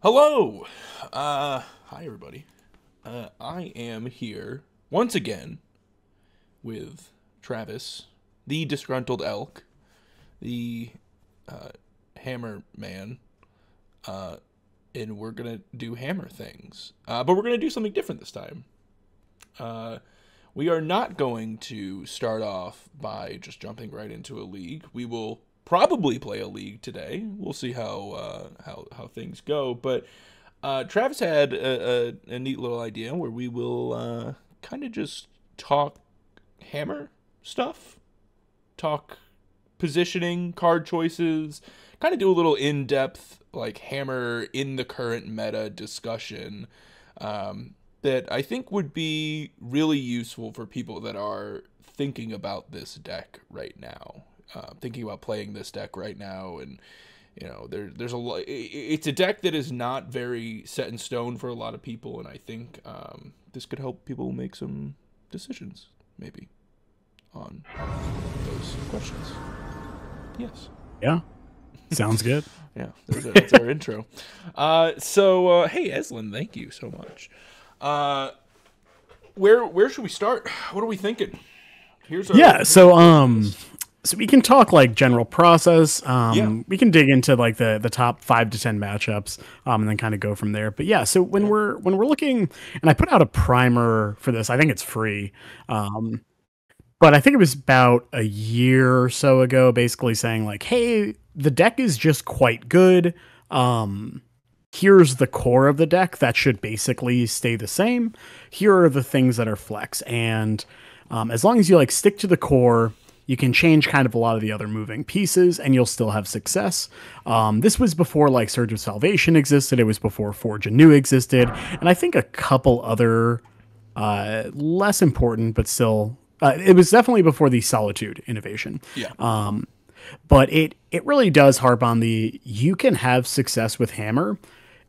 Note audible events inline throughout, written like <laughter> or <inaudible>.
Hello. Uh, hi everybody. Uh, I am here once again with Travis, the disgruntled elk, the uh, hammer man, uh, and we're gonna do hammer things. Uh, but we're gonna do something different this time. Uh, we are not going to start off by just jumping right into a league. We will probably play a league today. We'll see how uh, how how things go. But uh, Travis had a, a, a, neat little idea where we will uh, kind of just talk hammer stuff, talk positioning, card choices, kind of do a little in depth like hammer in the current meta discussion. Um, that I think would be really useful for people that are thinking about this deck right now uh, thinking about playing this deck right now, and you know, there there's a lot. it's a deck that is not very set in stone for a lot of people, and I think um, this could help people make some decisions, maybe, on those questions. Yes. Yeah. Sounds good. <laughs> yeah, that's our intro. <laughs> Uh, so, uh, hey, Eslin, thank you so much. Uh, where where should we start? What are we thinking? Here's our, yeah. So, um, so we can talk like general process. Um, yeah. We can dig into like the the top five to ten matchups, um, and then kind of go from there. But yeah, so when yeah. we're when we're looking, and I put out a primer for this. I think it's free. Um, but I think it was about a year or so ago, basically saying like, "Hey, the deck is just quite good. Um, here's the core of the deck that should basically stay the same. Here are the things that are flex, and um, as long as you like stick to the core." You can change kind of a lot of the other moving pieces and you'll still have success. Um, this was before like Surge of Salvation existed. It was before Forge Anew existed. And I think a couple other uh, less important, but still, uh, it was definitely before the Solitude innovation. Yeah. Um, but it, it really does harp on the you can have success with Hammer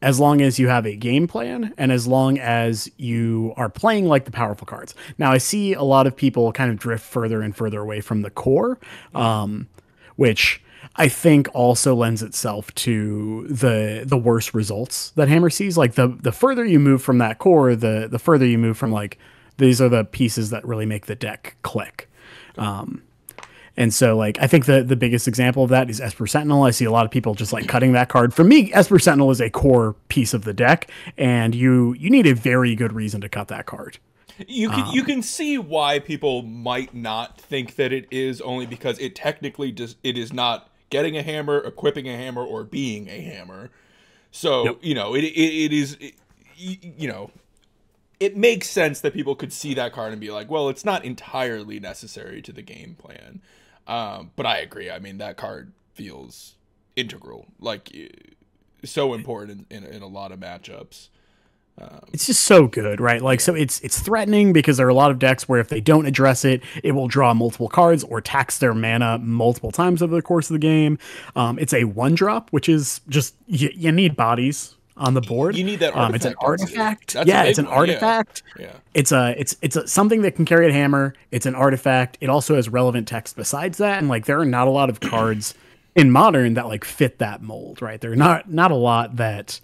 as long as you have a game plan and as long as you are playing like the powerful cards. Now, I see a lot of people kind of drift further and further away from the core, um, which I think also lends itself to the the worst results that Hammer sees. Like the the further you move from that core, the the further you move from like these are the pieces that really make the deck click. Um, and so, like, I think the the biggest example of that is Esper Sentinel. I see a lot of people just like cutting that card. For me, Esper Sentinel is a core piece of the deck, and you you need a very good reason to cut that card. You can um, you can see why people might not think that it is only because it technically does it is not getting a hammer, equipping a hammer, or being a hammer. So yep. you know it it, it is it, you know it makes sense that people could see that card and be like, well, it's not entirely necessary to the game plan. Um, but I agree. I mean, that card feels integral, like so important in, in, in a lot of matchups. Um, it's just so good, right? Like, so it's it's threatening because there are a lot of decks where if they don't address it, it will draw multiple cards or tax their mana multiple times over the course of the game. Um, it's a one drop, which is just you, you need bodies on the board. You need that artifact. Um, it's an artifact. Yeah, it's an one. artifact. Yeah. yeah. It's a it's it's a, something that can carry a hammer. It's an artifact. It also has relevant text besides that, and like there are not a lot of <clears throat> cards in modern that like fit that mold. Right, there are not not a lot that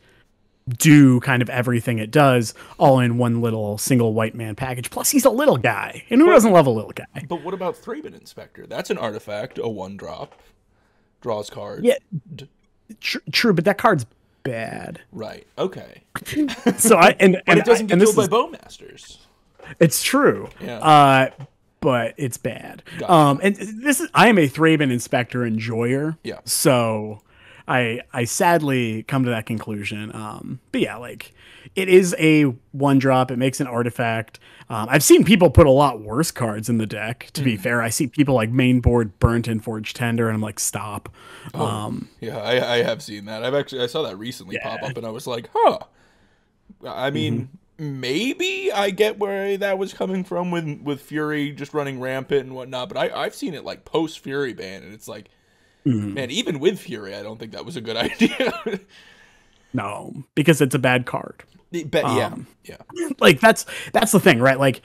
do kind of everything it does all in one little single white man package. Plus, he's a little guy, and who doesn't love a little guy? But what about Thraben Inspector? That's an artifact, a one drop, draws cards. Yeah, tr- true, but that card's bad. Right. Okay. <laughs> so I and, and it doesn't get killed by bowmasters. It's true. Yeah. Uh, but it's bad. Gotcha. Um, and this is I am a Thraben Inspector enjoyer. Yeah. So I I sadly come to that conclusion. Um, but yeah, like it is a one drop. It makes an artifact. Um, I've seen people put a lot worse cards in the deck. To mm. be fair, I see people like main board Burrenton Forge Tender, and I'm like, stop. Oh, um, yeah, I, I, have seen that. I've actually I saw that recently yeah. pop up, and I was like, huh. I mean, mm-hmm. maybe I get where that was coming from with with Fury just running rampant and whatnot, but I I've seen it like post Fury ban, and it's like, mm-hmm. man, even with Fury, I don't think that was a good <laughs> idea. no, because it's a bad card. But yeah, um, yeah. <laughs> Like that's that's the thing, right? Like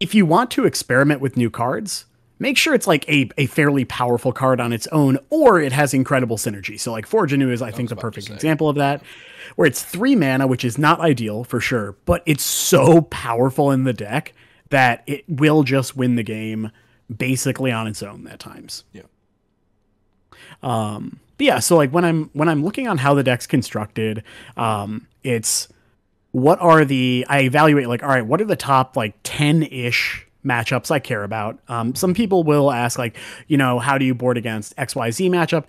if you want to experiment with new cards, make sure it's like a, a fairly powerful card on its own, or it has incredible synergy. So like Forge Anew is, I, I think, the perfect example of that, where it's three mana, which is not ideal for sure, but it's so powerful in the deck that it will just win the game basically on its own at times. Yeah. Um, but yeah, so like when I'm when I'm looking on how the deck's constructed, um, it's what are the I evaluate like all right, what are the top like ten ish matchups I care about. Um, some people will ask like, you know, how do you board against X Y Z matchup?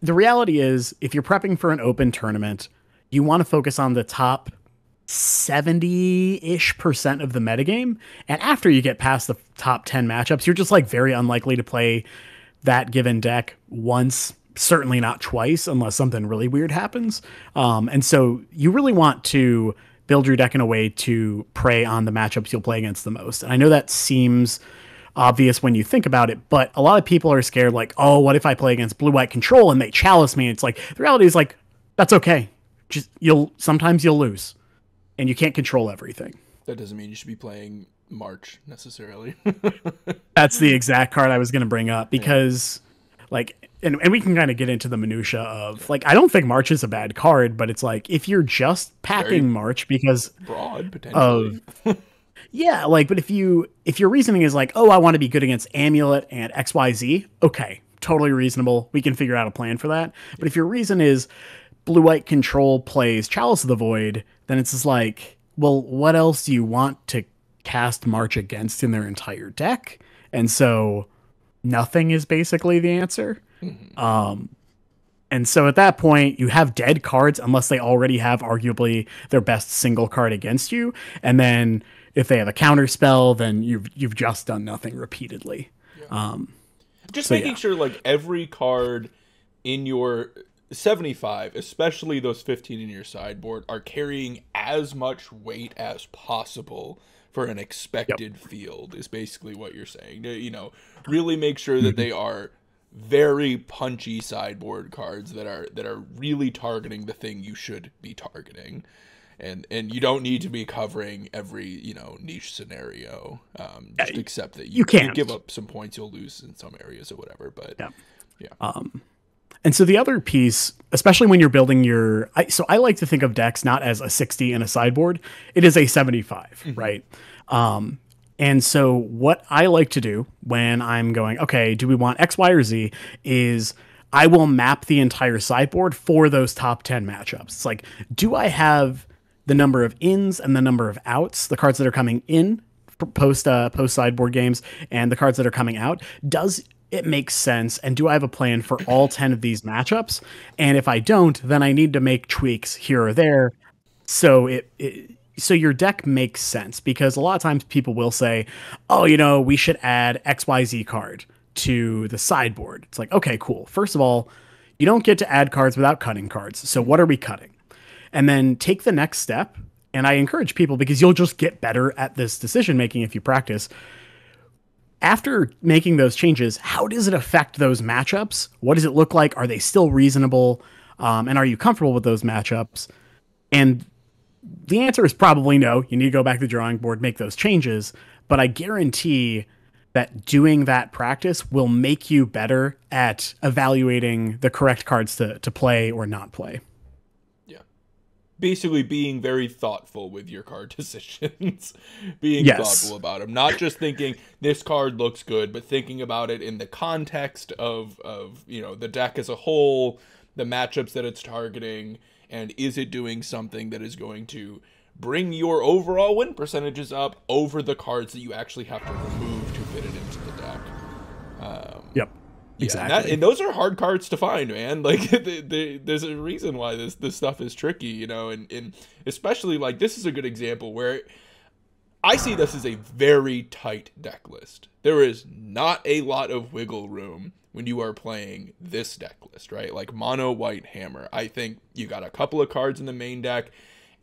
The reality is, if you're prepping for an open tournament, you want to focus on the top 70 ish percent of the metagame. And after you get past the top 10 matchups, you're just like very unlikely to play that given deck once, certainly not twice, unless something really weird happens. Um, and so you really want to build your deck in a way to prey on the matchups you'll play against the most. And I know that seems obvious when you think about it, but a lot of people are scared, like, oh, what if I play against blue white control and they chalice me? It's like the reality is like, that's okay. Just you'll sometimes you'll lose and you can't control everything. That doesn't mean you should be playing March necessarily. <laughs> That's the exact card I was going to bring up because, yeah. like, and, and we can kind of get into the minutia of like I don't think March is a bad card, but it's like if you're just packing Very March because broad potentially. Of, <laughs> yeah, like, but if you if your reasoning is like, oh, I want to be good against Amulet and X Y Z, okay, totally reasonable. We can figure out a plan for that. But if your reason is blue white control plays Chalice of the Void, then it's just like, well, what else do you want to cast March against in their entire deck? And so nothing is basically the answer. Mm-hmm. Um, and so at that point, you have dead cards unless they already have arguably their best single card against you. And then if they have a counter spell, then you've you've just done nothing repeatedly. Yeah. Um, just so making yeah. sure like every card in your 75, especially those 15 in your sideboard, are carrying as much weight as possible for an expected yep. field, is basically what you're saying. You know, really make sure that mm-hmm. they are very punchy sideboard cards that are that are really targeting the thing you should be targeting and and you don't need to be covering every you know niche scenario um just yeah, accept that you, you can't you give up some points you'll lose in some areas or whatever but yeah yeah um and so the other piece, especially when you're building your, I, so I like to think of decks not as a 60 in a sideboard. It is a 75, mm-hmm. right? Um, and so what I like to do when I'm going, okay, do we want X, Y, or Z? Is I will map the entire sideboard for those top 10 matchups. It's like, do I have the number of ins and the number of outs, the cards that are coming in post uh, post sideboard games and the cards that are coming out? Does it makes sense and do I have a plan for all 10 of these matchups? And if I don't, then I need to make tweaks here or there so it, it so your deck makes sense because a lot of times people will say, "Oh, you know, we should add XYZ card to the sideboard." It's like, "Okay, cool. First of all, you don't get to add cards without cutting cards. So what are we cutting?" And then take the next step, and I encourage people because you'll just get better at this decision making if you practice after making those changes, how does it affect those matchups? What does it look like? Are they still reasonable? Um, and are you comfortable with those matchups? And the answer is probably no. You need to go back to the drawing board, make those changes. But I guarantee that doing that practice will make you better at evaluating the correct cards to, to play or not play Yeah. basically being very thoughtful with your card <laughs> decisions, being yes. thoughtful about them, not just thinking this card looks good, but thinking about it in the context of of you know the deck as a whole, the matchups that it's targeting, and is it doing something that is going to bring your overall win percentages up over the cards that you actually have to remove to fit it into the deck. Um, yep. Exactly. And, that, and, those are hard cards to find, man. <laughs> Like, they, they, there's a reason why this this stuff is tricky, you know, and, and especially like this is a good example where I see this as a very tight deck list. There is not a lot of wiggle room when you are playing this deck list, right? Like mono white hammer. I think you got a couple of cards in the main deck.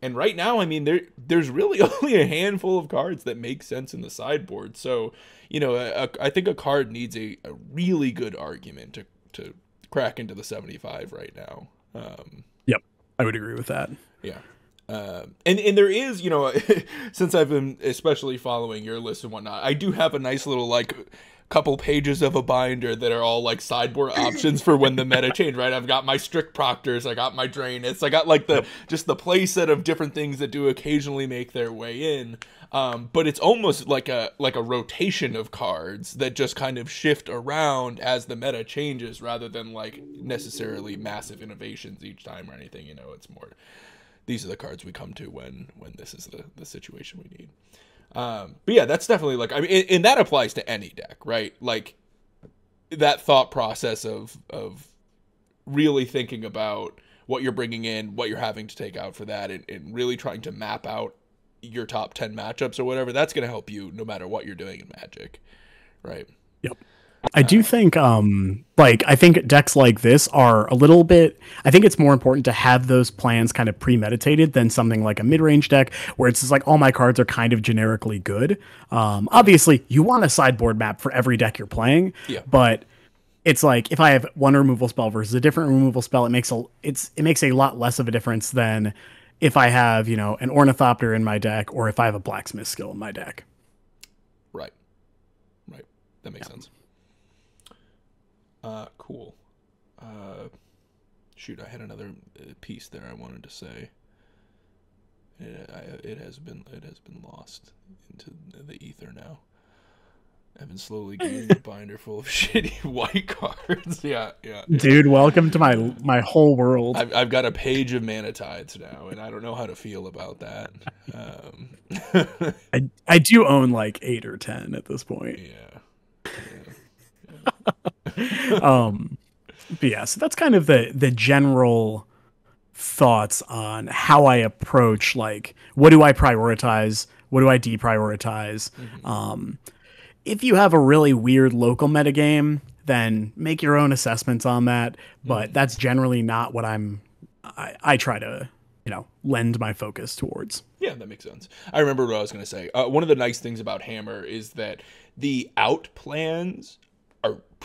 And right now, I mean, there there's really <laughs> only a handful of cards that make sense in the sideboard. So you know, a, a, I think a card needs a, a really good argument to to crack into the 75 right now. Um, yep, I would agree with that. Yeah. Uh, and and there is, you know, <laughs> since I've been especially following your list and whatnot, I do have a nice little like couple pages of a binder that are all like sideboard options for when the meta <laughs> change, right? I've got my strict proctors, I got my drainists, I got like the just the play set of different things that do occasionally make their way in. Um, but it's almost like a like a rotation of cards that just kind of shift around as the meta changes rather than like necessarily massive innovations each time or anything, you know, it's more these are the cards we come to when when this is the, the situation we need. Um, but yeah, that's definitely like I mean, and, and that applies to any deck, right? Like that thought process of of really thinking about what you're bringing in, what you're having to take out for that, and, and really trying to map out your top 10 matchups or whatever, that's going to help you no matter what you're doing in Magic, right? Yep. I do think, um, like, I think decks like this are a little bit. I think it's more important to have those plans kind of premeditated than something like a mid range deck where it's just like all my cards are kind of generically good. Um, obviously, you want a sideboard map for every deck you're playing, Yeah. but it's like if I have one removal spell versus a different removal spell, it makes a it's it makes a lot less of a difference than if I have you know an ornithopter in my deck or if I have a blacksmith skill in my deck. Right. Right. That makes sense. Uh, cool. Uh, shoot, I had another uh, piece there I wanted to say. It, I, it has been it has been lost into the ether now. I've been slowly <laughs> getting a binder full of <laughs> shitty white cards. <laughs> yeah, yeah. yeah. Dude, welcome to my my whole world. I've, I've got a page of mana tithes now, and I don't know how to feel about that. Um, I I do own like eight or ten at this point. yeah. <laughs> um but yeah so that's kind of the the general thoughts on how i approach like what do i prioritize? What do i deprioritize? Um if you have a really weird local metagame then make your own assessments on that but that's generally not what i'm i, I try to you know lend my focus towards. Yeah, that makes sense. I remember what I was going to say. Uh, one of the nice things about Hammer is that the out plans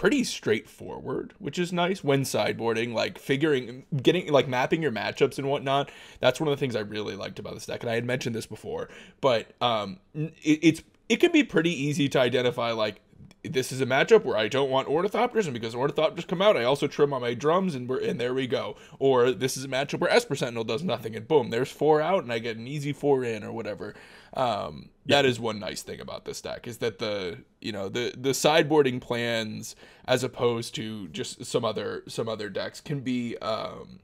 pretty straightforward, which is nice when sideboarding, like figuring, getting, like mapping your matchups and whatnot. That's one of the things I really liked about this deck, and I had mentioned this before, but um, it, it's it can be pretty easy to identify like this is a matchup where I don't want ornithopters, and because ornithopters come out, I also trim on my drums, and we're and there we go. Or this is a matchup where Esper Sentinel does nothing, and boom, there's four out, and I get an easy four in, or whatever. Um, That is one nice thing about this deck is that the you know the the sideboarding plans, as opposed to just some other some other decks, can be um,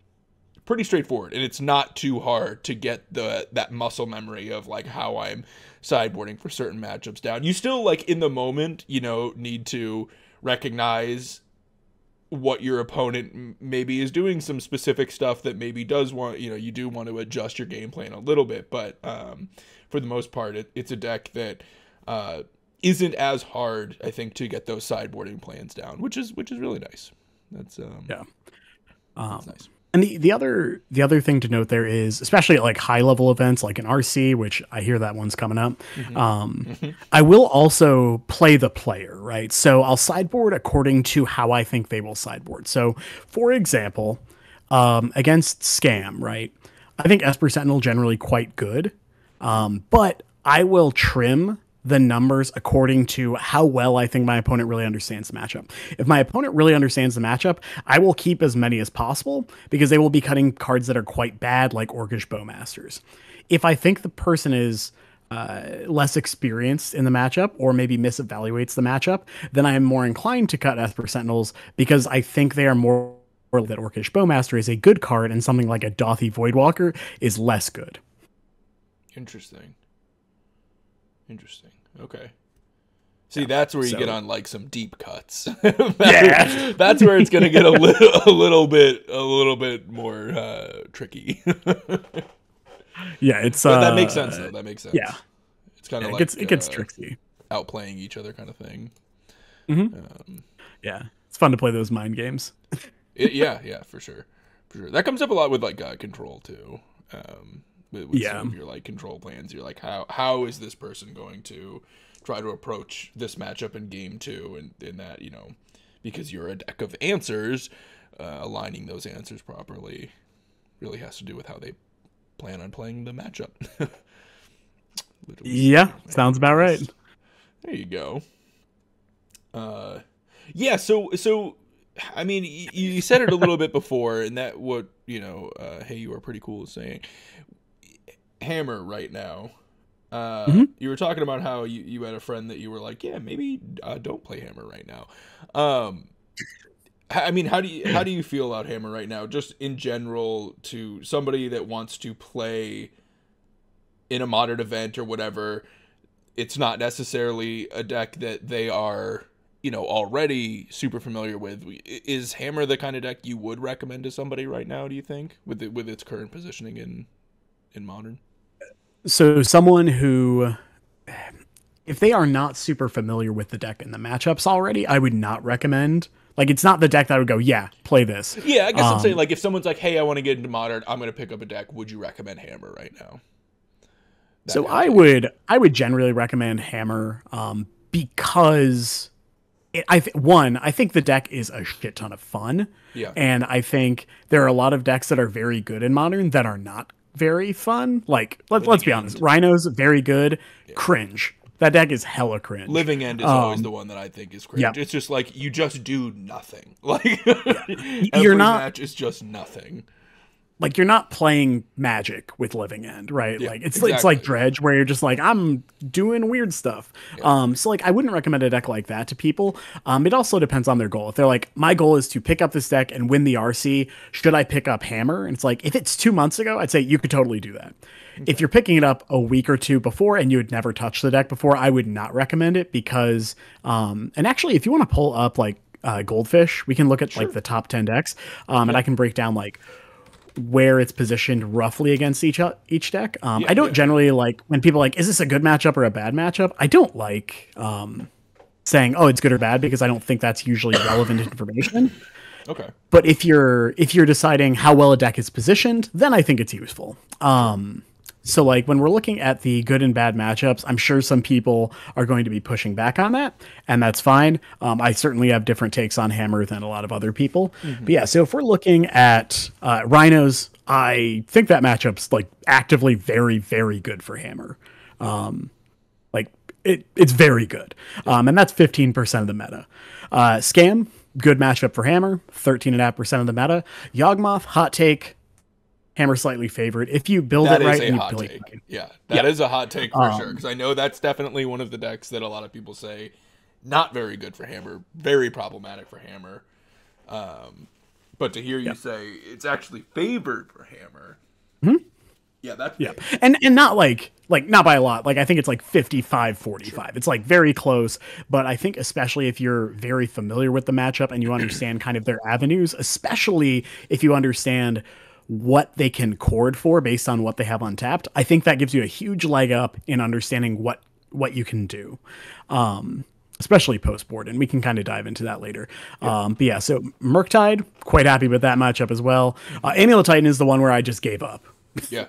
pretty straightforward. And it's not too hard to get the that muscle memory of like how I'm sideboarding for certain matchups down. You still like in the moment, you know, need to recognize what your opponent maybe is doing some specific stuff that maybe does want, you know, you do want to adjust your game plan a little bit, but um for the most part it, it's a deck that uh isn't as hard I think to get those sideboarding plans down, which is which is really nice. That's um Yeah. um, that's nice. And the, the other the other thing to note there is, especially at like high level events like an RC, which I hear that one's coming up. Um, I will also play the player, right? So I'll sideboard according to how I think they will sideboard. So, for example, um, against Scam, right? I think Esper Sentinel generally quite good, um, but I will trim the numbers according to how well I think my opponent really understands the matchup. If my opponent really understands the matchup, I will keep as many as possible because they will be cutting cards that are quite bad, like Orcish Bowmasters. If I think the person is uh, less experienced in the matchup or maybe misevaluates the matchup, then I am more inclined to cut Esper Sentinels because I think they are more that Orcish Bowmaster is a good card and something like a Dauthi Voidwalker is less good. Interesting. Interesting. Okay. See, that's where you so- get on like some deep cuts. <laughs> yeah, <laughs> that's where it's gonna get a little, <laughs> a little bit, a little bit more uh, tricky. Yeah, it's uh, that makes sense, though. That makes sense. yeah. it's kind of It like gets it gets uh, tricky. outplaying each other, kind of thing. Mhm. Um, Yeah, it's fun to play those mind games. it, yeah, yeah, for sure, for sure. That comes up a lot with like uh, control too. Um, with, with Yeah. some of your like control plans, you're like, how how is this person going to try to approach this matchup in game two, and in that you know, because you're a deck of answers, uh, aligning those answers properly really has to do with how they plan on playing the matchup. <laughs> Yeah, sounds about right. There you go. Uh, yeah. So so, I mean, you, said it a little bit before, and that what you know. Uh, hey, you are pretty cool is saying. Hammer right now. Uh, mm-hmm. You were talking about how you, you had a friend that you were like, yeah, maybe uh, don't play Hammer right now. Um, I mean, how do you how do you feel about Hammer right now? Just in general, to somebody that wants to play in a modern event or whatever, it's not necessarily a deck that they are you know already super familiar with. Is Hammer the kind of deck you would recommend to somebody right now? Do you think with it, with its current positioning in in modern? So someone who if they are not super familiar with the deck and the matchups already, I would not recommend like it's not the deck that I would go, yeah, play this. Yeah, I guess um, I'm saying like if someone's like, hey, I want to get into modern, I'm going to pick up a deck. Would you recommend Hammer right now? That so I would I would generally recommend Hammer um, because it, I th- one I think the deck is a shit ton of fun. Yeah, and I think there are a lot of decks that are very good in modern that are not very fun. Like let, us be honest, Rhino's very good. Yeah. Cringe that deck is hella cringe. Living End is um, always the one that I think is cringe. Yeah. It's just like you just do nothing. <laughs> Like yeah. <laughs> you're not match is just nothing like you're not playing magic with living end right yeah, like it's exactly. it's like dredge where you're just like i'm doing weird stuff yeah. um so like i wouldn't recommend a deck like that to people um it also depends on their goal if they're like my goal is to pick up this deck and win the rc should i pick up hammer and it's like if it's two months ago i'd say you could totally do that okay. if you're picking it up a week or two before and you had never touched the deck before i would not recommend it because um and actually if you want to pull up like uh, goldfish we can look at sure. like the top 10 decks um yeah. and i can break down like where it's positioned roughly against each each deck. Um, yeah, I don't yeah. generally like when people like, is this a good matchup or a bad matchup? I don't like um, saying, oh, it's good or bad because I don't think that's usually <coughs> relevant information. Okay. But if you're if you're deciding how well a deck is positioned, then I think it's useful. Um, so, like, when we're looking at the good and bad matchups, I'm sure some people are going to be pushing back on that, and that's fine. Um, I certainly have different takes on Hammer than a lot of other people. Mm-hmm. But yeah, so if we're looking at uh, Rhinos, I think that matchup's like actively very, very good for Hammer. Um, like, it, it's very good. Um, and that's 15% of the meta. Uh, Scam, good matchup for Hammer, 13.5% of the meta. Yawgmoth, hot take, Hammer slightly favored. If you build that it right, you build take. Yeah, that yeah. is a hot take for um, sure. Because I know that's definitely one of the decks that a lot of people say not very good for Hammer, very problematic for Hammer. Um, but to hear you say it's actually favored for Hammer, hmm yeah, that's yeah, and and not like like not by a lot. Like I think it's like 55 45. Sure. It's like very close, but I think especially if you're very familiar with the matchup and you understand kind of their avenues, especially if you understand what they can chord for based on what they have untapped, I think that gives you a huge leg up in understanding what what you can do. Um, especially post board, and we can kind of dive into that later. Yeah. Um, but yeah, so Murktide, quite happy with that matchup as well. Uh, Amulet Titan is the one where I just gave up. Yeah.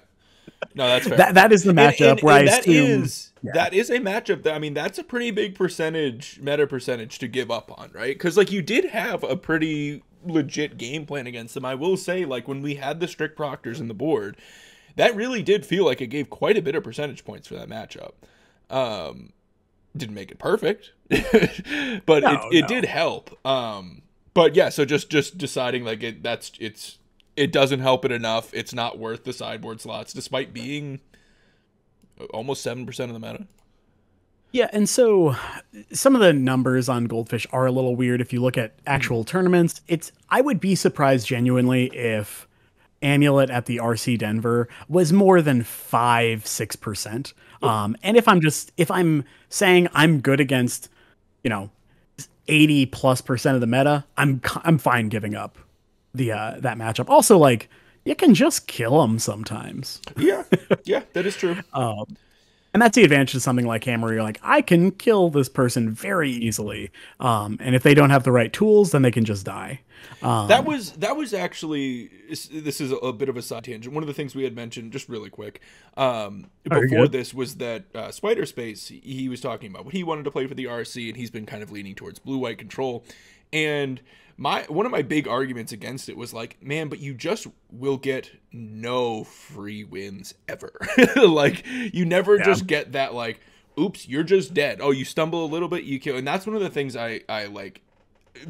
No, that's fair. that, that is the matchup and, and, where and I that assume, is, yeah. that is a matchup that I mean that's a pretty big percentage meta percentage to give up on, right? Because like you did have a pretty legit game plan against them. I will say, like when we had the strict proctors in the board, that really did feel like it gave quite a bit of percentage points for that matchup. Um, didn't make it perfect, <laughs> but no, it, it no. did help. Um, but yeah, so just just deciding like it that's it's it doesn't help it enough. It's not worth the sideboard slots, despite being almost seven percent of the meta. Yeah, and so some of the numbers on Goldfish are a little weird if you look at actual tournaments. It's I would be surprised genuinely if Amulet at the RC Denver was more than five, six percent. Um, and if I'm just if I'm saying I'm good against, you know, eighty plus percent of the meta, I'm I'm fine giving up the uh, that matchup. Also, like you can just kill them sometimes. Yeah, <laughs> yeah, that is true. um, and that's the advantage of something like Hammer. You're like, I can kill this person very easily, um, and if they don't have the right tools, then they can just die. Um, that was that was actually this is a bit of a side tangent. One of the things we had mentioned, just really quick, um, before this was that uh, Spider Space he was talking about what he wanted to play for the RC, and he's been kind of leaning towards blue white control, and my one of my big arguments against it was like, man, but you just will get no free wins ever. <laughs> like you never yeah. just get that like oops, you're just dead. Oh, you stumble a little bit, you kill. And that's one of the things I I like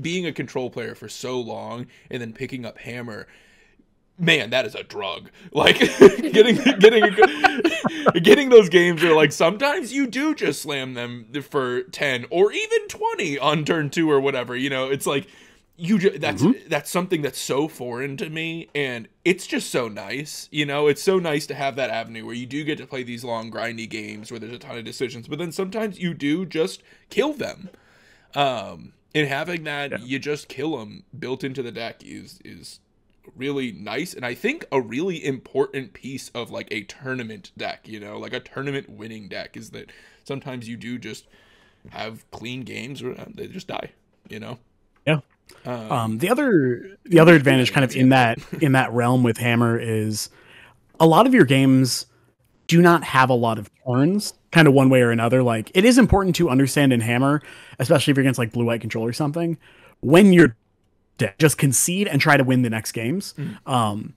being a control player for so long and then picking up hammer man that is a drug <laughs> like <laughs> getting getting getting those games are like sometimes you do just slam them for 10 or even 20 on turn 2 or whatever you know it's like you just, that's mm-hmm. that's something that's so foreign to me and it's just so nice you know it's so nice to have that avenue where you do get to play these long grindy games where there's a ton of decisions but then sometimes you do just kill them um and having that yeah. you just kill them built into the deck is is really nice and I think a really important piece of like a tournament deck, you know, like a tournament winning deck is that sometimes you do just have clean games or uh, they just die, you know. Um, um, the other the other advantage kind of in that in that realm with hammer is a lot of your games do not have a lot of turns kind of one way or another like it is important to understand in hammer especially if you're against like blue white control or something when you're dead, just concede and try to win the next games. Mm. Um,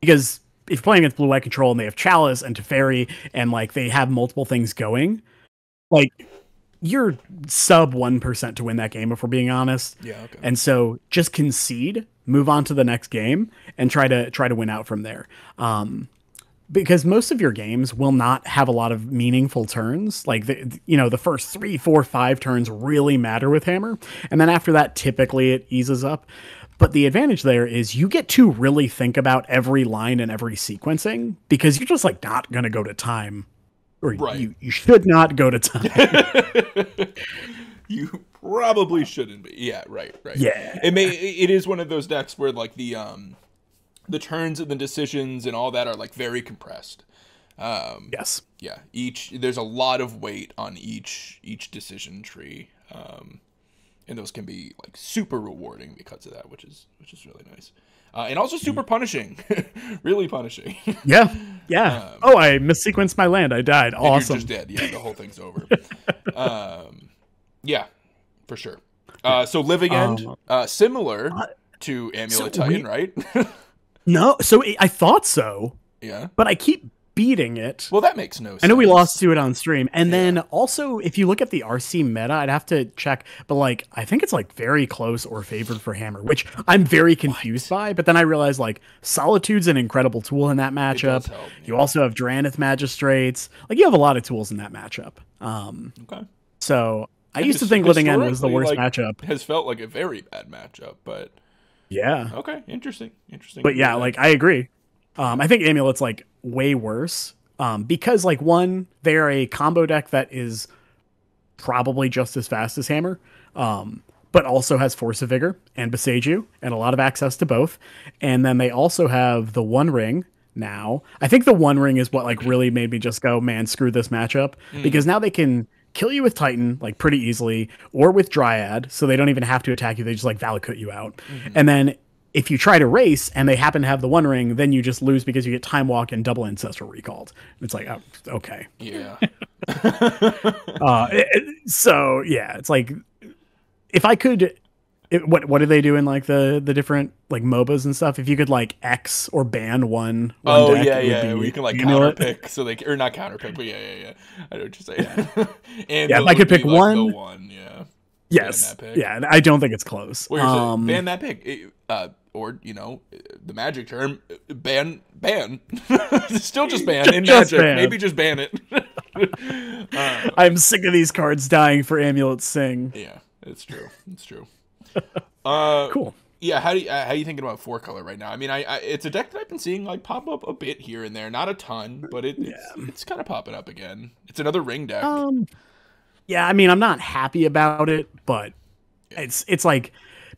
because if you're playing against blue white control and they have chalice and Teferi and like they have multiple things going, like you're sub one percent to win that game if we're being honest. Yeah. Okay. And so just concede, move on to the next game, and try to try to win out from there. Um, because most of your games will not have a lot of meaningful turns. Like the, you know, the first three, four, five turns really matter with Hammer, and then after that, typically it eases up. But the advantage there is you get to really think about every line and every sequencing because you're just like not gonna go to time, or right. you you should not go to time. <laughs> you probably shouldn't be. Yeah, right, right. Yeah, it may. It is one of those decks where like the um the turns and the decisions and all that are like very compressed. Um, yes. Yeah. Each there's a lot of weight on each each decision tree, um, and those can be like super rewarding because of that, which is which is really nice. Uh, and also super punishing, <laughs> really punishing. <laughs> yeah, yeah. Um, oh, I missequenced my land. I died. Awesome. just dead. Yeah, the whole thing's over. <laughs> um, yeah, for sure. Uh, so living end, um, uh, similar to Amulet so Titan, we, right? No, so I thought so. Yeah. But I keep beating it. Well, that makes no sense. I know we lost to it on stream. And yeah. then also, if you look at the RC meta, I'd have to check, but like, I think it's like very close or favored for Hammer, which I'm very confused what? by. But then I realized like Solitude's an incredible tool in that matchup. Help, yeah. You also have Drannith Magistrates. Like, you have a lot of tools in that matchup. Um, okay. So I used to think Living End was the worst like, matchup. Has felt like a very bad matchup, but yeah. Okay. Interesting. Interesting. But yeah, like I agree. Um, I think Amulet's like way worse. Um, because like one, they're a combo deck that is probably just as fast as Hammer. Um, but also has Force of Vigor and Boseiju and a lot of access to both. And then they also have the One Ring now. I think the One Ring is what like really made me just go, man, screw this matchup mm. because now they can kill you with Titan like pretty easily, or with Dryad, so they don't even have to attack you. They just like Valakut you out, mm-hmm. and then if you try to race and they happen to have the One Ring, then you just lose because you get Time Walk and Double Ancestral recalled. It's like, oh, okay, yeah. <laughs> uh, it, so yeah, it's like if I could it, what what do they do in like the the different like MOBAs and stuff? If you could like X or ban one. one oh deck, yeah, yeah. We can like counter pick, so they or not counter pick, but yeah, yeah, yeah. I know what you're saying. <laughs> and yeah, if I could pick like one, one, yeah. Yes, yeah. I don't think it's close. Or um, ban that pick, uh, or you know, the magic term, ban ban. <laughs> Still just ban in <laughs> just magic. Ban. Maybe just ban it. uh, <laughs> I'm sick of these cards dying for Amulet Sing. Yeah, it's true. It's true. Uh, cool. Yeah, how do you, uh, how are you thinking about four color right now? I mean, I, I, it's a deck that I've been seeing like pop up a bit here and there, not a ton, but it, yeah. it's, it's kind of popping up again. It's another ring deck. Um, yeah, I mean, I'm not happy about it, but yeah. it's it's like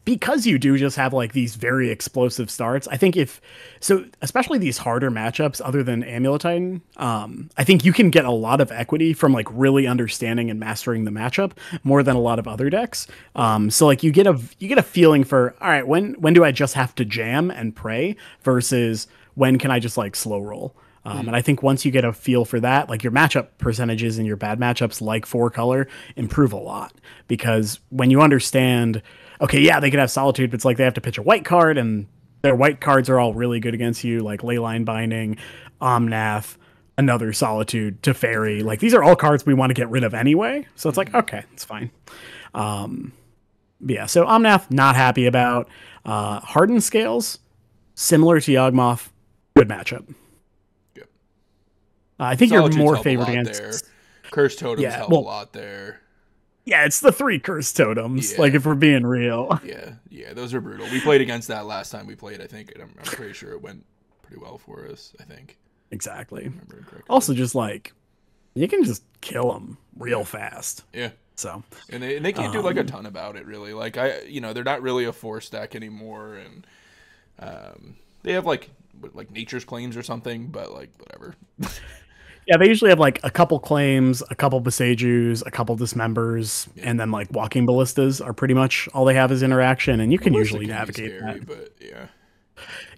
because you do just have like these very explosive starts, I think if so, especially these harder matchups other than Amulet Titan, um, I think you can get a lot of equity from like really understanding and mastering the matchup more than a lot of other decks. Um, so like you get a you get a feeling for all right, when when do I just have to jam and pray versus when can I just like slow roll? Um, mm. And I think once you get a feel for that, like your matchup percentages and your bad matchups, like four color, improve a lot because when you understand okay, yeah, they could have solitude, but it's like they have to pitch a white card, and their white cards are all really good against you, like Leyline Binding, Omnath, another Solitude Teferi. Like these are all cards we want to get rid of anyway. So it's like, okay, it's fine. Um, yeah, so Omnath, not happy about. Uh, Hardened Scales, similar to Yawgmoth, good matchup. Yep. Uh, I think Solitudes you're more favored against. there. Cursed totems Yeah, help well- a lot there. Yeah, it's the three cursed totems. Yeah. Like if we're being real. <laughs> Yeah, yeah, those are brutal. We played against that last time we played. I think, and I'm, I'm pretty sure it went pretty well for us. I think. exactly. Correctly. Also, just like you can just kill them real fast. yeah, So and they and they can't do like a Um, ton about it really. Like I, you know, they're not really a four stack anymore, and um, they have like like nature's claims or something, but like whatever. <laughs> yeah, they usually have like a couple claims, a couple Boseijus, a couple dismembers, and then like walking ballistas are pretty much all they have is interaction, and you can Ballista usually can navigate scary, that. but yeah,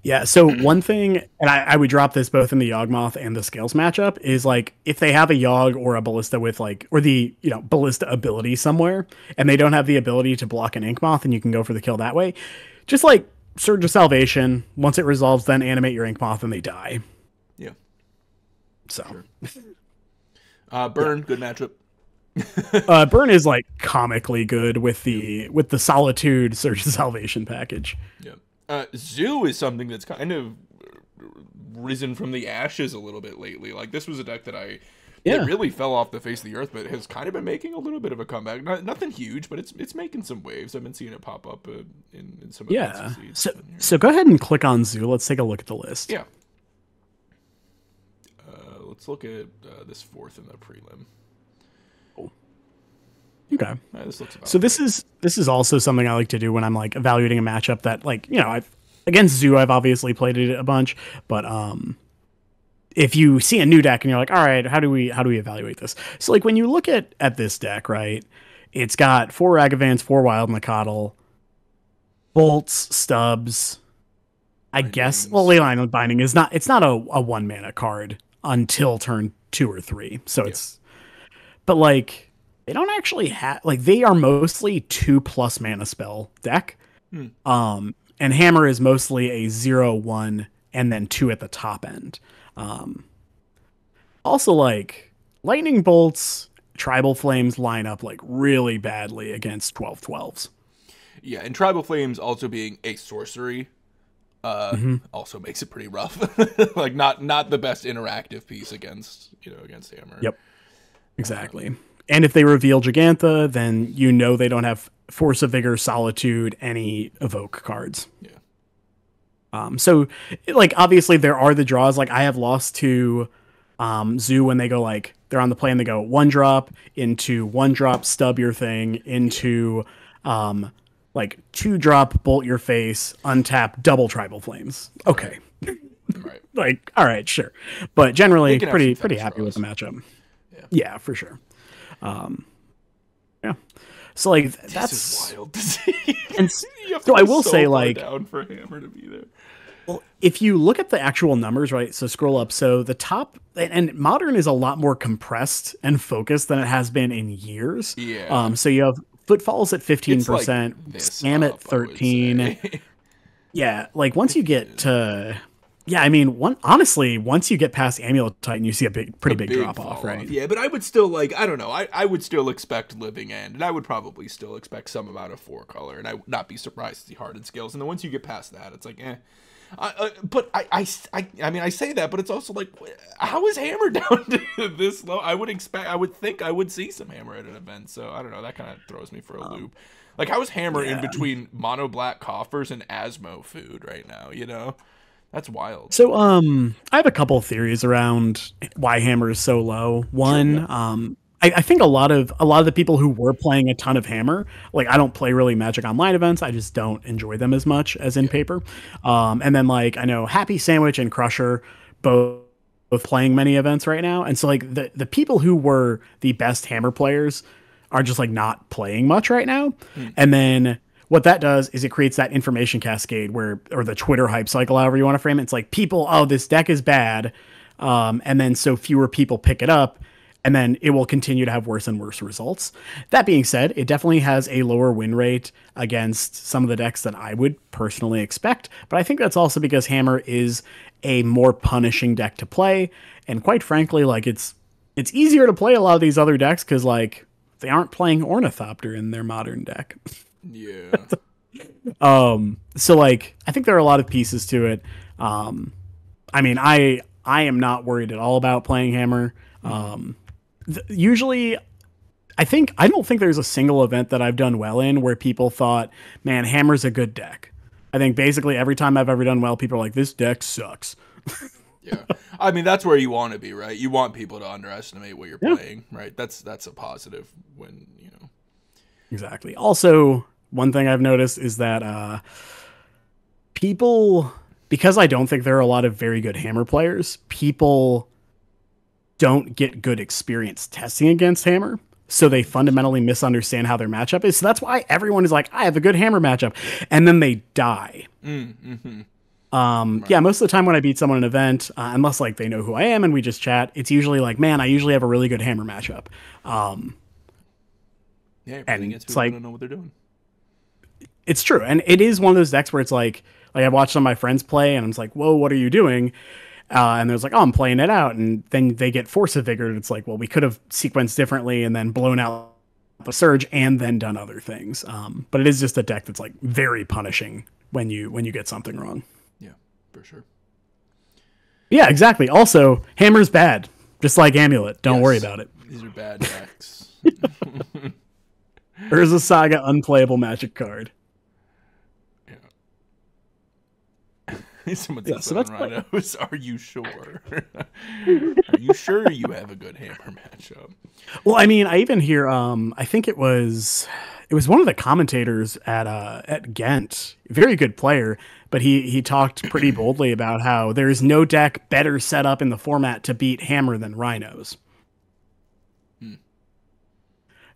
Yeah. So <clears throat> one thing, and I, I would drop this both in the Yawgmoth and the Scales matchup, is like if they have a Yawg or a Ballista with like, or the you know Ballista ability somewhere, and they don't have the ability to block an Inkmoth, and you can go for the kill that way, just like Surge of Salvation. Once it resolves, then animate your Inkmoth, and they die. Yeah. So <laughs> Uh, burn, good matchup. <laughs> uh, Burn is like comically good with the with the Solitude Surge Salvation package. Yeah. Uh, Zoo is something that's kind of risen from the ashes a little bit lately. Like this was a deck that I Yeah. really fell off the face of the earth, but has kind of been making a little bit of a comeback. Not, nothing huge, but it's it's making some waves. I've been seeing it pop up uh, in, in some Yeah. So so go ahead and click on Zoo. Let's take a look at the list. yeah. Let's look at uh, this fourth in the prelim. Okay. Uh, this looks about So this is this is also something I like to do when I'm like evaluating a matchup that like you know I've against Zoo I've obviously played it a bunch, but um if you see a new deck and you're like, all right, how do we how do we evaluate this? So like when you look at at this deck, right, it's got four Ragavans, four Wild Nacatl, bolts, stubs. I guess well, Leyline Binding is not it's not a, a one mana card until turn two or three. So it's but like they don't actually have like they are mostly two plus mana spell deck. Hmm. Um and hammer is mostly a zero one and then two at the top end. Um also like lightning bolts, tribal flames line up like really badly against 12 12s. Yeah, and Tribal Flames also being a sorcery uh Mm-hmm. also makes it pretty rough. <laughs> like not not the best interactive piece against, you know, against Hammer. Yep. Exactly. And if they reveal Gigantha, then you know they don't have Force of Vigor, Solitude, any evoke cards. Yeah. Um, so, like, obviously, there are the draws. Like, I have lost to um, Zoo when they go, like, they're on the play and they go one drop into one drop, stub your thing, into, um, like, two drop, bolt your face, untap, double tribal flames. Okay. Right. <laughs> Like, all right, sure. But generally, They can have pretty, pretty happy with the matchup. Yeah. Yeah, for sure. Um, yeah. So, like, This that's. wild to see. And <laughs> s- You have to so I will so say, like- down for Hammer to be there. Well, if you look at the actual numbers, right? So scroll up. So the top and, and modern is a lot more compressed and focused than it has been in years. Yeah. Um. So you have footfalls at fifteen It's like percent, this Sam at up, I would thirteen. <laughs> <laughs> Yeah. Like once you get to, yeah, I mean, one honestly, once you get past Amulet Titan, you see a big, pretty big, drop off, right? Yeah, but I would still like I don't know. I, I would still expect living end, and I would probably still expect some amount of four color, and I would not be surprised to see hardened scales. And then once you get past that, it's like eh. I, uh, but I, I, I, I mean, I say that, but it's also like, how is Hammer <laughs> down to this low? I would expect, I would think, I would see some Hammer at an event. So I don't know. That kind of throws me for a loop. Like, how is Hammer in Um, between mono black coffers and Asmo food right now? You know, that's wild. So, um, I have a couple theories around why Hammer is so low. One, um, I, I think a lot of a lot of the people who were playing a ton of Hammer, like I don't play really Magic Online events. I just don't enjoy them as much as in paper. Um, and then like I know Happy Sandwich and Crusher both both playing many events right now, and so like the the people who were the best Hammer players are just like not playing much right now. And then what that does is it creates that information cascade where, or the Twitter hype cycle, however you want to frame it. It's like people, oh, this deck is bad. Um, and then so fewer people pick it up. And then it will continue to have worse and worse results. That being said, it definitely has a lower win rate against some of the decks that I would personally expect. But I think that's also because Hammer is a more punishing deck to play. and quite frankly, like it's it's easier to play a lot of these other decks because like they aren't playing Ornithopter in their modern deck. Yeah. <laughs> um. So like I think there are a lot of pieces to it. Um. I mean, I I am not worried at all about playing Hammer. Um. Th- usually I think I don't think there's a single event that I've done well in where people thought, "Man, Hammer's a good deck." I think basically every time I've ever done well, people are like, "This deck sucks." yeah, I mean that's where you want to be, right? You want people to underestimate what you're yeah. playing, right? That's that's a positive when you know. Exactly. Also, one thing I've noticed is that uh, people, because I don't think there are a lot of very good Hammer players, people don't get good experience testing against Hammer so they fundamentally misunderstand how their matchup is. So that's why everyone is like, I have a good hammer matchup. And then they die. Mm, hmm Um, right. Yeah, most of the time when I beat someone in an event, uh, unless like they know who I am and we just chat, it's usually like, man, I usually have a really good hammer matchup. Um, yeah, and it's like, don't know what they're doing. It's true. And it is one of those decks where it's like, like I watched some of my friends play and I'm just like, whoa, what are you doing? Uh, and there's like, oh, I'm playing it out, and then they get force of vigor. It's like, well, we could have sequenced differently and then blown out the surge and then done other things. Um, but it is just a deck that's like very punishing when you when you get something wrong. Yeah, for sure. Yeah, exactly. Also, hammer's bad, just like amulet. Don't yes, worry about it. These are bad decks. <laughs> Urza Saga unplayable magic card. <laughs> Someone yeah, so that's rhinos. Are you sure? <laughs> Are you sure you have a good hammer matchup? Well, I mean, I even hear. Um, I think it was it was one of the commentators at uh at Ghent, very good player, but he he talked pretty <clears throat> boldly about how there is no deck better set up in the format to beat hammer than rhinos. Hmm.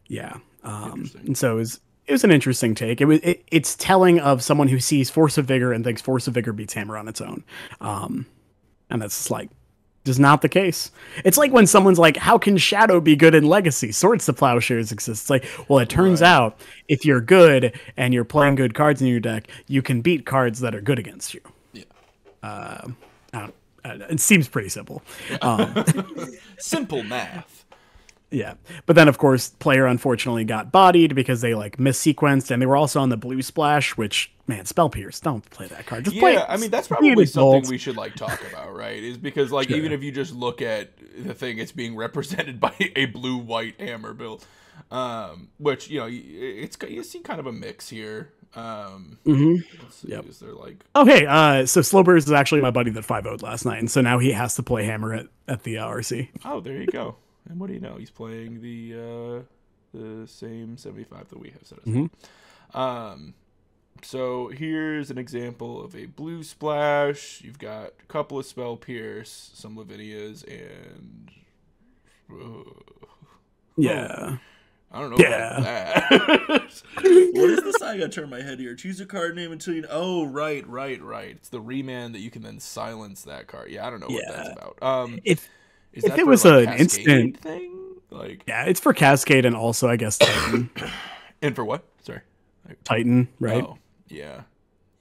Yeah. Um, and so it was it was an interesting take. It was it, it's telling of someone who sees Force of Vigor and thinks Force of Vigor beats Hammer on its own, um, and that's like just not the case. It's like when someone's like, "How can Shadow be good in Legacy? Swords to Plowshares exists." It's like, well, it turns right. out if you're good and you're playing good cards in your deck, you can beat cards that are good against you. Yeah. Uh, it seems pretty simple. Um, <laughs> simple math. Yeah. But then of course player unfortunately got bodied because they like missequenced and they were also on the blue splash, which man, spell pierce, don't play that card. Just yeah, play I mean that's probably something we should like talk about, right? Is because like sure. even if you just look at the thing it's being represented <laughs> by a blue white hammer build. Um, which, you know, it's you see kind of a mix here. Um, mm-hmm. see, yep. is there like oh hey, uh, so Slowbirds is actually my buddy that five would last night, and so now he has to play Hammer at at the uh, RC. Oh, there you go. And what do you know? He's playing the uh, the same 75 that we have set aside. Mm-hmm. Um, so here's an example of a blue splash. You've got a couple of spell pierce, some Lavinias, and uh, yeah. I don't know yeah. <laughs> what is this? I gotta turn my head here. Choose a card name until you. Oh, right, right, right. It's the remand that you can then silence that card. Yeah, I don't know yeah. what that's about. Um, if is if it was like an instant thing, like yeah, it's for Cascade and also I guess Titan. <coughs> and for what? Sorry, Titan, right? Oh, yeah.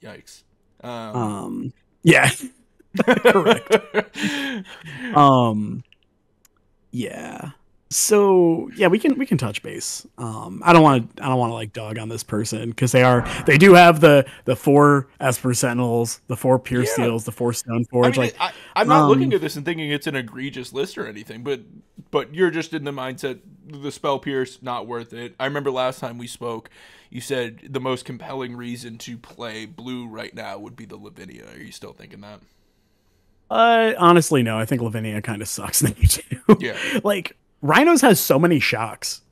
Yikes. Um, um yeah, <laughs> correct. <laughs> um, yeah so yeah we can we can touch base um i don't want to i don't want to like dog on this person because they are they do have the the four esper sentinels the four Pierce yeah. steels the four stone forge I mean, like I, am not um, looking at this and thinking it's an egregious list or anything but but you're just in the mindset the spell pierce not worth it i remember last time we spoke you said the most compelling reason to play blue right now would be the lavinia are you still thinking that uh, honestly, no. I think Lavinia kind of sucks <laughs> now too. Yeah. like Rhinos has so many shocks.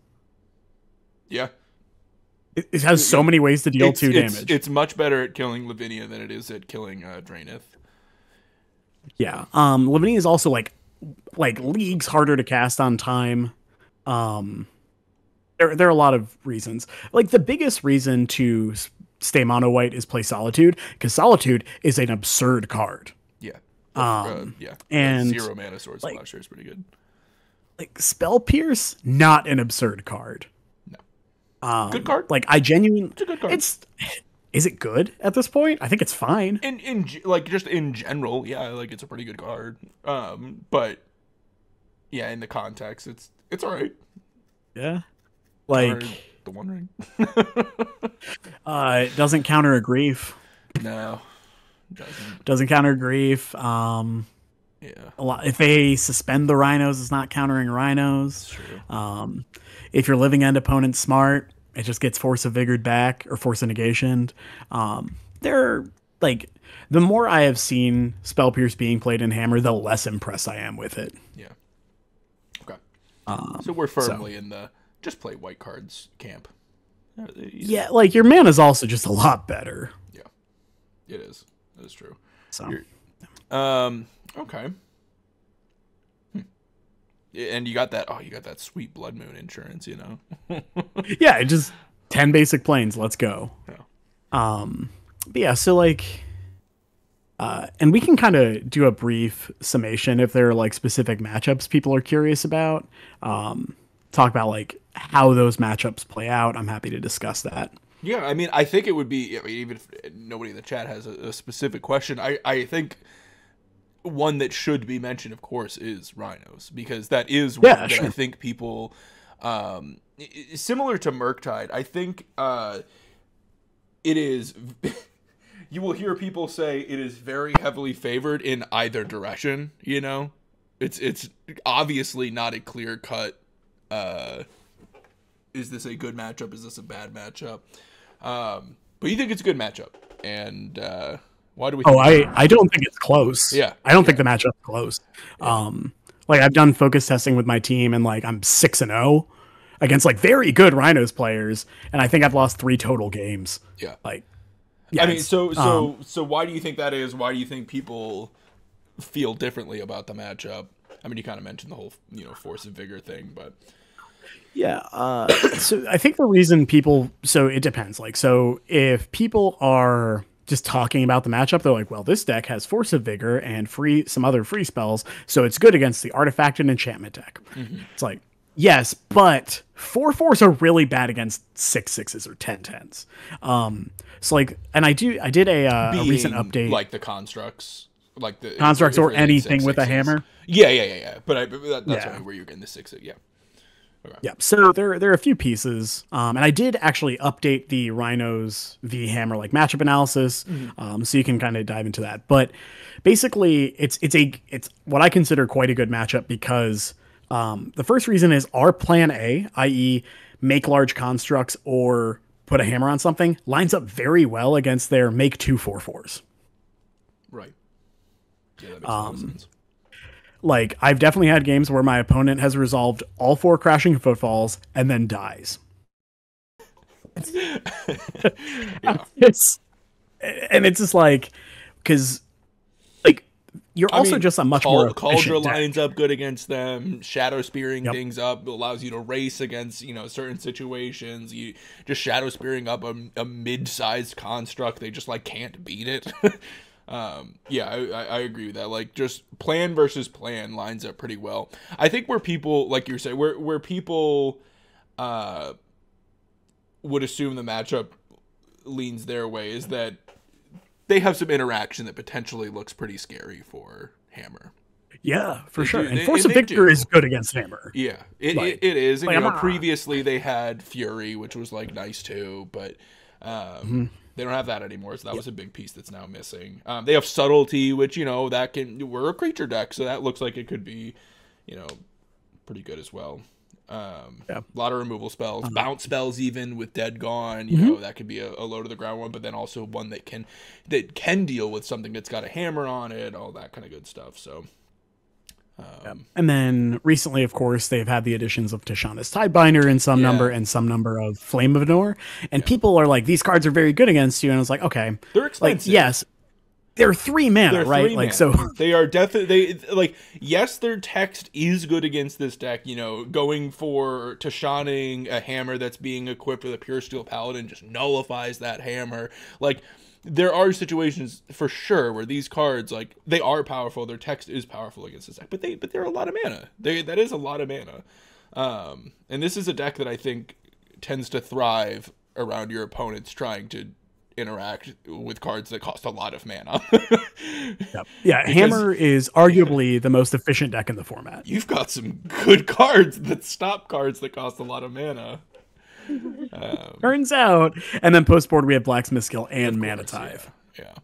Yeah. It, it has so many ways to deal it's, two it's, damage. It's much better at killing Lavinia than it is at killing uh. Yeah. Um Lavinia is also like like leagues harder to cast on time. Um there there are a lot of reasons. Like the biggest reason to stay mono white is play Solitude because Solitude is an absurd card. Yeah. Um, uh, yeah. And zero mana sword like, slasher is pretty good like spell pierce not an absurd card no um, good card like i genuinely it's a good card it's is it good at this point i think it's fine in in like just in general yeah like it's a pretty good card um but yeah, in the context, it's it's all right. Yeah. Like the One Ring. <laughs> uh, it doesn't counter a grief. No, doesn't. Doesn't counter grief. Um, Yeah, a lot. If they suspend the rhinos, it's not countering rhinos. true. Um, if your living end opponent's smart, it just gets force of vigored back or force of negation. Um, they're like the more I have seen Spell Pierce being played in Hammer, the less impressed I am with it. Yeah. Okay. Um, So we're firmly in the just play white cards camp. Yeah, like your mana's also just a lot better. Yeah, it is. That is true. So You're- Um. Okay. Hmm. And you got that. Oh, you got that sweet blood moon insurance. You know. <laughs> yeah, just ten basic plains. Let's go. Yeah. Um, but yeah, so like, uh, and we can kind of do a brief summation if there are like specific matchups people are curious about. Um, talk about like how those matchups play out. I'm happy to discuss that. Yeah, I mean, I think it would be. I mean, even if nobody in the chat has a, a specific question, I I think one that should be mentioned, of course, is rhinos because that is one Yeah, that sure. I think people, um, similar to Murktide. I think uh, it is. <laughs> you will hear people say it is very heavily favored in either direction. You know, it's it's obviously not a clear cut. Uh, is this a good matchup? Is this a bad matchup? Um, but you think it's a good matchup, and uh, why do we? Oh, think I I don't think it's close. Yeah, I don't think the matchup's close. Um, like I've done focus testing with my team, and like I'm six and zero against like very good Rhinos players, and I think I've lost three total games. Yeah. Like, yeah, I mean, so so um, so why do you think that is? Why do you think people feel differently about the matchup? I mean, you kind of mentioned the whole you know force and vigor thing, but Yeah. Uh, <coughs> so I think the reason people, so it depends. Like, so if people are just talking about the matchup, they're like, well, this deck has Force of Vigor and free some other free spells, so it's good against the artifact and enchantment deck. It's like, yes, but four fours are really bad against six sixes or ten tens. Um, so like, and I do, I did a, uh, a recent update. like the constructs, like the Constructs or anything six with a hammer? Yeah, yeah, yeah, yeah. But I but that, that's Yeah. where you're getting the six. Yeah, Yeah. So there there are a few pieces, um, and I did actually update the Rhinos v Hammer like matchup analysis, um, so you can kind of dive into that. But basically, it's it's a it's what I consider quite a good matchup because um, the first reason is our plan A, i.e., make large constructs or put a hammer on something, lines up very well against their make two four fours. right. Yeah, that makes Um, sense. Like I've definitely had games where my opponent has resolved all four crashing footfalls and then dies. <laughs> Yeah. it's and it's just like because like you're I also mean, just a much Cal- more Cauldron efficient deck. lines up good against them. Shadow spearing Yep. things up allows you to race against you know certain situations. You just shadow spearing up a, a mid-sized construct. They just like can't beat it. <laughs> um, yeah, I, I, agree with that. Like just plan versus plan lines up pretty well. I think where people like you're saying where where people uh would assume the matchup leans their way is that they have some interaction that potentially looks pretty scary for Hammer. Yeah, for They sure. do- and they- Force of Vigor do. is good against Hammer. Yeah, it, Like- it, it is. And like, you know, previously they had Fury, which was like nice too, but um, Mm-hmm. They don't have that anymore. So that was a big piece that's now missing. Um, they have subtlety, which you know that can. We're a creature deck, so that looks like it could be, you know, pretty good as well. Um, Yeah. a lot of removal spells, Uh-huh. bounce spells, even with dead gone. You Mm-hmm. know that could be a, a low to the ground one, but then also one that can that can deal with something that's got a hammer on it, all that kind of good stuff. So, um, And then recently, of course, they've had the additions of Tishana's Tidebinder in some Yeah. number and some number of Flame of Anor. And people are like, these cards are very good against you. And I was like, okay. they're Like, expensive. yes, they're three mana, They're right? three Like, mana. so <laughs> they are definitely they like yes, their text is good against this deck. You know, going for Tashaning a hammer that's being equipped with a pure steel paladin just nullifies that hammer. Like there are situations for sure where these cards like they are powerful. Their text is powerful against this deck, but they but they're a lot of mana. They that is a lot of mana. Um, and this is a deck that I think tends to thrive around your opponents trying to interact with cards that cost a lot of mana. <laughs> yep. Yeah, Hammer is <laughs> arguably the most efficient deck in the format. You've got some good <laughs> cards that stop cards that cost a lot of mana. Um, Turns out, and then post board we have Blacksmith Skill and Mana-Tithe. Yeah. yeah.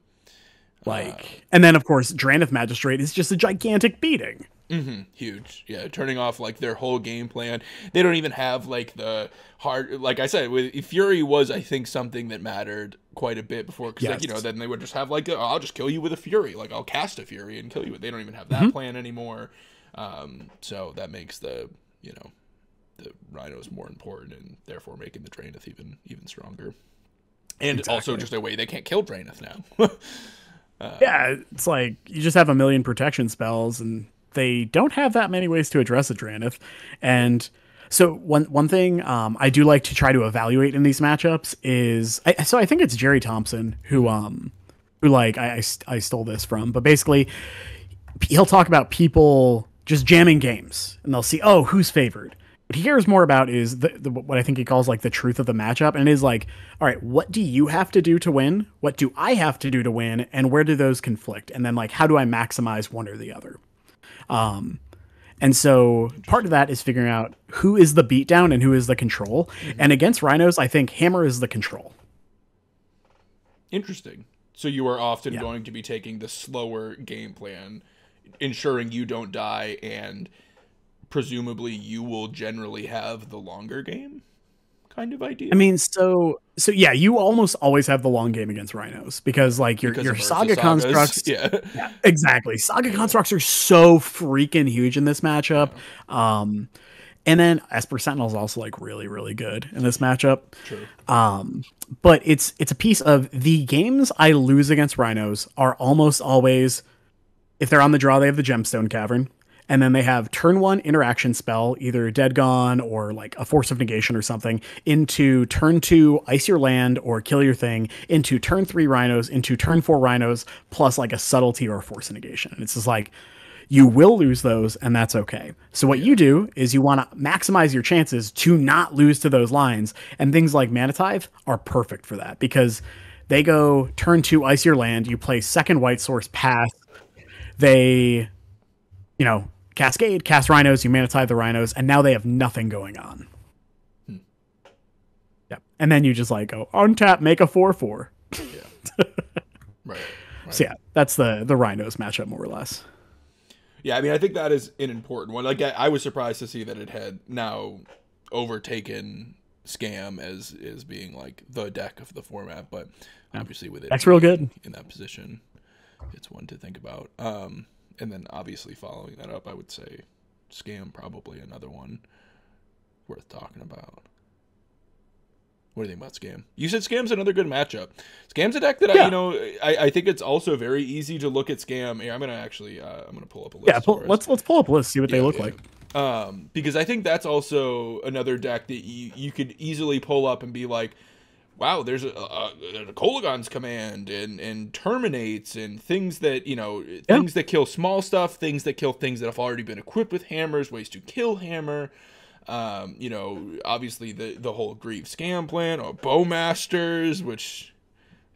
Like, uh, and then of course Drannith Magistrate is just a gigantic beating. Mm-hmm, huge, yeah. Turning off like their whole game plan. They don't even have like the hard. Like I said, with Fury was I think something that mattered quite a bit before because yes. like, you know then they would just have like oh, I'll just kill you with a Fury. Like I'll cast a Fury and kill you. They don't even have that mm-hmm. plan anymore. Um, so that makes the you know the rhino is more important and therefore making the Drannith even even stronger. And exactly. also just a way they can't kill Drannith now. <laughs> uh, yeah, it's like you just have a million protection spells and they don't have that many ways to address a Drannith. And so one one thing um, I do like to try to evaluate in these matchups is I, so I think it's Jerry Thompson who um who like I, I, I stole this from, but basically he'll talk about people just jamming games and they'll see oh who's favored. What he cares more about is the, the, what I think he calls like the truth of the matchup, and it is like, all right, what do you have to do to win? What do I have to do to win? And where do those conflict? And then like, how do I maximize one or the other? Um, and so part of that is figuring out who is the beatdown and who is the control. Mm-hmm. And against rhinos, I think hammer is the control. Interesting. So you are often yeah. going to be taking the slower game plan, ensuring you don't die, and presumably you will generally have the longer game kind of idea. I mean, so so yeah, you almost always have the long game against rhinos because like your because your saga constructs. Yeah. yeah. exactly. Saga constructs are so freaking huge in this matchup. Yeah. Um, and then Esper Sentinel is also like really really good in this matchup. True. Um, but it's it's a piece of the games I lose against rhinos are almost always if they're on the draw they have the gemstone cavern and then they have turn one interaction spell, either Dead Gone or like a Force of Negation or something, into turn two ice your land or kill your thing, into turn three rhinos, into turn four rhinos, plus like a subtlety or a Force of Negation. And it's just like you will lose those, and that's okay. So what you do is you want to maximize your chances to not lose to those lines, and things like Mana-Tithe are perfect for that because they go turn two ice your land, you play second white source path. They, you know, Cascade, cast rhinos, you Mana-Tithe the rhinos, and now they have nothing going on. Hmm. Yep. And then you just like go untap, make a four four. Yeah. right, <laughs> right. So yeah, that's the the rhinos matchup more or less. Yeah, I mean, I think that is an important one. Like, I, I was surprised to see that it had now overtaken scam as as being like the deck of the format, but obviously with it, that's real good in that position. It's one to think about. Um, and then obviously following that up, I would say Scam probably another one worth talking about. What do you think about Scam? You said Scam's another good matchup. Scam's a deck that yeah. I, you know, I, I think it's also very easy to look at Scam. I'm gonna actually, uh, I'm gonna pull up a list. Yeah, pull, let's let's pull up a list, see what yeah, they look yeah. like. Um, because I think that's also another deck that you you could easily pull up and be like, wow, there's a, a, a Kolaghan's command and and terminates and things that you know yeah. things that kill small stuff, things that kill things that have already been equipped with hammers, ways to kill hammer. Um, you know, obviously the the whole Grief scam plan or Bowmasters, which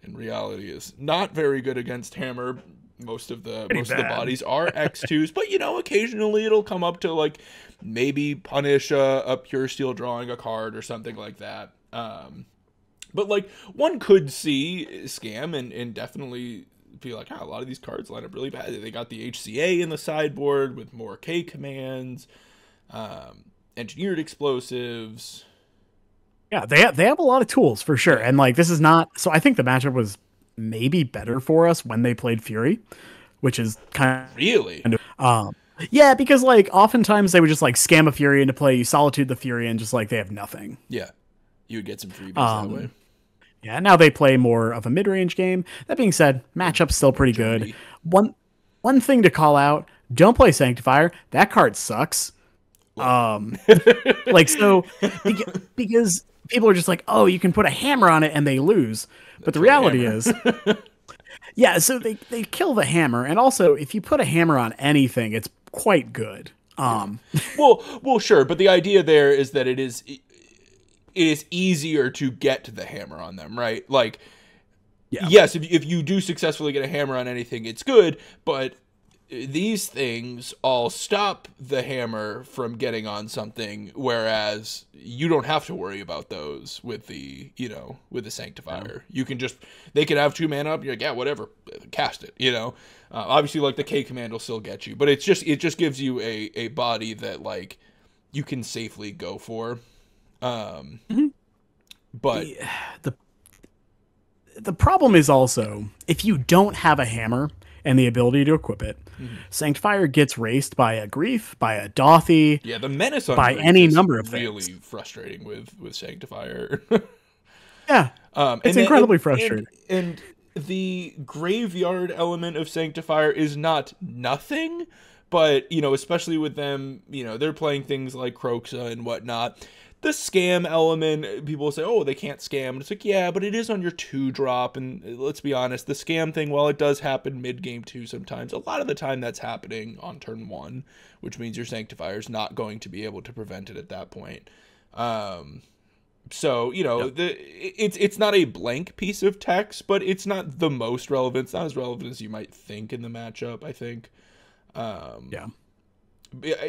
in reality is not very good against hammer. Most of the Pretty most bad. of the bodies are <laughs> X2s, but you know, occasionally it'll come up to like maybe punish a, a pure steel drawing a card or something like that. Um, but like one could see scam and, and definitely be like, oh, a lot of these cards line up really bad. They got the HCA in the sideboard with more K commands, um, engineered explosives. Yeah, they have, they have a lot of tools for sure. And like this is not so I think the matchup was maybe better for us when they played Fury, which is kind of really um yeah, because like oftentimes they would just like scam a Fury into play, you solitude the Fury, and just like they have nothing. Yeah, you would get some freebies um, that way. Yeah, now they play more of a mid-range game. That being said, matchup's still pretty good. One one thing to call out, don't play Sanctifier. That card sucks. Um <laughs> like so because people are just like, "Oh, you can put a hammer on it and they lose." But the reality is <laughs> Yeah, so they they kill the hammer and also if you put a hammer on anything, it's quite good. Um <laughs> well, well sure, but the idea there is that it is it is easier to get the hammer on them, right? Like yeah. yes, if if you do successfully get a hammer on anything, it's good, but these things all stop the hammer from getting on something whereas you don't have to worry about those with the you know with the sanctifier you can just they can have two man up you're like yeah whatever cast it you know uh, obviously like the k command will still get you but it's just it just gives you a a body that like you can safely go for um mm-hmm. but the, the the problem is also if you don't have a hammer and the ability to equip it. Mm-hmm. Sanctifier gets raced by a grief, by a Dauthi. Yeah, the menace on by any number of really things. frustrating with with Sanctifier. <laughs> yeah, um, it's incredibly then, frustrating. And, and the graveyard element of Sanctifier is not nothing, but you know, especially with them, you know, they're playing things like Kroxa and whatnot the scam element, people say, oh, they can't scam. And it's like, yeah, but it is on your two drop. And uh, let's be honest, the scam thing, while it does happen mid game two sometimes, a lot of the time that's happening on turn one, which means your Sanctifier is not going to be able to prevent it at that point. Um, so you know, yep. the it's it's not a blank piece of text, but it's not the most relevant. It's not as relevant as you might think in the matchup. I think. Um, yeah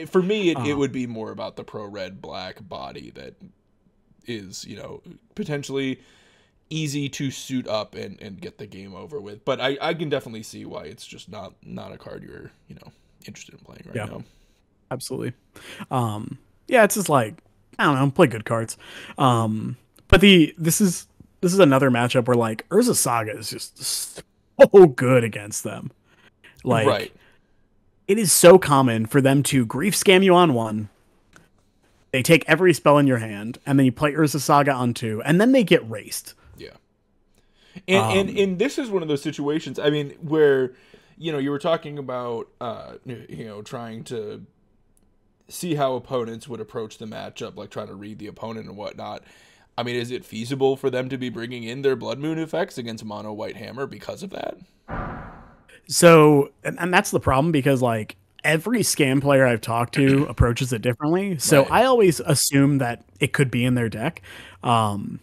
for me it, uh-huh. it would be more about the pro red black body that is you know potentially easy to suit up and, and get the game over with. But I, I can definitely see why it's just not not a card you're you know interested in playing right yeah, now. Absolutely. Um yeah it's just like i don't know play good cards. Um but the this is this is another matchup where like urza saga is just so good against them. Like right it is so common for them to grief scam you on one. They take every spell in your hand, and then you play Urza Saga on two, and then they get raced. Yeah. And, um, and and this is one of those situations. I mean, where you know you were talking about uh, you know trying to see how opponents would approach the matchup, like trying to read the opponent and whatnot. I mean, is it feasible for them to be bringing in their Blood Moon effects against Mono White Hammer because of that? So, and, and that's the problem because like every scam player I've talked to <clears throat> approaches it differently. So right. I always assume that it could be in their deck. Um,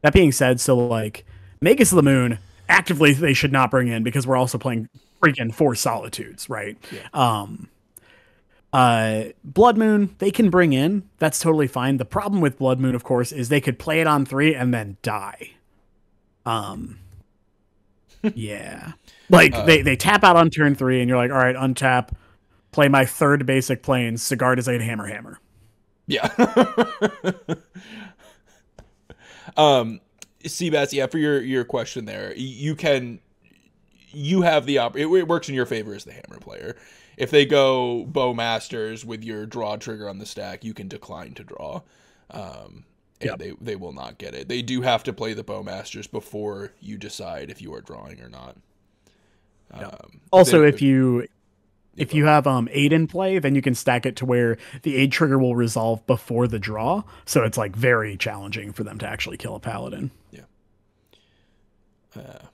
that being said, so like Magus of the Moon, actively they should not bring in because we're also playing freaking four solitudes, right? Yeah. Um, uh, Blood Moon, they can bring in. That's totally fine. The problem with Blood Moon, of course, is they could play it on three and then die. Um, yeah. Like uh, they, they tap out on turn three, and you're like, all right, untap, play my third basic plain, Sigarda's Aid Hammer Hammer. Yeah. <laughs> um, Seabass, yeah, for your your question there, you can you have the op. It, it works in your favor as the hammer player. If they go Bowmasters with your draw trigger on the stack, you can decline to draw. Um, and yep. they they will not get it. They do have to play the Bowmasters before you decide if you are drawing or not. Um, also, if you if you have um aid in play, then you can stack it to where the aid trigger will resolve before the draw. So it's like very challenging for them to actually kill a paladin. Yeah. Uh,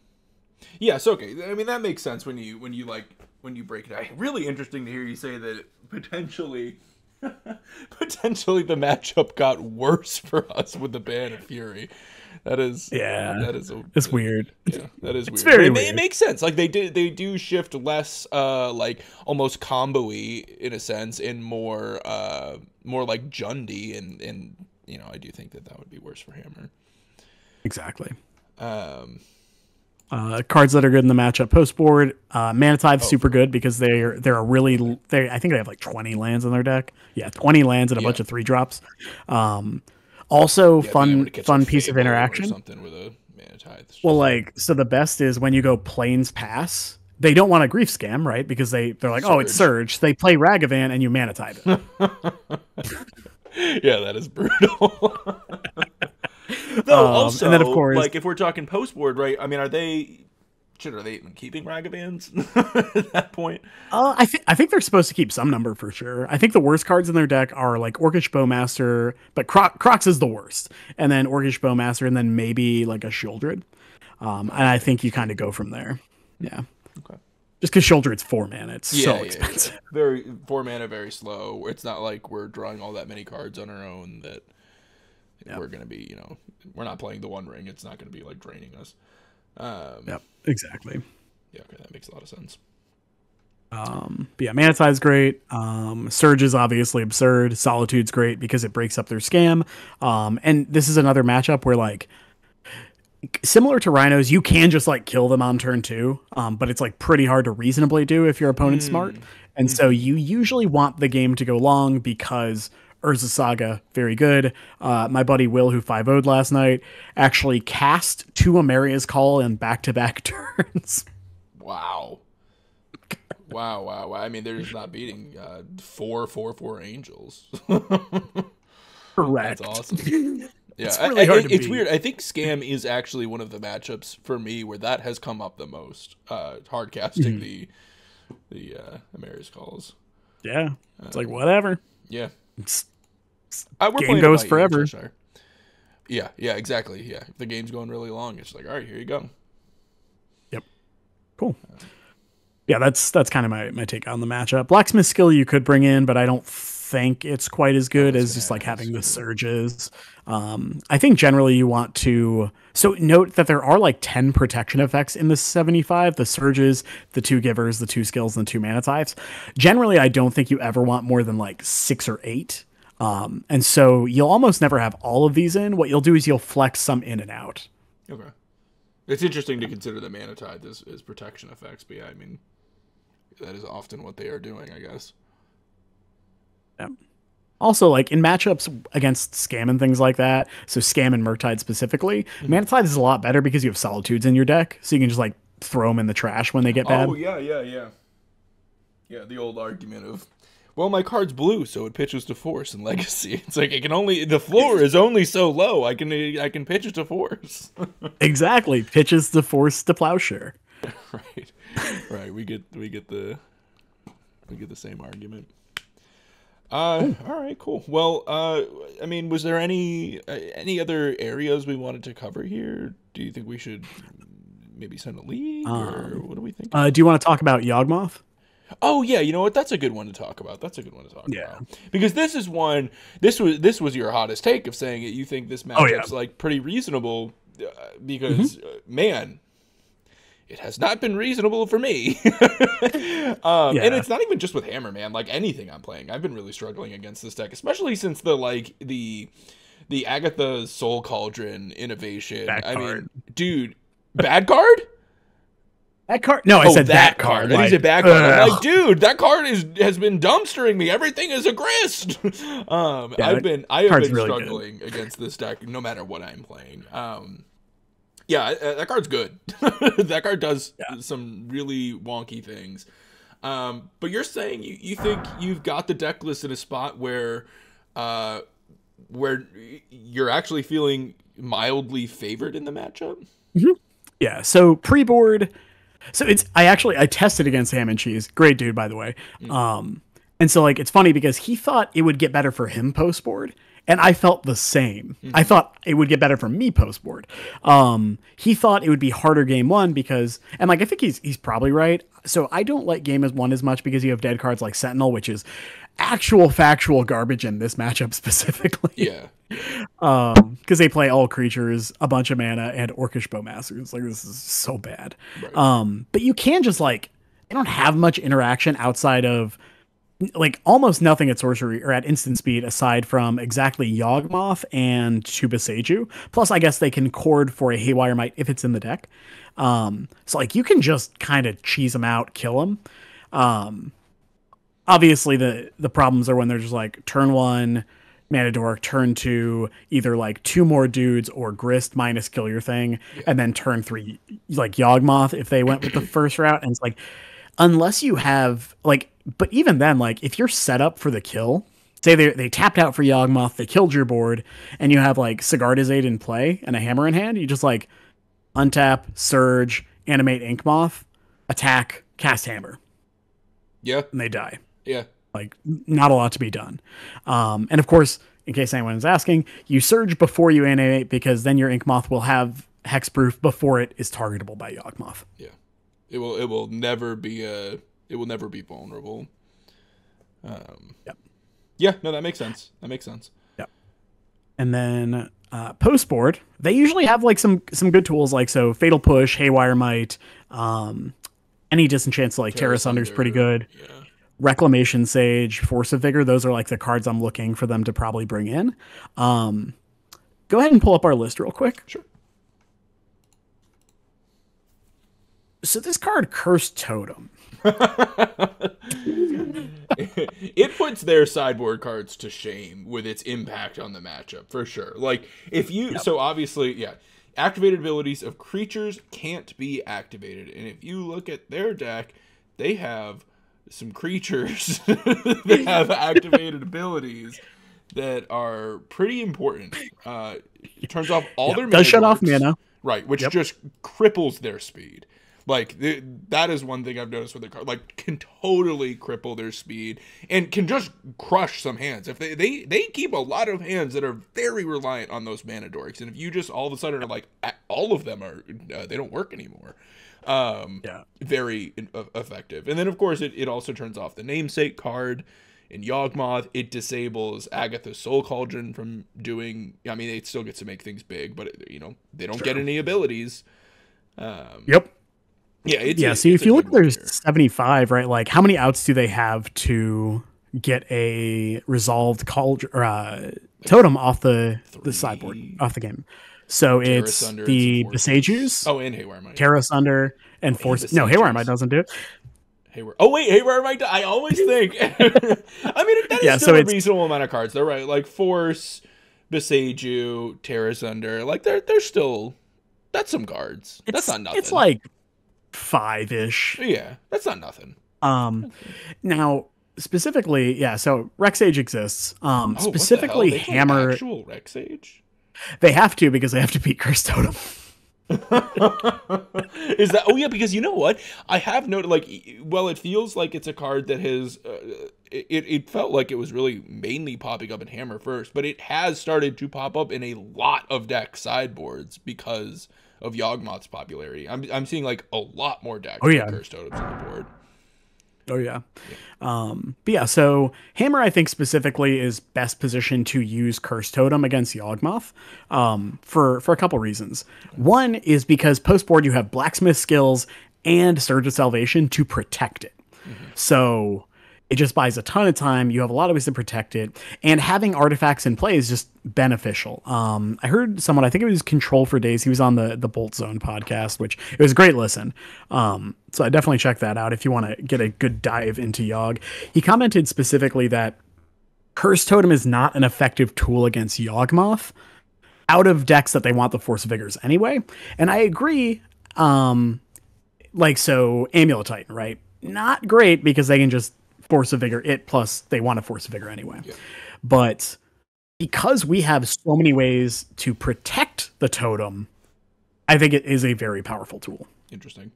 yes. Okay. I mean that makes sense when you when you like when you break it out. Really interesting to hear you say that potentially. <laughs> potentially the matchup got worse for us with the ban of Fury. That is yeah. That is a, it's weird. Yeah, that is it's weird. Very it, weird. it, makes sense. Like they did, they do shift less, uh, like almost combo-y in a sense, and more, uh, more like Jundi, and and you know, I do think that that would be worse for Hammer. Exactly. Um. Uh, cards that are good in the matchup post board. Uh, Mana Tithe oh, super good because they're they're a really they I think they have like twenty lands in their deck. Yeah, twenty lands and a yeah. bunch of three drops. Um, also, yeah, fun fun piece of interaction. something with a mana tithe. Well, like so, the best is when you go Plains pass. They don't want a grief scam, right? Because they they're like, surge. oh, it's surge. They play Ragavan and you mana tithe it. <laughs> yeah, that is brutal. <laughs> <laughs> Though um, also, and then of course, like if we're talking post board, right? I mean, are they Shit, are they even keeping Ragavans <laughs> at that point? Uh, I think I think they're supposed to keep some number for sure. I think the worst cards in their deck are like Orcish Bowmaster, but Croc- Crocs is the worst, and then Orcish Bowmaster, and then maybe like a Sheoldred. Um, and I think you kind of go from there. Yeah. Okay. Just because Sheoldred's four mana, it's yeah, so yeah, expensive. Yeah. Very four mana, very slow. It's not like we're drawing all that many cards on our own that we're gonna be. You know, we're not playing the One Ring. It's not gonna be like draining us. Um, Yep, exactly. Yeah, okay, that makes a lot of sense. Um, but yeah, Mana Tithe is great. Um, Surge is obviously absurd. Solitude's great because it breaks up their scam. Um, and this is another matchup where like similar to rhinos, you can just like kill them on turn two. Um, but it's like pretty hard to reasonably do if your opponent's smart. And so you usually want the game to go long because Urza Saga, very good. Uh, my buddy Will, who 5 0'd last night, actually cast two Emeria's Call in back to back turns. Wow. Wow, wow, wow. I mean, they're just not beating uh, four, four, four angels. <laughs> Correct. That's awesome. Yeah, It's really I- to it's weird. I think Scam is actually one of the matchups for me where that has come up the most. Uh, hard casting Mm-hmm. the the uh, Emeria's calls. Yeah. It's like, whatever. Yeah, It's, uh, Game goes forever. Yeah, yeah, exactly. Yeah, if the game's going really long. It's like, all right, here you go. Yep. Cool. Yeah, that's that's kind of my, my take on the matchup. Blacksmith skill you could bring in, but I don't think it's quite as good as just like having the surges. Um, I think generally you want to. So note that there are like ten protection effects in the seventy five: the surges, the two givers, the two skills, and the two mana tithes. Generally, I don't think you ever want more than like six or eight. Um, and so you'll almost never have all of these in. What you'll do is you'll flex some in and out. Okay. It's interesting to consider the mana tithe as, as protection effects, but yeah, I mean, that is often what they are doing, I guess. Also, like in matchups against Scam and things like that, so Scam and Murktide specifically, Mm-hmm. Mana Tithe is a lot better because you have Solitudes in your deck, so you can just like throw them in the trash when they get bad. Oh yeah, yeah, yeah. Yeah, the old argument of, well, my card's blue, so it pitches to force and <laughs> legacy. It's like it can only the floor is only so low. I can I can pitch it to force. <laughs> Exactly, pitches the force to plowshare. <laughs> right, right. We get we get the we get the same argument. Uh, all right, cool. Well, uh, I mean, was there any uh, any other areas we wanted to cover here? Do you think we should maybe send a league, or what do we think? Uh, do you want to talk about Yawgmoth? Oh yeah, you know what? That's a good one to talk about. That's a good one to talk Yeah. about. Because this is one. This was this was your hottest take of saying it. You think this matchup's Oh, yeah. like pretty reasonable uh, because Mm-hmm. uh, man, it has not been reasonable for me. <laughs> um, Yeah. And it's not even just with Hammer, man. Like anything I'm playing, I've been really struggling against this deck, especially since the like the the Agatha Soul Cauldron innovation. Bad I mean, card. dude, bad card. That card? No, I Oh, said that, that, card. card. That is a like, bad card. I'm like, dude, that card is has been dumpstering me. Everything is a grist. <laughs> um, Yeah, I've been I have been really good. struggling against this deck no matter what I'm playing. Um, yeah, uh, that card's good. <laughs> that card does some really wonky things. Um, but you're saying you, you think you've got the deck list in a spot where, uh, where you're actually feeling mildly favored in the matchup. Yeah. So pre-board. So it's I actually I tested against Ham and Cheese. Great dude, by the way. Um, and so like it's funny because he thought it would get better for him post board, and I felt the same. I thought it would get better for me post board. Um, he thought it would be harder game one because, and like I think he's he's probably right. So I don't like game as one as much because you have dead cards like Sentinel, which is actual factual garbage in this matchup <laughs> specifically Yeah. um because they play all creatures a bunch of mana and orcish bowmasters like this is so bad um but you can just like they don't have much interaction outside of like almost nothing at sorcery or at instant speed aside from exactly Yawgmoth and Tubaseju. Plus, I guess they can cord for a Haywire Mite if it's in the deck. Um, so like you can just kind of cheese them out, kill them. Um, obviously the the problems are when they're just like turn one Manadork, turn two, either like two more dudes or Grist minus kill your thing, and then turn three like Yawgmoth if they went with the <clears throat> first route. And it's like unless you have like but even then, like if you're set up for the kill, say they they tapped out for Yawgmoth, they killed your board, and you have like Sigarda's Aid in play and a hammer in hand, you just like untap, surge, animate Inkmoth, attack, cast hammer, Yeah. and they die. Yeah. Like not a lot to be done. Um, and of course, in case anyone is asking, you surge before you animate because then your Inkmoth will have hexproof before it is targetable by Yawgmoth. Yeah. It will it will never be a it will never be vulnerable. Um Yep. Yeah, no, that makes sense. That makes sense. Yeah. And then uh, post board, they usually have like some some good tools like so Fatal Push, Haywire Mite, um, any disenchants like Tear Asunder's pretty good. Yeah. Reclamation Sage, Force of Vigor, those are like the cards I'm looking for them to probably bring in. Um, go ahead and pull up our list real quick. Sure. So this card, Cursed Totem. <laughs> it puts their sideboard cards to shame with its impact on the matchup for sure. Like if you so obviously yeah, activated abilities of creatures can't be activated, and if you look at their deck, they have some creatures <laughs> that have activated abilities that are pretty important. Uh, it turns off all Yep, their does shut off mana. right? Which Yep. just cripples their speed. Like th- that is one thing I've noticed with the card. Like can totally cripple their speed and can just crush some hands. If they they they keep a lot of hands that are very reliant on those mana dorks, and if you just all of a sudden are like all of them are uh, they don't work anymore. Um, Yeah. very in- e- effective. And then of course it, it also turns off the namesake card. In Yawgmoth, it disables Agatha's Soul Cauldron from doing. I mean, it still gets to make things big, but you know they don't get any abilities. Um, Yep. yeah, it's Yeah. a- So if you look, there's here. 75, right? Like, how many outs do they have to get a resolved cauldron or uh, totem off the the sideboard off the game? So it's Sunder and the. Boseijus, Oh, and Haywire Mite. Tear Asunder, and Force. No, Haywire Mite doesn't do it. Haywire. Oh wait, Haywire Mite. I always <laughs> think. <laughs> I mean, that is Yeah, still so a it's- reasonable amount of cards. They're right. Like Force, Boseiju, Tear Asunder. Like they're they're still. That's some cards. It's, that's not nothing. It's like five ish. Yeah, that's not nothing. Um, now specifically, yeah. So Rex Age exists. Um, Oh, the specifically Hammer. Actual Rex Age. They have to because they have to beat Cursed Totem. is that oh yeah because you know what i have noted like well it feels like it's a card that has uh, it, it felt like it was really mainly popping up in hammer first but it has started to pop up in a lot of deck sideboards because of Yawgmoth's popularity i'm, I'm seeing like a lot more decks Oh, yeah. Cursed Totems on the board Oh yeah. Um, but yeah, so Hammer I think specifically is best positioned to use Cursed Totem against Yawgmoth um, for for a couple reasons. One is because post board you have blacksmith skills and Surge of Salvation to protect it. So it just buys a ton of time. You have a lot of ways to protect it, and having artifacts in play is just beneficial. Um, I heard someone, I think it was Control for Days. He was on the the Bolt Zone podcast, which it was a great listen. Um, so I definitely check that out if you want to get a good dive into Yawg. He commented specifically that Cursed Totem is not an effective tool against Yawgmoth out of decks that they want the Force Vigors anyway. And I agree. Um, like so, Amulet Titan, right? Not great because they can just Force of Vigor it plus they want to Force of Vigor anyway. But because we have so many ways to protect the totem, I think it is a very powerful tool. interesting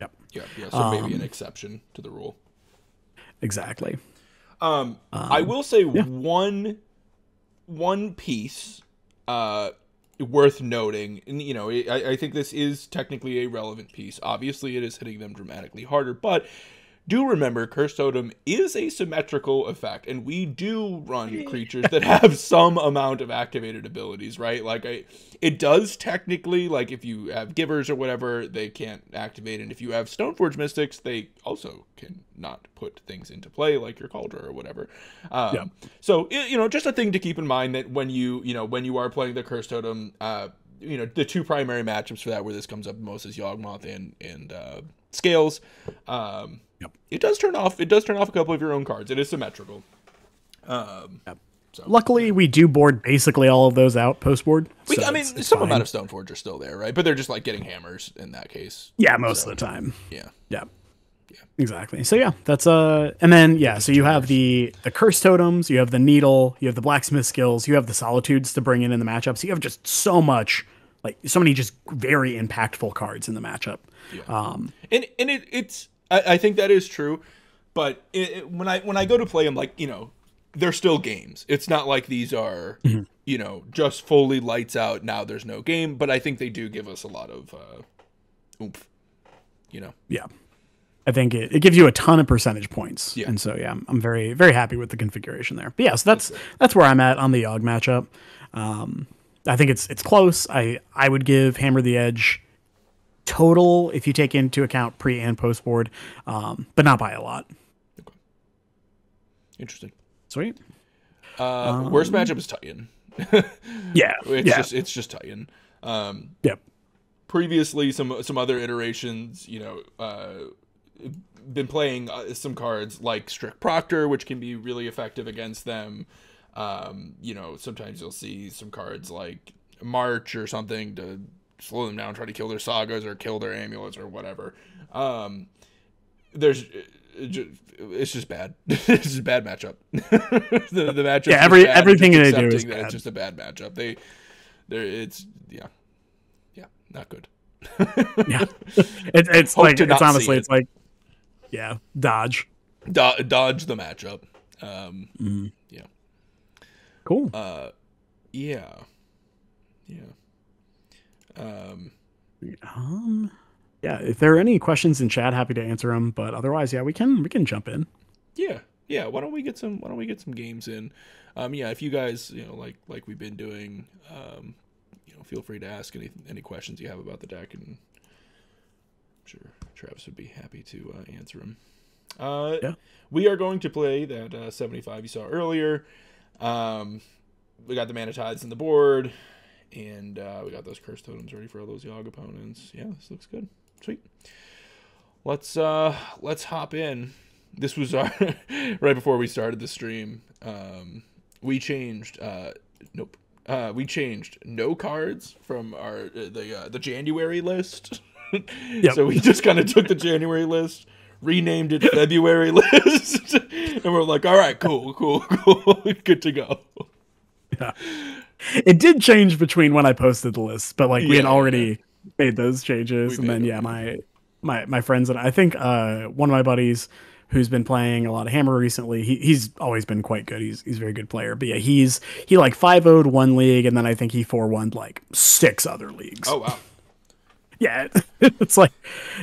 Yep. yeah yeah so maybe Um, an exception to the rule Exactly. Um, I will say one one piece uh worth noting, and you know, I, I think this is technically a relevant piece. Obviously, it is hitting them dramatically harder, but do remember, Cursed Totem is a symmetrical effect, and we do run <laughs> creatures that have some amount of activated abilities, right? Like, I, it does technically, like, if you have Givers or whatever, they can't activate, and if you have Stoneforge Mystics, they also can not put things into play, like your Cauldron or whatever. Um, Yeah. So, you know, just a thing to keep in mind that when you, you know, when you are playing the Cursed Totem, uh, you know, the two primary matchups for that where this comes up most is Yawgmoth and and uh, Scales. Um, Yep. It does turn off. It does turn off a couple of your own cards. It is symmetrical. Um, Luckily, we do board basically all of those out post board. so I mean, it's- it's some fine. amount of Stoneforge are still there, right? But they're just like getting hammers in that case. yeah, most of the time. Yeah. Yeah. Yeah. Exactly. So yeah, that's uh and then yeah, so you have the the Cursed Totems, you have the needle, you have the blacksmith skills, you have the solitudes to bring in in the matchup. So you have just so much like so many just very impactful cards in the matchup. Um and and it, it's I, I think that is true but it, it- when i when i go to play them like you know they're still games it's not like these are Mm-hmm. you know just fully lights out now there's no game but i think they do give us a lot of uh oomph you know yeah. I think it, it gives you a ton of percentage points. Yeah. And so yeah, I'm, I'm very very happy with the configuration there. But yeah, so that's that's where I'm at on the Og matchup. Um I think it's it's close. I I would give Hammer the Edge total if you take into account pre and post board, um, but not by a lot. Interesting. Sweet. Uh, worst matchup is Titan. <laughs> Yeah. <laughs> It's yeah. just it's just Titan. Um, yep. previously, some some other iterations, you know, uh, been playing uh, some cards like Strict Proctor, which can be really effective against them. Um, you know, sometimes you'll see some cards like March or something to slow them down, try to kill their sagas or kill their amulets or whatever. Um, there's it's just bad. <laughs> it's just a bad matchup. <laughs> the, the matchup. Yeah, every- everything they do is bad. It's just a bad matchup. They, they it's yeah, yeah, not good. <laughs> Yeah. It, it's Hope like it's honestly it. it's like yeah, dodge. Do- dodge the matchup. Um, Mm-hmm. yeah, Cool. uh, yeah, yeah. Um, Um, yeah, if there are any questions in chat, happy to answer them. But otherwise, yeah, we can we can jump in. yeah, yeah. Why don't we get some? Why don't we get some games in? Um, yeah, if you guys, you know, like like we've been doing, um, you know, feel free to ask any any questions you have about the deck, and I'm sure Travis would be happy to uh, answer them. Uh, Yeah. we are going to play that uh, 75 you saw earlier. Um, we got the mana tithes in the board, and uh, we got those Cursed Totems ready for all those Yawg opponents. Yeah, this looks good. Sweet. Let's uh let's hop in. This was our <laughs> right before we started the stream. Um, we changed. Uh, nope. Uh, we changed no cards from our uh, the uh, the January list. <laughs> So we just kind of took the January list, renamed it February <laughs> list, and we're like, all right, cool, cool, cool, good to go. Yeah. It did change between when I posted the list, but like we had Yeah, already made those changes, We and then yeah, my my my friends and I think uh one of my buddies who's been playing a lot of Hammer recently. He he's always been quite good. He's he's a very good player. But yeah, he's he like 5 0'd one league and then I think he 4 1 like six other leagues. Oh wow. <laughs> Yeah. <laughs> it's like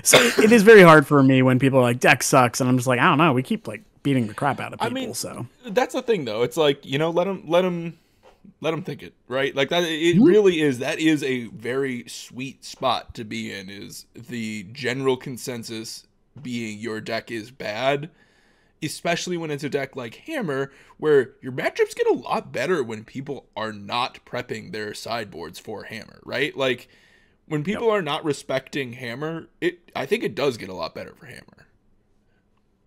so it is very hard for me when people are like deck sucks and I'm just like, I don't know, we keep like beating the crap out of people, mean, so that's the thing though it's like you know let them let them let them think it right? Like that it really is that is a very sweet spot to be in is the general consensus being your deck is bad especially when it's a deck like hammer where your matchups get a lot better when people are not prepping their sideboards for hammer right? Like when people are not respecting hammer it i think it does get a lot better for hammer.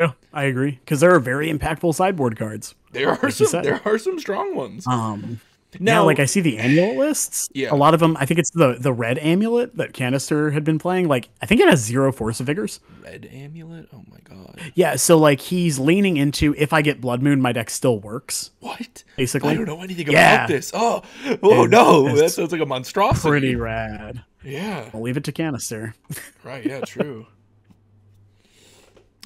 Yeah, I agree. Because there are very impactful sideboard cards. there are you some there are some strong ones. Um now Now, like I see the amulet lists. Yeah. A lot of them. I think it's the the red amulet that Kanister had been playing. Like I think it has zero force of vigors. red amulet oh my god Yeah. So like he's leaning into if I get Blood Moon, my deck still works. What? Basically. I don't know anything Yeah. about this. Oh, oh It's- no, it's that sounds like a monstrosity. Pretty rad. Yeah, I'll leave it to Kanister. <laughs> right. Yeah, true.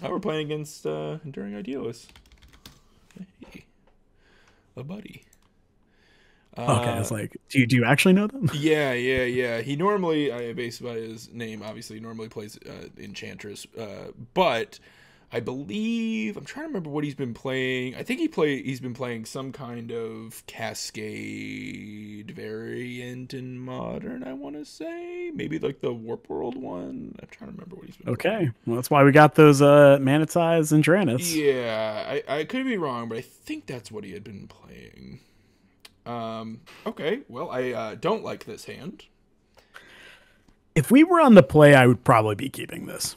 oh, we're playing against uh, Enduring Idealist. Hey, a buddy. Okay. Uh, I was like, do you do you actually know them? <laughs> Yeah, yeah, yeah. He normally, I based by his name, obviously, normally plays uh, Enchantress, uh, but I believe I'm trying to remember what he's been playing. I think he play he's been playing some kind of Cascade variant in Modern. I want to say maybe like the Warp World one. I'm trying to remember what he's been. Okay. Well, that's why we got those uh Mana Tithes and Dranniths. Yeah, I, I could be wrong, but I think that's what he had been playing. Um. Okay. Well, I uh, don't like this hand. If we were on the play, I would probably be keeping this.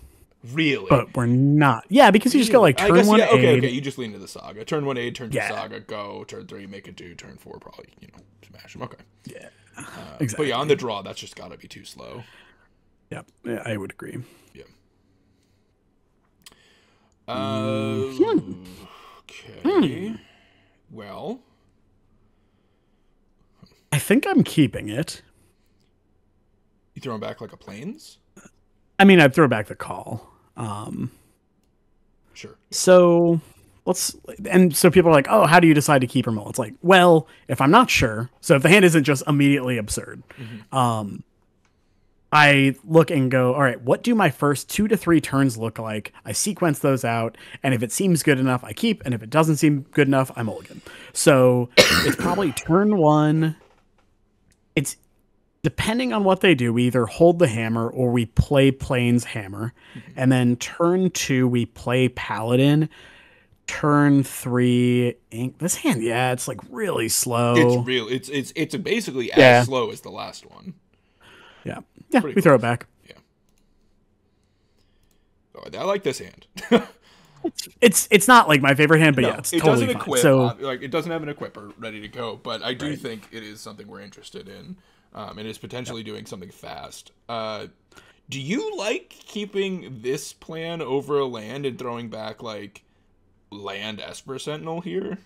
Really. But we're not. Yeah, because you just go like turn guess, one yeah, okay, aid. okay. You just lean to the saga. Turn one aid, turn two Yeah. saga, go. Turn three, make it do. Turn four, probably you know smash him. Okay, Yeah. Uh, exactly. but yeah, on the draw, that's just got to be too slow. Yep. Yeah, I would agree. Yeah. Uh, Hmm. okay. Well, I think I'm keeping it. you throwing back like a plains? I mean, I'd throw back the call. Um, Sure. so let's, and so people are like, oh, how do you decide to keep or mull? It's like, well, if I'm not sure, so if the hand isn't just immediately absurd, um, I look and go, all right, what do my first two to three turns look like? I sequence those out, and if it seems good enough, I keep, and if it doesn't seem good enough, I mulligan. So it's probably turn one. It's depending on what they do, we either hold the hammer or we play Plains Hammer. Mm-hmm. And then turn two, we play Paladin. Turn three, ink. This hand, yeah, it's like really slow. It's real. It's it's it's basically as yeah. slow as the last one. Yeah, yeah. Pretty we close. throw it back. Yeah. Oh, I like this hand. <laughs> it's it's not like my favorite hand, but no, yeah, it's it totally doesn't fine. equip. So uh, like it doesn't have an equipper ready to go, but I do right. think it is something we're interested in um, and is potentially doing something fast. Uh, do you like keeping this plan over a land and throwing back like land Esper Sentinel here?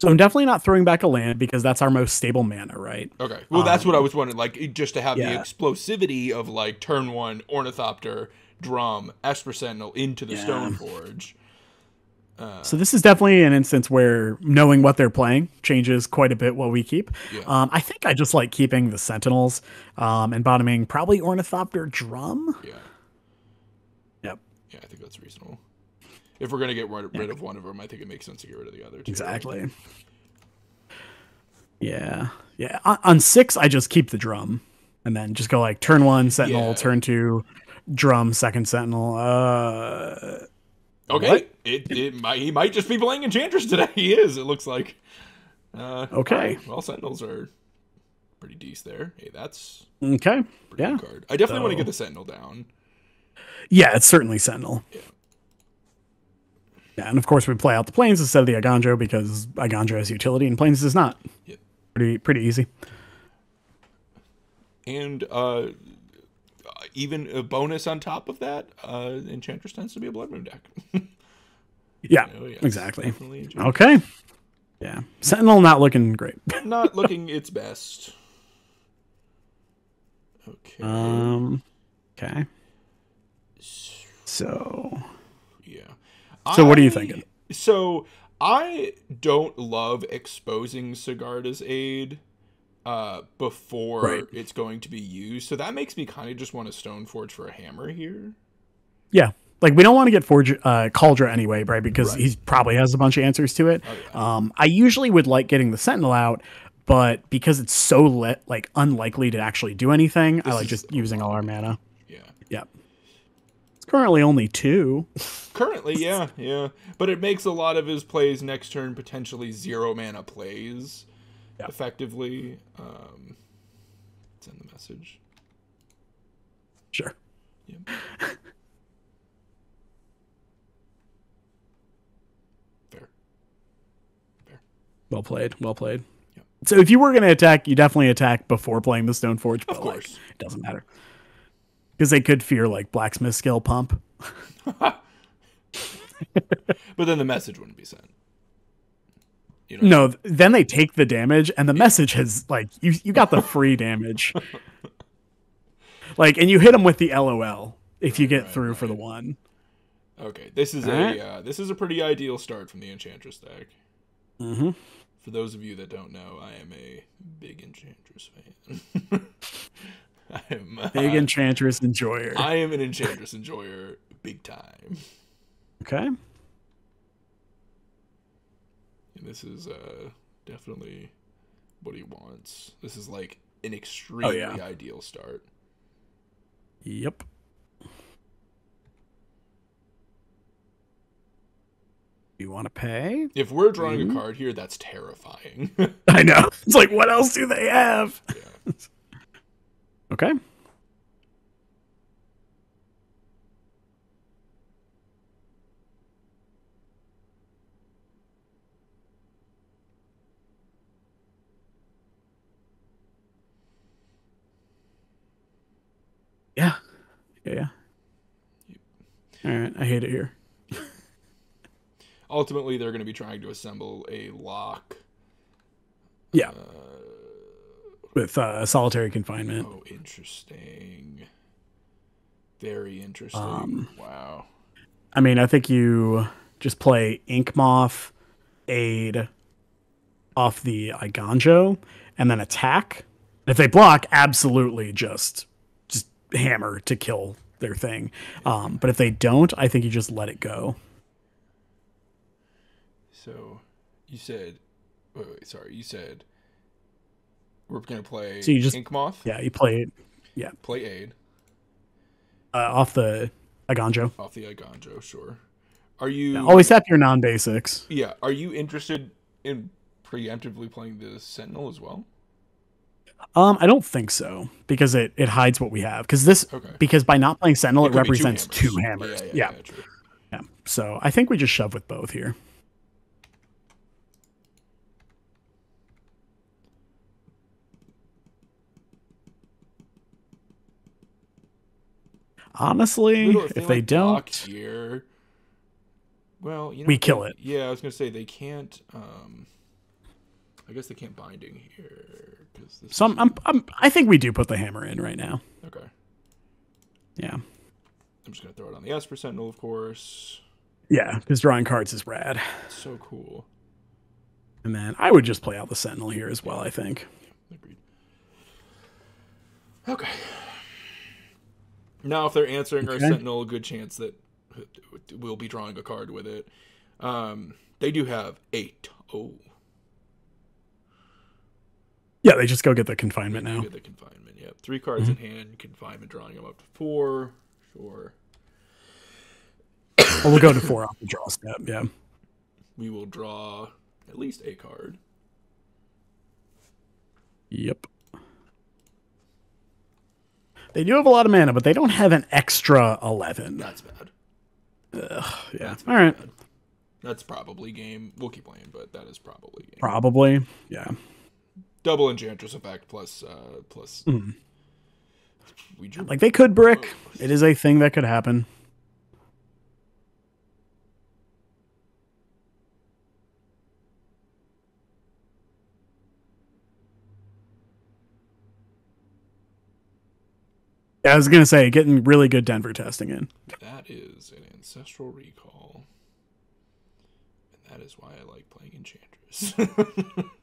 So I'm definitely not throwing back a land because that's our most stable mana, right? Okay. Well, that's um, what I um, was wondering. Like, just to have yeah. the explosivity of like turn one Ornithopter, Drum, Esper Sentinel into the yeah. Stoneforge so this is definitely an instance where knowing what they're playing changes quite a bit what we keep. Yeah. Um, I think I just like keeping the Sentinels um, and bottoming probably Ornithopter Drum. Yeah. Yep. Yeah, I think that's reasonable. If we're gonna get rid, rid of one of them, I think it makes sense to get rid of the other two. Exactly. Yeah, yeah. On, on, six, I just keep the drum, and then just go like turn one Sentinel, yeah. turn two Drum, second Sentinel. Uh, Okay, what? it it might he might just be playing Enchantress today. <laughs> He is. It looks like. Uh, okay. Right. Well, Sentinels are pretty decent there. Hey, that's okay. Yeah. Card. I definitely so... want to get the Sentinel down. Yeah, it's certainly Sentinel. Yeah. Yeah, and of course we play out the plains instead of the Eiganjo because Eiganjo has utility and plains does not. Yeah. Pretty pretty easy. And uh even a bonus on top of that, uh, Enchantress tends to be a Blood Moon deck. <laughs> yeah, oh, yes, exactly. Okay. Yeah, Sentinel not looking great. <laughs> not looking its best. Okay. Um. Okay. So. Yeah. So I, what are you thinking? So I don't love exposing Sigarda's aid uh, before right. it's going to be used. So that makes me kind of just want to Stoneforge for a hammer here. Yeah. Like we don't want to get Forge uh, Kaldra anyway, right? Because right. he probably has a bunch of answers to it. Oh, yeah. um, I usually would like getting the Sentinel out, but because it's so lit, like unlikely to actually do anything, this I like just using all our mana. Yeah. Yeah. It's currently only two. currently, yeah, yeah. But it makes a lot of his plays next turn potentially zero mana plays effectively. Um, send the message. Sure. Yep. <laughs> Fair. Fair. Well played. Well played. Yep. So if you were going to attack, you definitely attack before playing the Stoneforge. But of course. Like, it doesn't matter. Because they could fear like blacksmith skill pump. <laughs> but then the message wouldn't be sent. You know? No, then they take the damage, and the yeah. message has like you you got the free damage. <laughs> like, and you hit them with the LOL if you get right, through right. for the one. Okay, this is All a right. uh, this is a pretty ideal start from the Enchantress deck. Mm-hmm. For those of you that don't know, I am a big Enchantress fan. <laughs> I am big uh, Enchantress enjoyer. I am an Enchantress enjoyer, big time. Okay. And this is uh, definitely what he wants. This is like an extremely oh, yeah. ideal start. Yep. You want to pay? If we're drawing mm-hmm. a card here, that's terrifying. <laughs> I know. It's like, what else do they have? Yeah. <laughs> okay. Yeah. Yeah. yeah. All right. I hate it here. Ultimately, they're going to be trying to assemble a lock. Yeah. Uh, With uh, solitary confinement. Oh, interesting. Very interesting. Um, wow. I mean, I think you just play Ink Moth, Aid off the Eiganjo, and then attack. If they block, absolutely just hammer to kill their thing. Um, but if they don't, I think you just let it go. So you said, wait, wait, sorry, you said We're gonna play So you just- Ink Moth. Yeah, you play it Yeah, Play Aid uh, off the Eiganjo. off the Eiganjo. Sure. Are you Yeah, always have your non basics. Yeah. Are you interested in preemptively playing the Sentinel as well? Um, I don't think so because it, it hides what we have. Because this Okay. because by not playing Sentinel, it, could be two represents two hammers. Yeah. Yeah, yeah, true. yeah. So I think we just shove with both here. Honestly, if, they, they like, don't, here, well, you know, We they- kill it. Yeah, I was gonna say they can't. Um, I guess they can't binding here because this. so I'm, I'm, I'm, I think we do put the hammer in right now. okay. Yeah, I'm just gonna throw it on the Esper Sentinel, of course. yeah, because drawing cards is rad. So cool. And then I would just play out the Sentinel here as well. I think. Agreed. Okay. Now, if they're answering our Sentinel, a good chance that we'll be drawing a card with it. Um, they do have eight. Oh, Yeah, they just go get the confinement now. get the confinement. Yep, three cards mm-hmm. in hand, confinement, drawing them up to four. Sure. <coughs> Or we'll go to four off the draw step. Yeah. We will draw at least a card. Yep. They do have a lot of mana, but they don't have an extra eleven. That's bad. Yeah. That's All right. bad. That's probably game. We'll keep playing, but that is probably game. Probably. Yeah. Double Enchantress effect plus uh plus. Mhm. We drew Like they could brick. It is a thing that could happen. Yeah, I was gonna say getting really good Denver testing in. That is an ancestral recall. And that is why I like playing Enchantress. <laughs>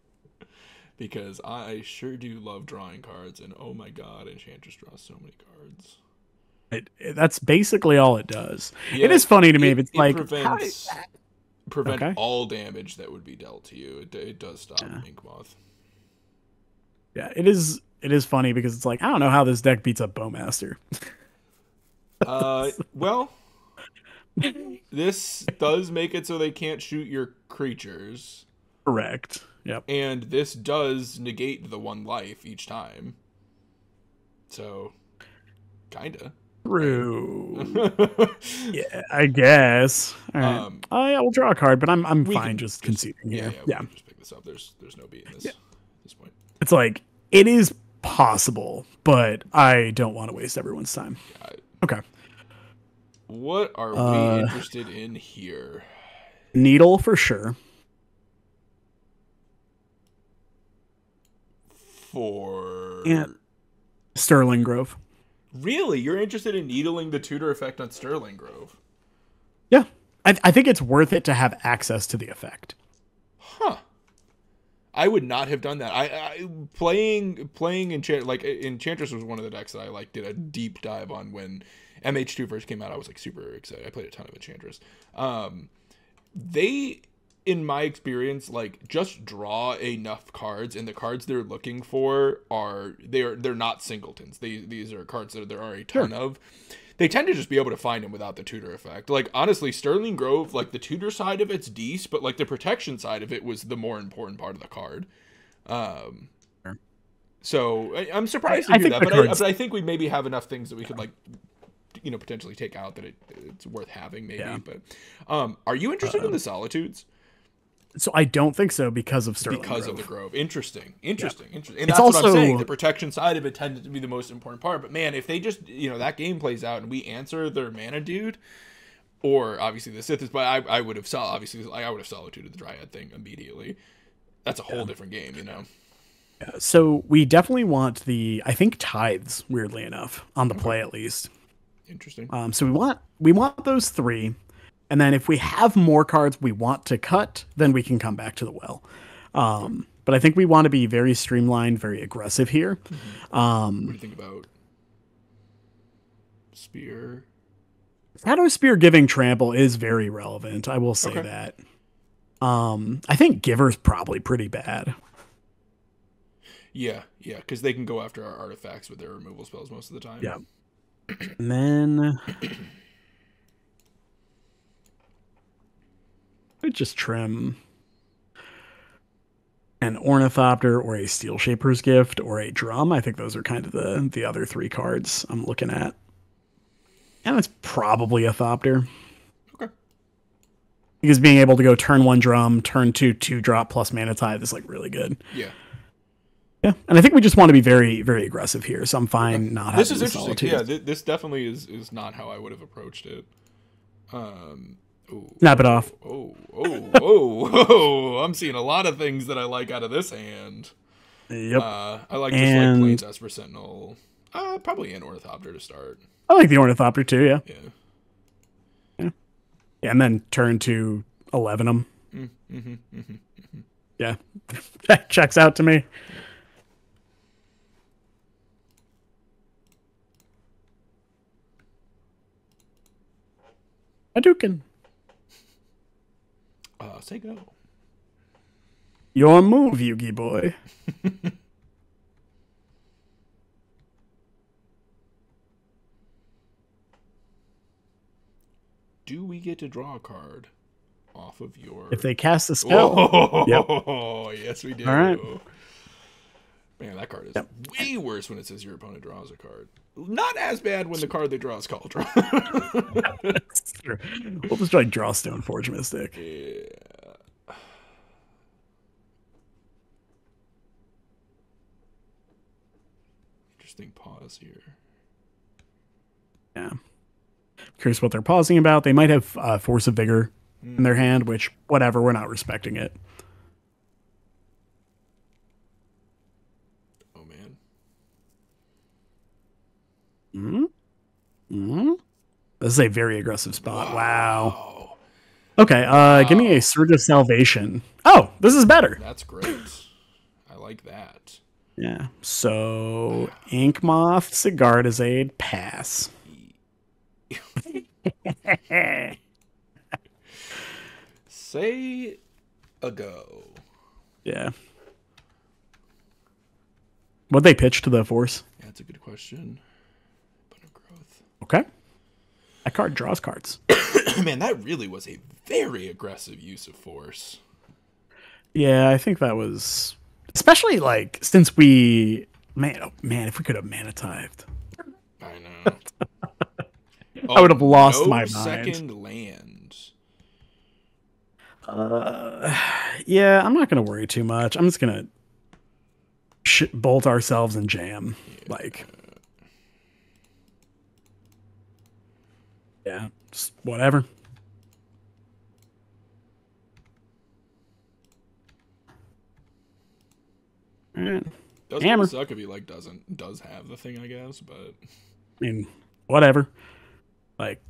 because I sure do love drawing cards, and oh my god, Enchantress draws so many cards. It, it- that's basically all it does. Yeah, it is funny to me. It, It's it like prevents prevent Okay. all damage that would be dealt to you. It, it does stop Yeah. Ink Moth. yeah, it is. It is funny because it's like I don't know how this deck beats up Bowmaster. <laughs> Uh, well, <laughs> this does make it so they can't shoot your creatures. Correct. Yep. and this does negate the one life each time. So, kinda. True. <laughs> yeah, I guess. All right. Um, oh yeah, we'll draw a card, but I'm I'm fine just just- conceding yeah, here. yeah, Yeah, We can just pick this up. There's there's no beat in this at this point. it's like it is possible, but I don't want to waste everyone's time. Yeah, I- Okay. what are we Uh, interested in here? Needle for sure. For Yeah. Sterling Grove. really, you're interested in needling the tutor effect on Sterling Grove? Yeah. I, I think it's worth it to have access to the effect. Huh. I would not have done that. I, I playing playing enchant like Enchantress was one of the decks that I like did a deep dive on when MH2 first came out. I was like super excited. I played a ton of Enchantress. Um, they, in my experience, like just draw enough cards, and the cards they're looking for are they are they're not singletons. They these are cards that there are a ton of. They tend to just be able to find them without the tutor effect. Like honestly, Sterling Grove, like the tutor side of it's decent, but like the protection side of it was the more important part of the card. Um, Sure. so I, I'm surprised to I hear think that, but I, but I think we maybe have enough things that we could like, you know, potentially take out that it, it's worth having maybe. Yeah. But um, are you interested in the Solitudes So I don't think so because of Sterling because Grove. of the Grove? Interesting, interesting, interesting. And It's that's what I'm also- saying. The protection side of it tended to be the most important part. But man, if they just you know that game plays out and we answer their mana dude. Or obviously the Sith is, but I, I would have saw obviously I would have solitude the Dryad thing immediately. That's a whole different game, you know. So we definitely want the I think tithes, weirdly enough, on the play at least. Interesting. Um, so we want we want those three, and then if we have more cards we want to cut, then we can come back to the well. Um, but I think we want to be very streamlined, very aggressive here. Um, What do you think about Spear? Shadow Spear giving trample is very relevant. I will say Okay. that. Um, I think Giver's probably pretty bad. Yeah, yeah, because they can go after our artifacts with their removal spells most of the time. Yeah. And then <clears throat> Just trim an ornithopter or a Steelshaper's Gift or a drum. I think those are kind of the the other three cards I'm looking at. And it's probably a thopter. Okay. Because being able to go turn one drum, turn two, two drop plus mana tithe is like really good. Yeah. Yeah. And I think we just want to be very, very aggressive here. So I'm fine not This having is the interesting. solitude. Yeah, th- this definitely is is not how I would have approached it. Um. Ooh. Snap it off. Oh, oh, oh, oh! I'm seeing a lot of things that I like out of this hand. Yep. Uh, I like just like And- plain Esper Sentinel. Uh, probably an Ornithopter to start. I like the ornithopter too, yeah. Yeah. Yeah, and then turn to 11 them. Mm-hmm, Yeah, <laughs> that checks out to me. Hadouken. Uh, say go. Your move, Yugi boy. <laughs> Do we get to draw a card off of your? If they cast a spell. <laughs> Oh, yes, we do. All right. Man, that card is way worse when it says your opponent draws a card. Not as bad when the card they draw is called draw. Sure. <laughs> We'll just like draw Stoneforge Mystic. yeah. Interesting pause here. Yeah. Curious what they're pausing about. They might have uh, Force of Vigor in their hand, which, whatever, we're not respecting it. Oh man. Hmm This is a very aggressive spot. Wow. Oh, Okay, uh, give me a Surge of Salvation. Oh, this is better. that's great. I like that. Yeah. So, Ink Moth, Sigarda's Aid, pass. <laughs> Say a go. Yeah. What they pitch to the Force? Yeah, that's a good question. But of growth. Okay. That card draws cards. <coughs> Man, that really was a very aggressive use of force. Yeah, I think that was especially like since we man oh, man if we could have mana tithed. I know. <laughs> I would have lost no my mind. second land. Uh, yeah, I'm not gonna worry too much. I'm just gonna sh- bolt ourselves and jam. Like, yeah, just whatever. Alright. Does Hammer. Hammer. suck if he like doesn't does have the thing, I guess, but I mean, whatever. Like,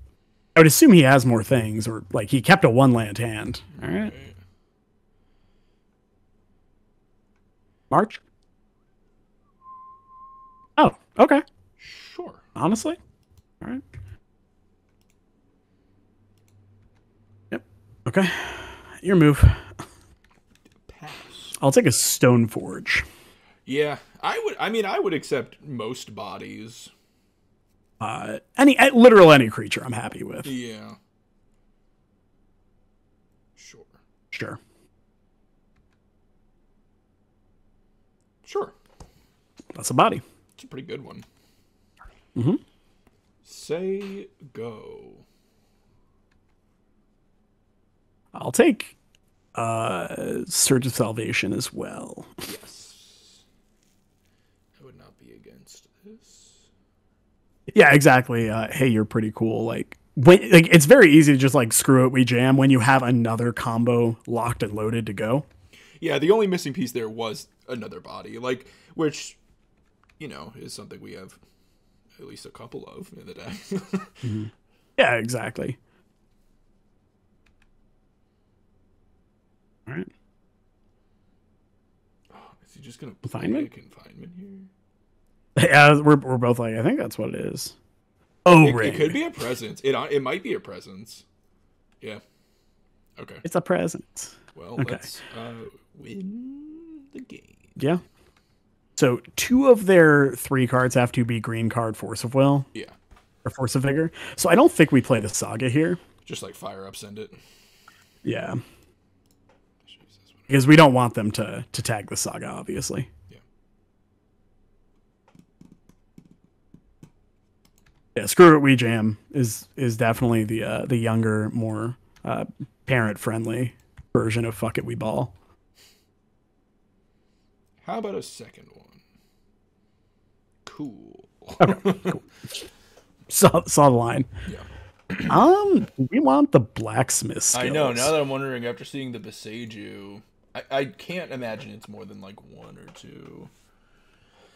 I would assume he has more things, or like he kept a one land hand. All right, right. March. Oh, okay. Sure. Honestly, all right. Okay. Your move. Pass. I'll take a Stoneforge. Yeah, I would. I mean, I would accept most bodies. Uh, any, literal any creature, I'm happy with. Yeah. Sure. Sure. Sure. That's a body. It's a pretty good one. Mm-hmm. Say go. I'll take uh Surge of Salvation as well. Yes. I would not be against this. Yeah, exactly. Uh, hey, you're pretty cool. Like when like it's very easy to just like screw it, we jam when you have another combo locked and loaded to go. Yeah, the only missing piece there was another body, like which, you know, is something we have at least a couple of in the deck. <laughs> Yeah, exactly. All right. is he just gonna Confinement? confinement here? <laughs> Yeah, we're we're both like, I think that's what it is. Oh, It, it could be a presence. It it might be a presence. Yeah. Okay. It's a present. Well, Okay. let's uh, win the game. Yeah. So two of their three cards have to be green card Force of Will Yeah. or Force of Vigor. So I don't think we play the Saga here. Just like fire up, send it. Yeah. Because we don't want them to to tag the Saga, obviously. Yeah. Yeah, screw it, we jam is is definitely the uh, the younger, more uh, parent friendly version of fuck it, we ball. How about a second one? Cool. <laughs> Saw saw the line. Yeah. Um, we want the blacksmith skills. I know. Now that I'm wondering, after seeing the Boseiju, I, I can't imagine it's more than like one or two.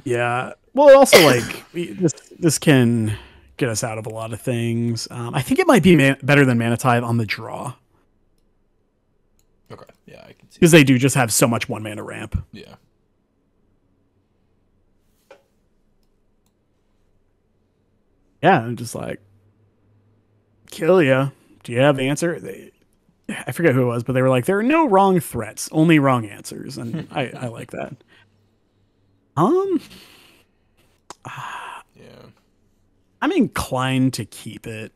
Yeah. Well, also <coughs> like this this can get us out of a lot of things. Um, I think it might be man- better than Mana Tithe on the draw Okay. Yeah, I can see. because they do just have so much one mana ramp. Yeah. Yeah, I'm just like kill ya. Do you have the answer? They, I forget who it was, but they were like, there are no wrong threats, only wrong answers, and <laughs> I, I like that. Um, Yeah. I'm inclined to keep it,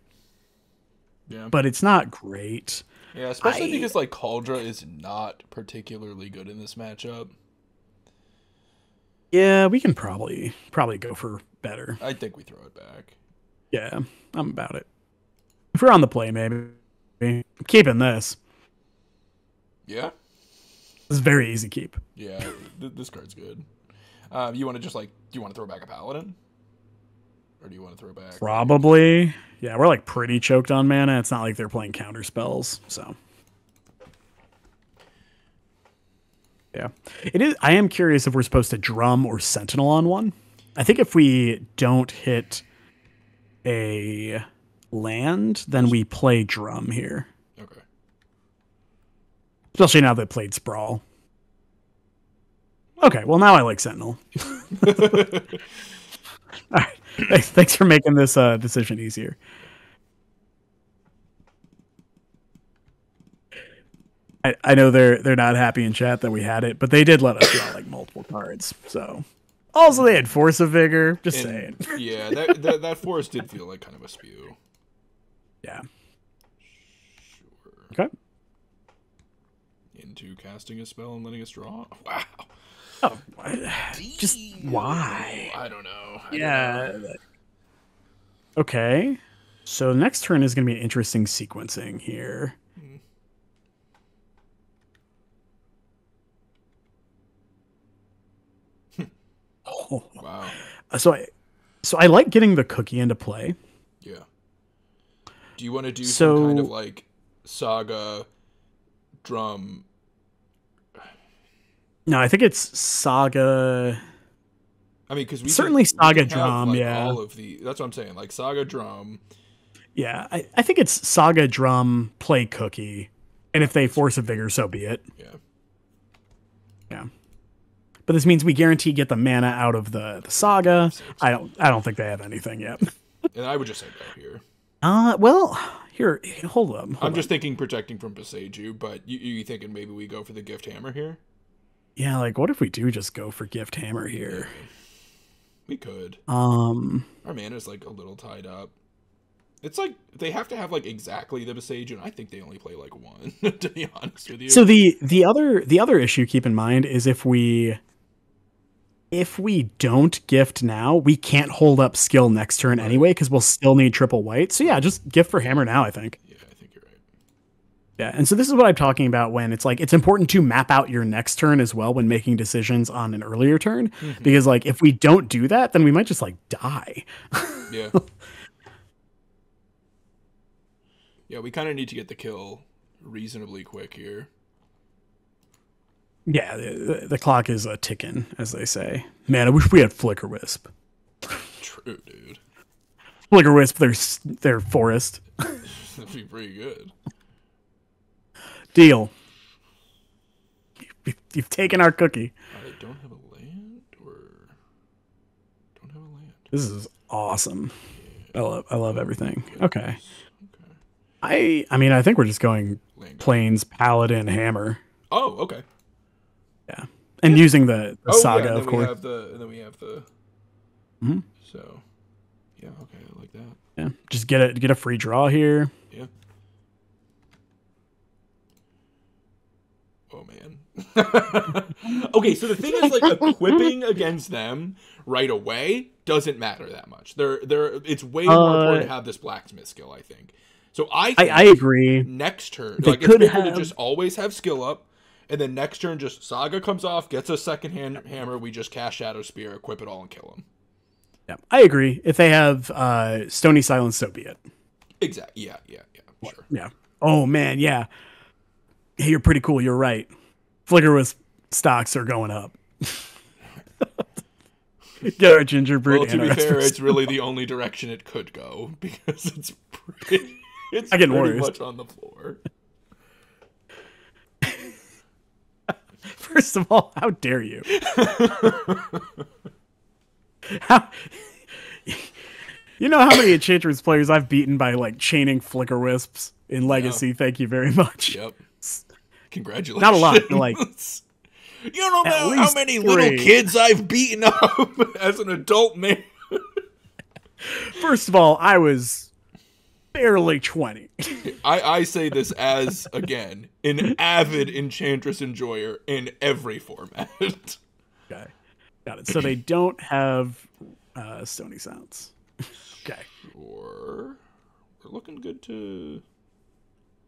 Yeah. but it's not great. yeah, especially I- because like Kaldra is not particularly good in this matchup. Yeah, we can probably probably go for better. I think we throw it back. Yeah, I'm about it. If we're on the play, maybe I'm keeping this. Yeah. This is very easy keep. Yeah. th- this card's good. Um, you want to just like, do you want to throw back a paladin, or do you want to throw back? Probably. Yeah, we're like pretty choked on mana. It's not like they're playing counter spells, so. Yeah. It is I am curious if we're supposed to drum or sentinel on one. I think if we don't hit a land, then we play drum here. Okay. Especially now they played sprawl. Okay, well now I like sentinel. <laughs> <laughs> All right. Thanks, <laughs> thanks for making this uh, decision easier. I, I know they're they're not happy in chat that we had it, but they did let us draw like multiple cards. So also they had force of vigor. Just And, saying. yeah, that, that that forest did feel like kind of a spew. Yeah. Sure. Okay. Into casting a spell and letting us draw. Wow. Oh, just why? I don't know. I don't Yeah. know. Okay. So next turn is going to be an interesting sequencing here. Oh. <laughs> Wow. So I, so I like getting the cookie into play. Do you want to do some kind of like saga drum? No, I think it's Saga. I mean, because we Certainly we Saga have, drum, like, yeah. All of the that's what I'm saying. Like saga drum. Yeah, I, I think it's Saga Drum Play Cookie, and if they force of vigor, so be it. Yeah. Yeah. But this means we guarantee get the mana out of the, the saga. I don't I don't think they have anything yet. <laughs> And I would just say go here. Uh well, here hold up. hold I'm up. just thinking protecting from Boseiju, but you you thinking maybe we go for the gift hammer here? Yeah, like what if we do just go for gift hammer here? We could. Um Our mana's like a little tied up. It's like they have to have like exactly the Boseiju, and I think they only play like one. <laughs> to be honest with you. so the the other the other issue keep in mind is if we if we don't gift now, we can't hold up skill next turn anyway because we'll still need triple white. So yeah, just gift for hammer now, I think. yeah, I think you're right. Yeah, and so this is what I'm talking about when it's like it's important to map out your next turn as well when making decisions on an earlier turn mm-hmm. because like if we don't do that, then we might just like die. Yeah. <laughs> yeah, we kind of need to get the kill reasonably quick here. Yeah, the, the clock is a ticking, as they say. Man, I wish we had Flicker Wisp. True, dude. Flicker Wisp, their their forest <laughs> That'd be pretty good. deal. You- You've taken our cookie. I don't have a land, or don't have a land. This is awesome. I love I love everything. Okay. Okay. I I mean I think we're just going plains paladin hammer. Oh, okay. And using the, the oh, saga, yeah, of course. Have the, and then we have the. Mhm. So, yeah, okay, I like that. Yeah, just get a get a free draw here. Yeah. Oh man. <laughs> okay, so the thing is, like, equipping <laughs> against them right away doesn't matter that much. They're they're it's way more Uh, important to have this blacksmith skill. I think. So I I, think I agree. next turn, They like could better have- to just always have skill up, and then next turn just Saga comes off, gets a second hand hammer, we just cast Shadow Spear, equip it all, and kill him. Yeah, I agree. If they have uh, Stony Silence, so be it. Exactly. Yeah. Yeah. Yeah. Sure. Yeah. Oh man, yeah. Hey, you're pretty cool. You're right. Flicker Wisp stocks are going up. <laughs> Get our gingerbread Well, to be fair, it's really the <laughs> only direction it could go because it's pretty, it's I get pretty worse. much on the floor. <laughs> First of all, how dare you? <laughs> how, <laughs> you know how many Enchantress players I've beaten by like chaining flicker wisps in Legacy? Thank you very much. Yep. Congratulations. Not a lot, but, like- you don't know how many three. little kids I've beaten up as an adult man. First of all, I was barely 20. I, I say this as again an avid Enchantress enjoyer in every format. Okay. Got it. So they don't have uh, Stony Silence. Okay. Or we're looking good to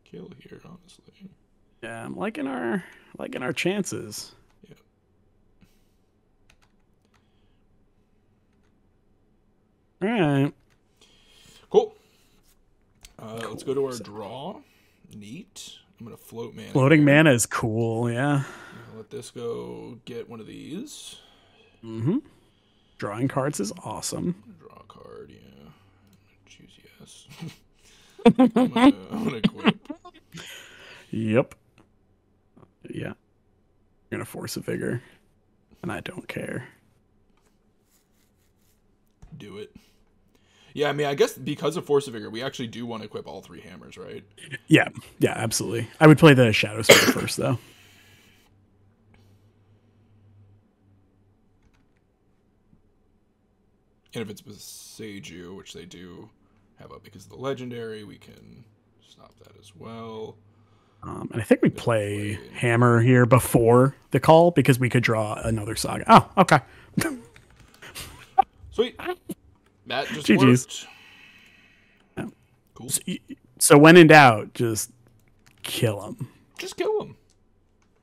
kill here, honestly. Yeah, I'm liking our liking our chances. Yeah. All right. Cool. Uh, Let's go to our draw. Neat. I'm gonna float man. Floating mana is cool. Yeah. Let this go. Get one of these. Mm-hmm. Drawing cards is awesome. Draw a card. Yeah. Choose yes. <laughs> I'm gonna, I'm gonna equip. Yep. Yeah. You're gonna force of vigor, and I don't care. Do it. Yeah, I mean, I guess because of Force of Vigor, we actually do want to equip all three hammers, right? Yeah. Yeah. Absolutely. I would play the Shadow Spear <coughs> first, though. And if it's Boseiju, which they do have up because of the legendary, we can stop that as well. Um, and I think we play Hammer here before the call because we could draw another saga. Oh, okay. Sweet. That just GG's. worked. Cool. So when in doubt, just kill him. Just kill him.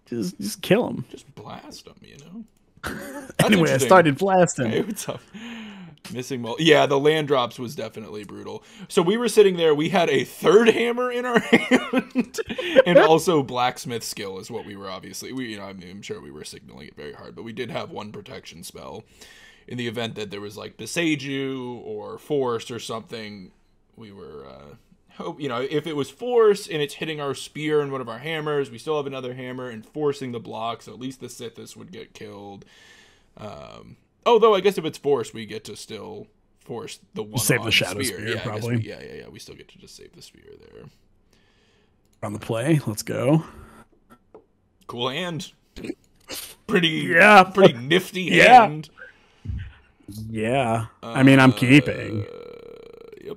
Just just kill him. Just blast him, you know? <laughs> Anyway, I started blasting. Hey, what's up? Missing mul- Yeah, the land drops was definitely brutal. So we were sitting there, we had a third hammer in our <laughs> hand, and also blacksmith skill is what we were obviously. We, you know, I mean, I'm sure we were signaling it very hard, but we did have one protection spell in the event that there was like Boseiju or Force or something. We were, uh, hope you know, if it was Force and it's hitting our spear and one of our hammers, we still have another hammer and forcing the block, so at least the Sythis would get killed. Um, although I guess if it's force, we get to still force the one Save the Shadow spear. Spear, yeah, probably. we- yeah, yeah, yeah. We still get to just save the spear there. On the play, let's go. Cool hand. Pretty Yeah. pretty nifty <laughs> Yeah. hand. Yeah, I mean, I'm keeping. Uh, yep.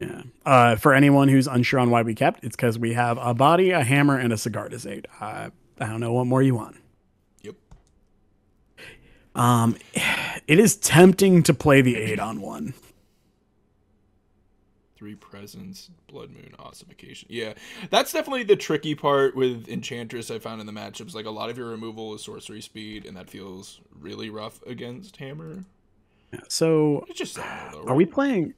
Yeah. Uh, for anyone who's unsure on why we kept, it's because we have a body, a hammer, and a Sigarda's Aid. I I don't know what more you want. Yep. Um, <sighs> it is tempting to play the Aid on one. Three presents, blood moon, ossification. Yeah, that's definitely the tricky part with Enchantress. I found in the matchups, like a lot of your removal is sorcery speed, and that feels really rough against Hammer. So, It's just though, are we playing?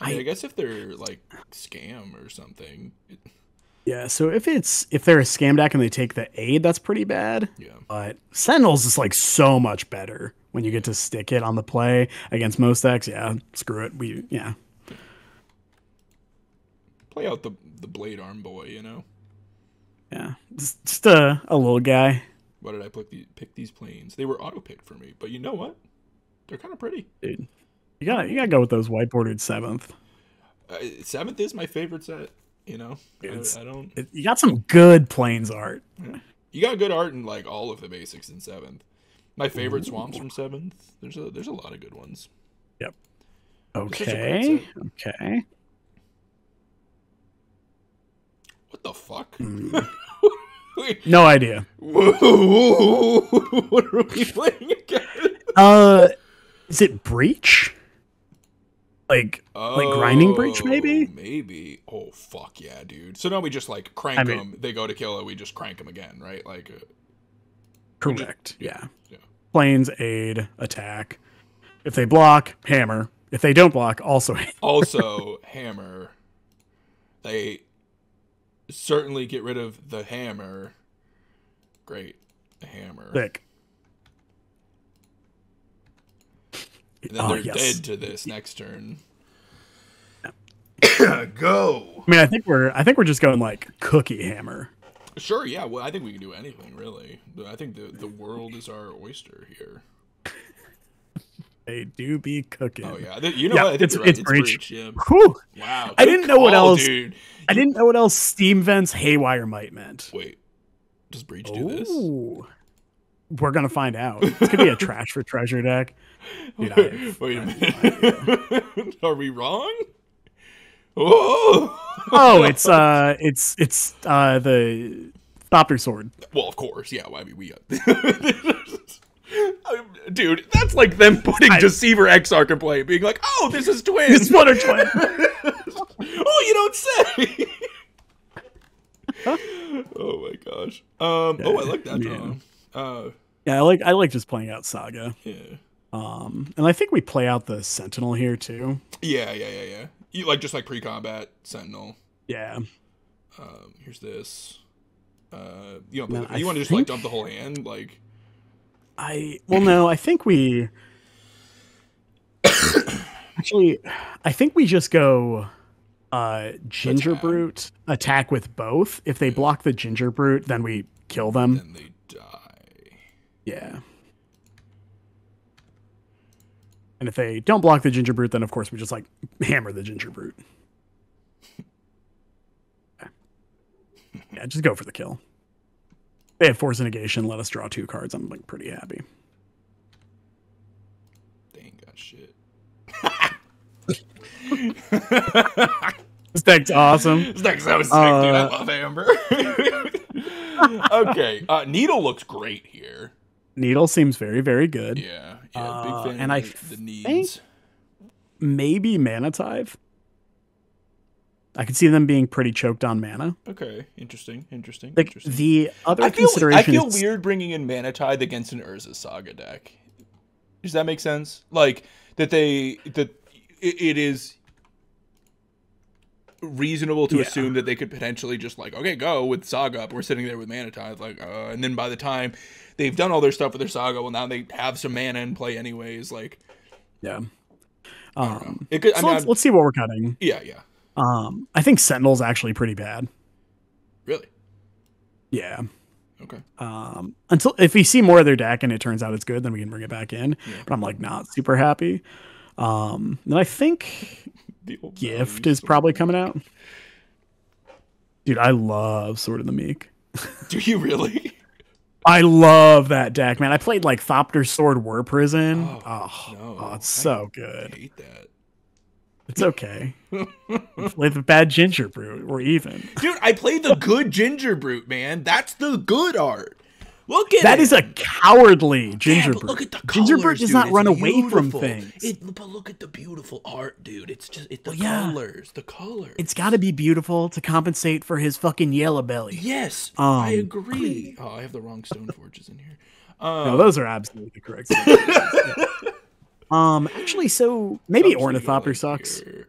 I, mean, I- I guess if they're like scam or something, it, Yeah. So if it's if they're a scam deck and they take the aid, that's pretty bad. yeah, But Sentinels is like so much better when you get to stick it on the play against most decks. Yeah, screw it. We yeah. Play out the the blade arm boy. You know, Yeah, just, just a, a little guy. why did I pick these pick these Plains? They were auto picked for me, but you know what? They're kind of pretty. Dude. You gotta you gotta go with those white bordered seventh. Uh, seventh is my favorite set. You know, I, It's- I don't. It- You got some good Plains art. You got good art in like all of the basics in seventh. My favorite swamps from seventh. There's a there's a lot of good ones. Yep. It's such a great Okay. Okay. What the fuck? Wait, <laughs> No idea. <laughs> what are we playing again? Uh, is it breach? Like, like grinding breach, Oh, maybe? Maybe. Oh fuck yeah, dude. So now we just like crank I mean- them. They go to kill it. We just crank them again, right? Like, uh, Correct. Yeah. yeah. Plains aid attack. If they block, hammer. If they don't block, also <laughs> hammer. Also, hammer. They certainly get rid of the hammer. Great, the hammer. thick. And then Oh, they're yes. dead to this next turn. <coughs> Go. I mean, I think we're I think we're just going like cookie hammer. Sure, yeah. Well, I think we can do anything really. I think the the world is our oyster here. They do be cooking. Oh yeah, you know Yeah, what? It's- right. it's It's, breach. breach. Yeah. Whew. Wow. I didn't know what else- dude. I didn't know what else Steam Vents Haywire Mite meant. Wait, does breach do this? We're gonna find out. This could be a trash for treasure deck. <laughs> Dude, Wait a minute. <laughs> Are we wrong? Oh. Oh, <laughs> it's uh, it's it's uh the Thopter sword. Well, of course, yeah. Well, I mean, we. <laughs> Dude, that's like them putting I- Deceiver Exarch in play, being like, "Oh, this is twins." It's one or twin. <laughs> oh, you don't say. <laughs> oh my gosh. Um. Oh, I like that Yeah. drawing. Uh. Yeah, I like I like just playing out Saga. Yeah. Um, and I think we play out the Sentinel here too. Yeah. Yeah. Yeah. Yeah. You like just like pre-combat Sentinel. Yeah, Um. Here's this. Uh. You don't. No, you want to just like dump the whole hand, like. I well no, I think we <coughs> actually I think we just go uh Ginger. Brute attack with both. If they block the Ginger Brute, then we kill them. And they die. Yeah. And if they don't block the Ginger Brute, then of course we just like hammer the Ginger Brute. <laughs> yeah, just go for the kill. They have force negation. Let us draw two cards. I'm like pretty happy. They ain't got shit. <laughs> This deck's awesome. <laughs> This deck's so sick, dude. I Uh, love Amber. <laughs> okay. Uh, Needle looks great here. Needle seems very, very good. Yeah. Yeah. Uh, big fan and of I the, the needs. think- Maybe Mana Tithe. I could see them being pretty choked on mana. Okay. Interesting. Interesting. Like interesting. the other I feel, I feel weird bringing in Mana Tithe against an Urza Saga deck. Does that make sense? Like that they that it, it is reasonable to Yeah. assume that they could potentially just like okay go with Saga up. We're sitting there with Mana Tithe like uh, and then by the time they've done all their stuff with their Saga, well now they have some mana in play anyways. Like yeah. Um, It could, I mean, let's, let's see what we're cutting. yeah, yeah, Um, I think Sentinel's actually pretty bad. really Yeah. okay. Um, until if we see more of their deck and it turns out it's good, then we can bring it back in. Yeah. But I'm like not super happy. Um, then I think <laughs> The old Gift is probably coming out. Dude, I love Sword of the Meek. <laughs> Do you really? I love that deck, man. I played like Thopter Sword War Prison. Oh, Oh, no. oh, it's I- so good. hate that. It's okay. With the bad ginger brute, we're even. Dude, I played the good Ginger Brute, man. That's the good art. Look at That it. is a cowardly ginger Yeah, brute. look at the colors, ginger brute does dude. not It's run away from things. It, but look at the beautiful art, dude. It's just it, the Well, yeah. colors, the colors. it's got to be beautiful to compensate for his fucking yellow belly. yes, Um, I agree. Oh, I have the wrong Stoneforges in here. Um, No, those are absolutely correct. <laughs> Yeah. Um, actually, so maybe Ornithopter here.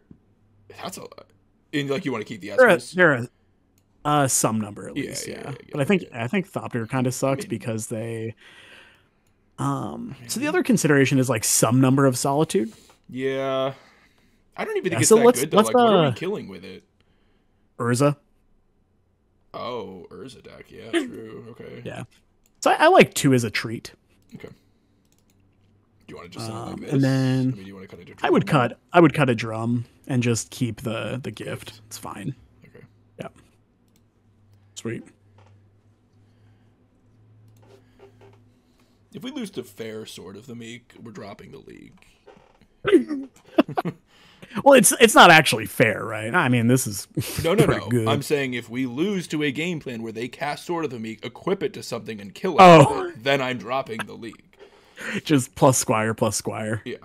That's a lot. And like you want to keep the They're a, they're a uh, some number at least, yeah, yeah. yeah, I get But I think yeah. I think Thopter kind of sucks mean- because they. Um. So the other consideration is like some number of solitude. Yeah, I don't even think Yeah, it's so that let's- good though. let's, Like, what are uh, we killing with it? Urza. Oh, Urza deck. Yeah, <laughs> true. Okay. Yeah. So I, I like two as a treat. Okay. Do you want to just Um, like this? and then I mean, you want to cut I would cut I would cut a drum and just keep the the gift. It's fine. Okay. Yeah. Sweet. If we lose to fair Sword of the Meek, we're dropping the league. <laughs> Well, it's it's not actually fair, right? I mean, this is No, no, no. good. I'm saying if we lose to a game plan where they cast Sword of the Meek, equip it to something, and kill it, Oh. it, then I'm dropping the league. <laughs> just plus squire plus squire. Yeah.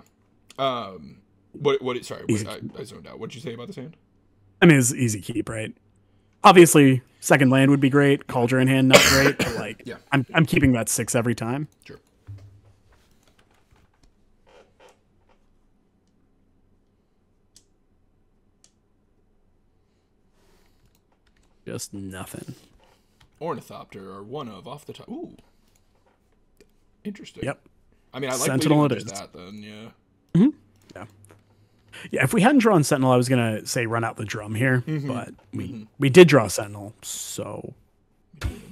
Um. What? What? Sorry. I, I zoned out. What'd you say about this hand? I mean, it's easy keep, right? Obviously, second land would be great. Cauldron hand not great, but like, <laughs> Yeah. I'm I'm keeping that six every time. Sure. Just nothing. Ornithopter or one of off the top. Ooh. Interesting. Yep. I mean, I like Sentinel it is. that then. Yeah. Yeah. Yeah, if we hadn't drawn Sentinel, I was gonna say run out the drum here, Mm-hmm. but we we did draw Sentinel, so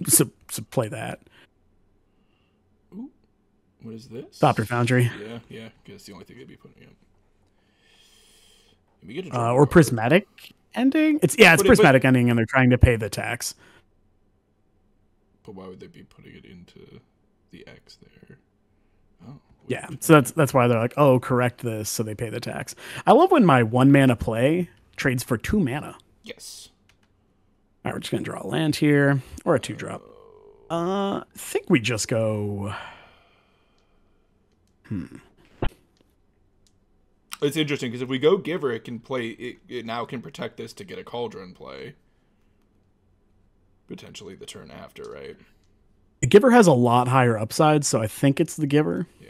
so, so play that. Ooh. What is this? Thopter Foundry. Yeah. Yeah. That's the only thing they'd be putting up. We get to Uh, draw or prismatic ending. It's yeah, it's But it- but- prismatic ending, and they're trying to pay the tax. But why would they be putting it into the X there? Oh. Yeah, so that's that's why they're like, oh, correct this, so they pay the tax. I love when my one mana play trades for two mana. Yes. All right, we're just gonna draw a land here or a two drop. Uh, I think we just go. Hmm. It's interesting because if we go Giver, it can play. It, it now can protect this to get a Cauldron play. Potentially the turn after, right? The giver has a lot higher upside, so I think it's the giver. Yeah.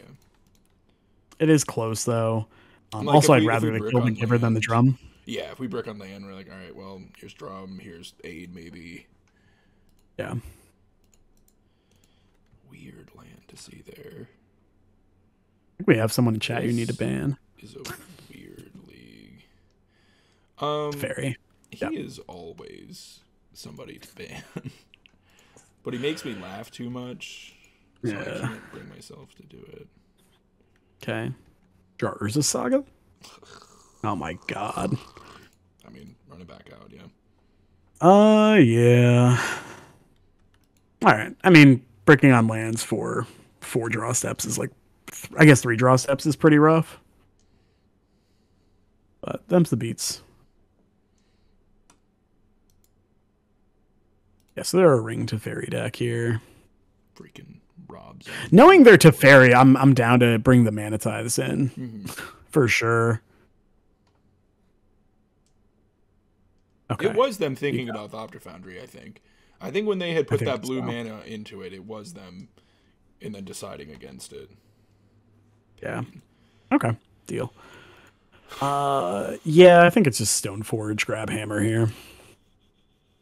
It is close though. Um, Like, also, I'd we- rather we the brick kill the giver than the drum. Yeah. If we brick on land, we're like, all right, well, here's drum, here's aid, maybe. Yeah. Weird land to see there. I think we have someone in chat you need to ban. Is a weird league. Um, Fairy. he Yep. is always somebody to ban, <laughs> but he makes me laugh too much, so I can't bring myself to do it. Okay. Draw Urza Saga. Oh my god. I mean, run it back out, yeah. Uh, yeah. All right. I mean, breaking on lands for four draw steps is like, I guess three draw steps is pretty rough. But them's the beats. Yeah, so they're a ring Teferi deck here. Freaking robs. Knowing they're Teferi, I'm I'm down to bring the mana tithes in <laughs> for sure. Okay. It was them thinking about Thopter Foundry, I think. I think when they had put that blue so. mana into it, it was them, and then deciding against it. Yeah. Okay. Deal. Uh, yeah, I think it's just Stoneforge grab hammer here.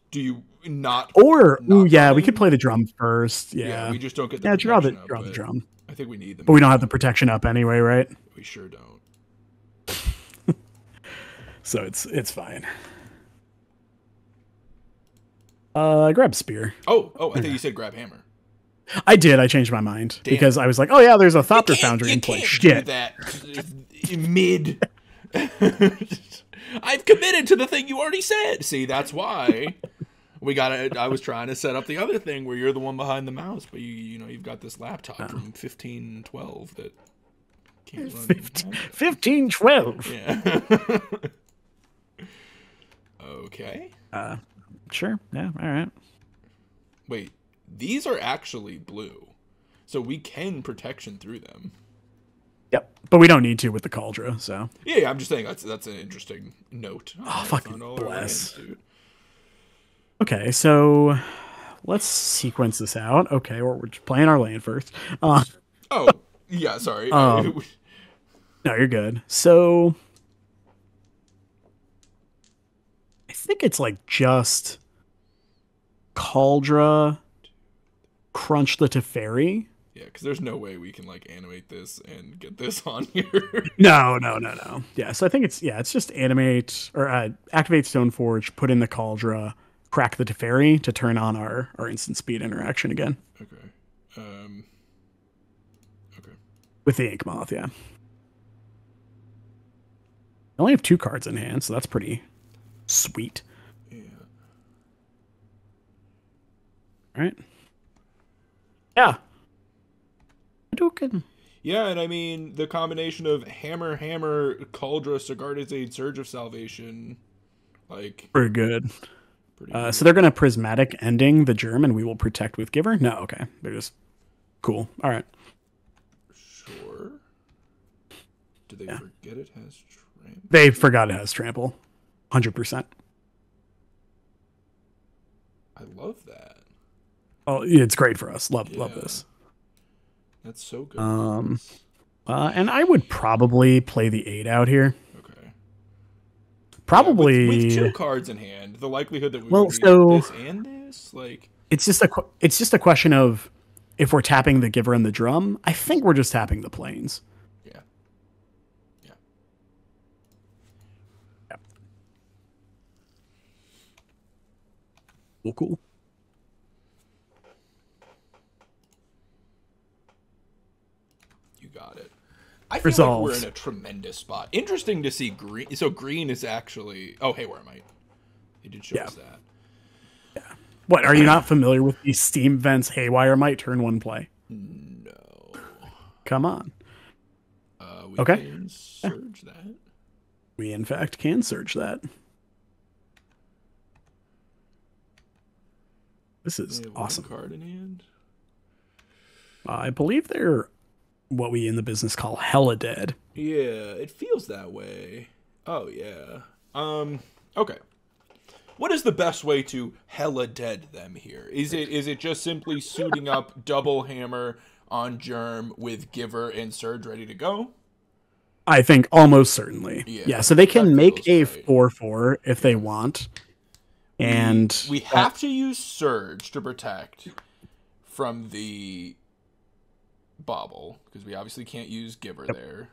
Do you not? Or Not ooh, yeah, we could play the drum first. yeah. Yeah. we just don't get the Yeah, draw the up, draw the drum. I think we need them. But we don't have the protection up anyway, right? We sure don't. <laughs> So it's it's fine. Uh, grab spear. Oh, oh, I think you said grab hammer. I did. I changed my mind Damn. because I was like, oh yeah, there's a Thopter Foundry in play. Shit. do that mid. <laughs> I've committed to the thing you already said. See, that's why <laughs> we got it. I was trying to set up the other thing where you're the one behind the mouse, but you you know you've got this laptop Oh. from fifteen twelve that can't run. 15, 15 12. Yeah. okay. Uh, sure. Yeah. All right. Wait, these are actually blue, so we can protection through them. Yep. But we don't need to with the Kaldra. So Yeah, yeah, I'm just saying that's that's an interesting note. Oh, fucking bless. dude. Okay. So let's sequence this out. Okay. Or we're just playing our lane first. Uh, Oh, yeah, sorry. <laughs> Um, <laughs> No, you're good. So I think it's like just Kaldra, Crunch the Teferi. yeah, because there's no way we can like animate this and get this <laughs> on here. No, no, no, no. Yeah, so I think it's yeah, it's just animate or uh, activate Stoneforge, put in the Kaldra, crack the Teferi to turn on our our instant speed interaction again okay. Um. Okay. with the Ink Moth. Yeah. I only have two cards in hand, so that's pretty sweet. Yeah. All right. Yeah. Hadouken. Yeah, and I mean the combination of Hammer, Hammer, Kaldra, Sigarda's Aid, Surge of Salvation, like Pretty good. Uh, so they're gonna prismatic ending the germ, and we will protect with giver. No, okay, they're just cool. All right. sure. Do they forget it has trample? They forgot it has trample. Hundred percent. I love that. Oh, it's great for us. Love love this. That's so good. Um, Uh, and I would probably play the Aid out here. Okay. Probably. Yeah, with, with two cards in hand, the likelihood that we Well, would need so- this and this, like, it's just a it's just a question of if we're tapping the giver and the drum. I think we're just tapping the Plains. yeah, yeah. Cool, cool. You got it. I feel like we're in a tremendous spot. Interesting to see green. So green is actually. Oh, hey, where am I? He did show Yeah. us that. Yeah. What are you not familiar with the Steam Vents Haywire Mite turn one play? No. Come on, Uh, we Okay. can surge that. we in fact can search that. This is They have one awesome. card in hand. I believe they're what we in the business call hella dead. Yeah, it feels that way. Oh yeah. Um. Okay. What is the best way to hella dead them here? Is it is it just simply suiting up <laughs> double hammer on germ with giver and surge ready to go? I think almost certainly. Yeah, Yeah, so they can make a right. 4 4 if they want. And we have to use surge to protect from the bobble because we obviously can't use giver there.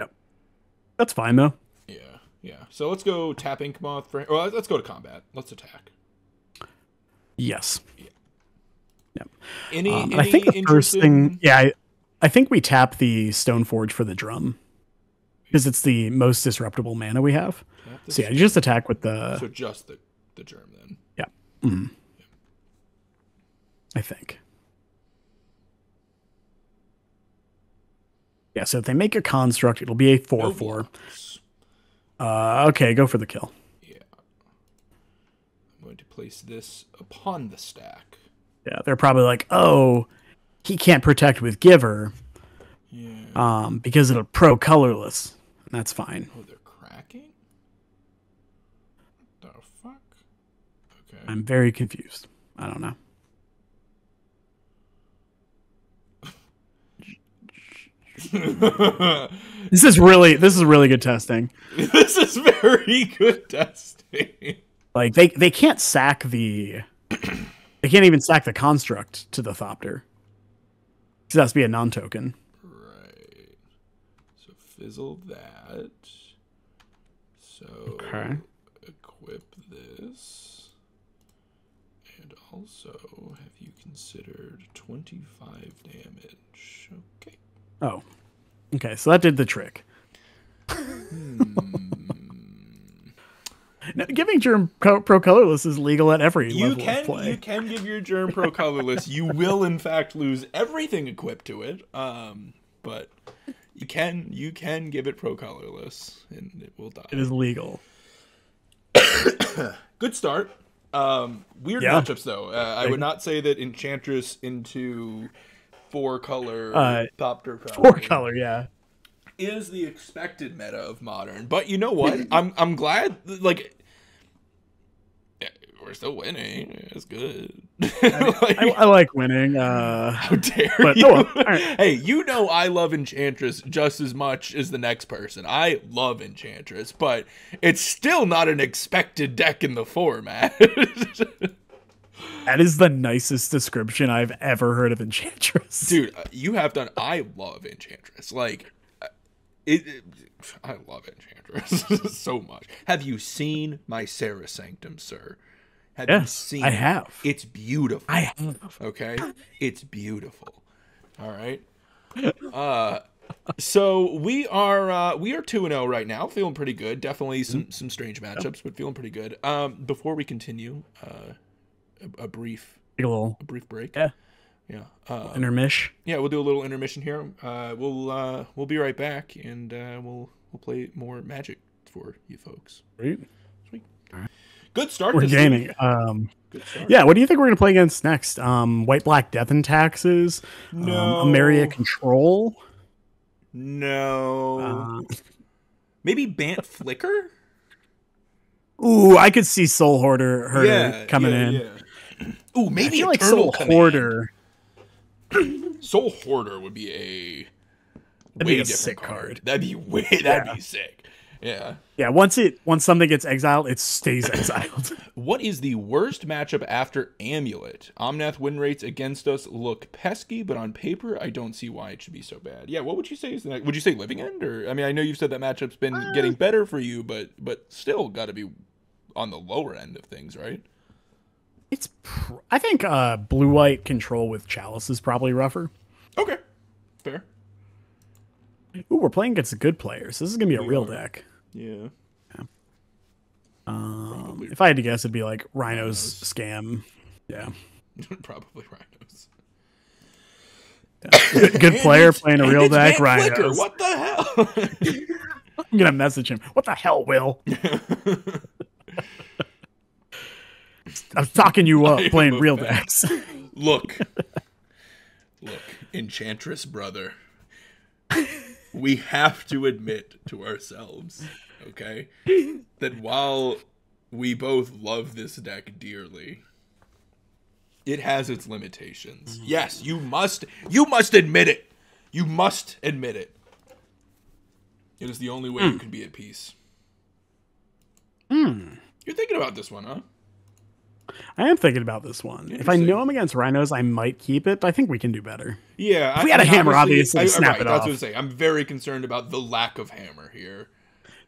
Yep. That's fine though. Yeah, yeah. So let's go tap ink moth for. Well, let's go to combat. Let's attack. Yes. Any, Um, any I think the first thing, yeah, I, I think we tap the Stoneforge for the drum because it's the most disruptible mana we have. So yeah, you just attack with the. So just the the germ then. yeah. mhm. I think. Yeah, so if they make a construct, it'll be a 4 No 4. Uh, okay, go for the kill. Yeah. I'm going to place this upon the stack. Yeah, they're probably like, oh, he can't protect with Giver Yeah. um, because it'll pro colorless. And that's fine. Oh, they're cracking. The fuck. Okay. I'm very confused. I don't know. <laughs> This is really this is really good testing. this is very good testing. Like they they can't sack the they can't even sack the construct to the Thopter. Because it has to be a non-token. Right. So fizzle that. So Okay. equip this. And also, have you considered 25 damage? Okay. Oh. Okay, so that did the trick. Now, giving Germ Pro Colorless is legal at every You level can of play. you can give your germ pro colorless. You will in fact lose everything equipped to it. Um, but you can you can give it pro colorless and it will die. It is legal. <coughs> Good start. Um, weird Yeah. matchups though. Uh, I would not say that Enchantress into four color Uh, Thopter Four color, yeah. is the expected meta of modern. But you know what? <laughs> I'm I'm glad like we're still winning. It's good. <laughs> Like, I, I like winning. Uh, how dare but- you? oh, well, right. <laughs> Hey, you know I love Enchantress just as much as the next person. I love Enchantress, but it's still not an expected deck in the format. That is the nicest description I've ever heard of Enchantress. <laughs> Dude, uh, you have done. I love Enchantress. Like, uh, it. it- I love Enchantress <laughs> so much. Have you seen my Serra's Sanctum, sir? Have you Yes, seen? I it? have. It's beautiful. I have. okay it's beautiful all right uh so we are uh we are 2 and 0 right now feeling pretty good definitely some some strange matchups but feeling pretty good um before we continue uh a, a brief a little. a brief break Yeah. Yeah. Uh, Intermish. yeah, we'll do a little intermission here. Uh, we'll uh, we'll be right back, and uh, we'll we'll play more Magic for you folks. Right. Good start. We're gaming. Um, yeah. What do you think we're gonna play against next? Um, White Black Death and Taxes. No. Um, Ameria Control. No. Uh, Maybe Bant Flicker. ooh, I could see Soul Hoarder Herder coming yeah, in. yeah. Ooh, I maybe like Soul Command. Hoarder. <clears throat> Soul Hoarder would be a That'd way be a different sick card. card. That'd be way. <laughs> That'd be sick. Yeah. Yeah, once it once something gets exiled, it stays <laughs> exiled. What is the worst matchup after Amulet? Omnath win rates against us look pesky, but on paper, I don't see why it should be so bad. Yeah, what would you say is the next? Would you say Living End, or I mean, I know you've said that matchup's been Uh, getting better for you, but but still got to be on the lower end of things, right? It's pr- I think uh blue white control with Chalice is probably rougher. Okay, fair. Ooh, we're playing against a good players. This is gonna be a real are. deck. Yeah. Um, if I had to guess, it'd be like Rhinos scam. Yeah, <laughs> Probably Rhinos. good, good <laughs> player playing a real deck. Flicker. Rhinos. What the hell? <laughs> I'm gonna message him. What the hell, Will? I'm talking you up <laughs> playing real fan. decks. <laughs> Look. Look, Enchantress brother. We have to admit to ourselves, okay, that while we both love this deck dearly, it has its limitations. Yes, you must you must admit it. You must admit it. It is the only way you can be at peace. Mm. You're thinking about this one, huh? I am thinking about this one. If I know I'm against Rhinos, I might keep it, but I think we can do better. Yeah, If we had a hammer, obviously, snap right, it that's off. what I'm saying. I'm very concerned about the lack of hammer here.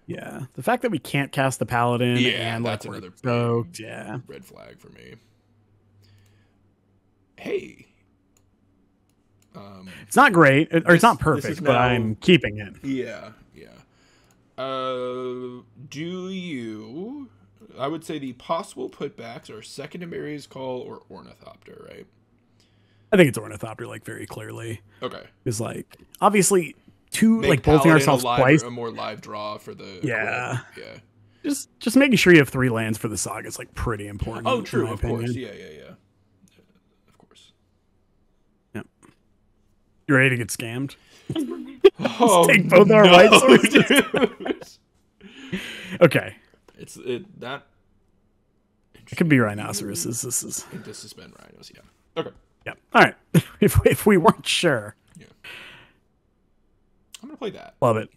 Yeah, the fact that we can't cast the Paladin Yeah, and that's we're another big- yeah. Red flag for me. Hey. Um, It's not great, or This- it's not perfect, but now- I'm keeping it. yeah, yeah. Uh, do you? I would say the possible putbacks are second Emeria's call or Ornithopter, right? I think it's Ornithopter, like very clearly. Okay. Is like obviously two Make like bolting ourselves a, live, twice. a more live draw for the Yeah. equip. yeah. Just just making sure you have three lands for the saga is like pretty important. Oh, true. Of course. Yeah, yeah, yeah. Of course. Yep. You ready to get scammed? <laughs> Oh, take both our oh, white <laughs> swords. dude. <laughs> Okay, it's it that. it could be rhinoceroses. This is It does suspend rhinos. Yeah. Okay. yeah. All right. <laughs> if if we weren't sure, Yeah. I'm gonna play that. love it.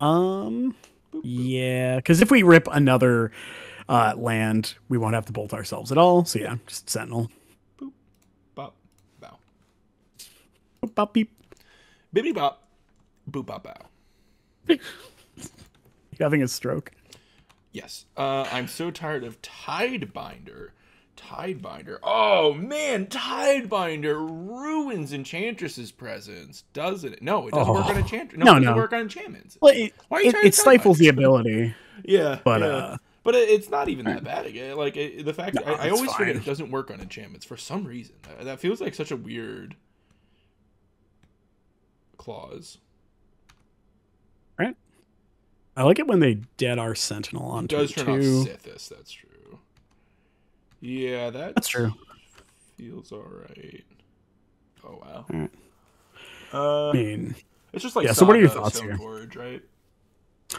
Um, yeah, because if we rip another uh land, we won't have to bolt ourselves at all. So yeah, just sentinel. Boop, bop. Bow. Boop, bop, beep. Bibbity bop. Boop bop bow. <laughs> You having a stroke? Yes. Uh, I'm so tired of Tidebinder. Tidebinder. Oh man, Tidebinder ruins Enchantress's presence, doesn't it? No, it doesn't work on Oh. enchant. No, No, it doesn't no. work on enchantments. Well, it, Why are you it, trying to it stifles the ability. <laughs> Yeah, But, yeah. uh, but it's not even that bad. Again, like it, the fact No, I, I always forget it doesn't work on enchantments for some reason. That, that feels like such a weird clause. Right. I like it when they dead our sentinel on does turn two. off Sythis. That's true. Yeah, that That's true. Feels all right. Oh wow. Alright. Uh, I mean, it's just like yeah, so what are your Saga, thoughts here? Stoneforge, right?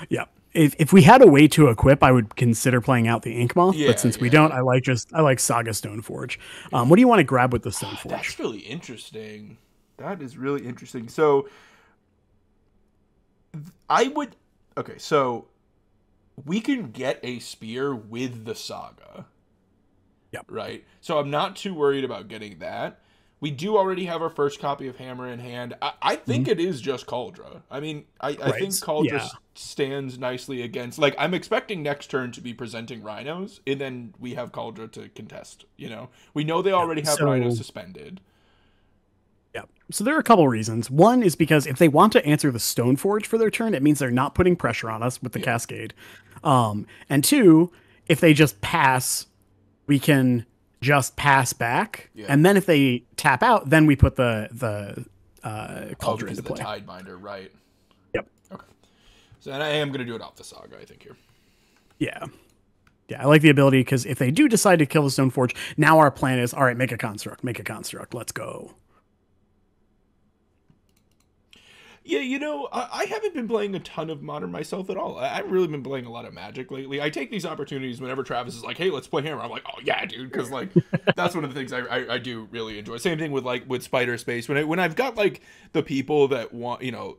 yeah. If if we had a way to equip, I would consider playing out the Ink Moth. Yeah, but since we don't, I like just I like Saga Stoneforge. Um, what do you want to grab with the Stoneforge? That's really interesting. That is really interesting. So, I would. Okay, so we can get a spear with the saga. Yep. Right. So I'm not too worried about getting that. We do already have our first copy of Hammer in hand. I, I think it is just Kaldra. I mean, I, I Mm-hmm. Right. think Kaldra Yeah. stands nicely against. Like, I'm expecting next turn to be presenting Rhinos, and then we have Kaldra to contest. You know, we know they already have so- Rhinos suspended. Yeah. So there are a couple reasons. One is because if they want to answer the Stoneforge for their turn, it means they're not putting pressure on us with the Cascade. Um, and two, if they just pass, we can just pass back, Yeah. and then if they tap out, then we put the the uh, Oh, cauldron because into of the play. tide binder, right? Yep. Okay. So and I am gonna do it off the saga, I think here. Yeah. Yeah, I like the ability because if they do decide to kill the Stoneforge, now our plan is all right, make a construct, make a construct, let's go. Yeah, you know, I, I haven't been playing a ton of modern myself at all. I, I've really been playing a lot of Magic lately. I take these opportunities whenever Travis is like, "Hey, let's play Hammer." I'm like, "Oh yeah, dude," because like <laughs> that's one of the things I, I, I do really enjoy. Same thing with like with Spider Space when I, when I've got like the people that want, you know,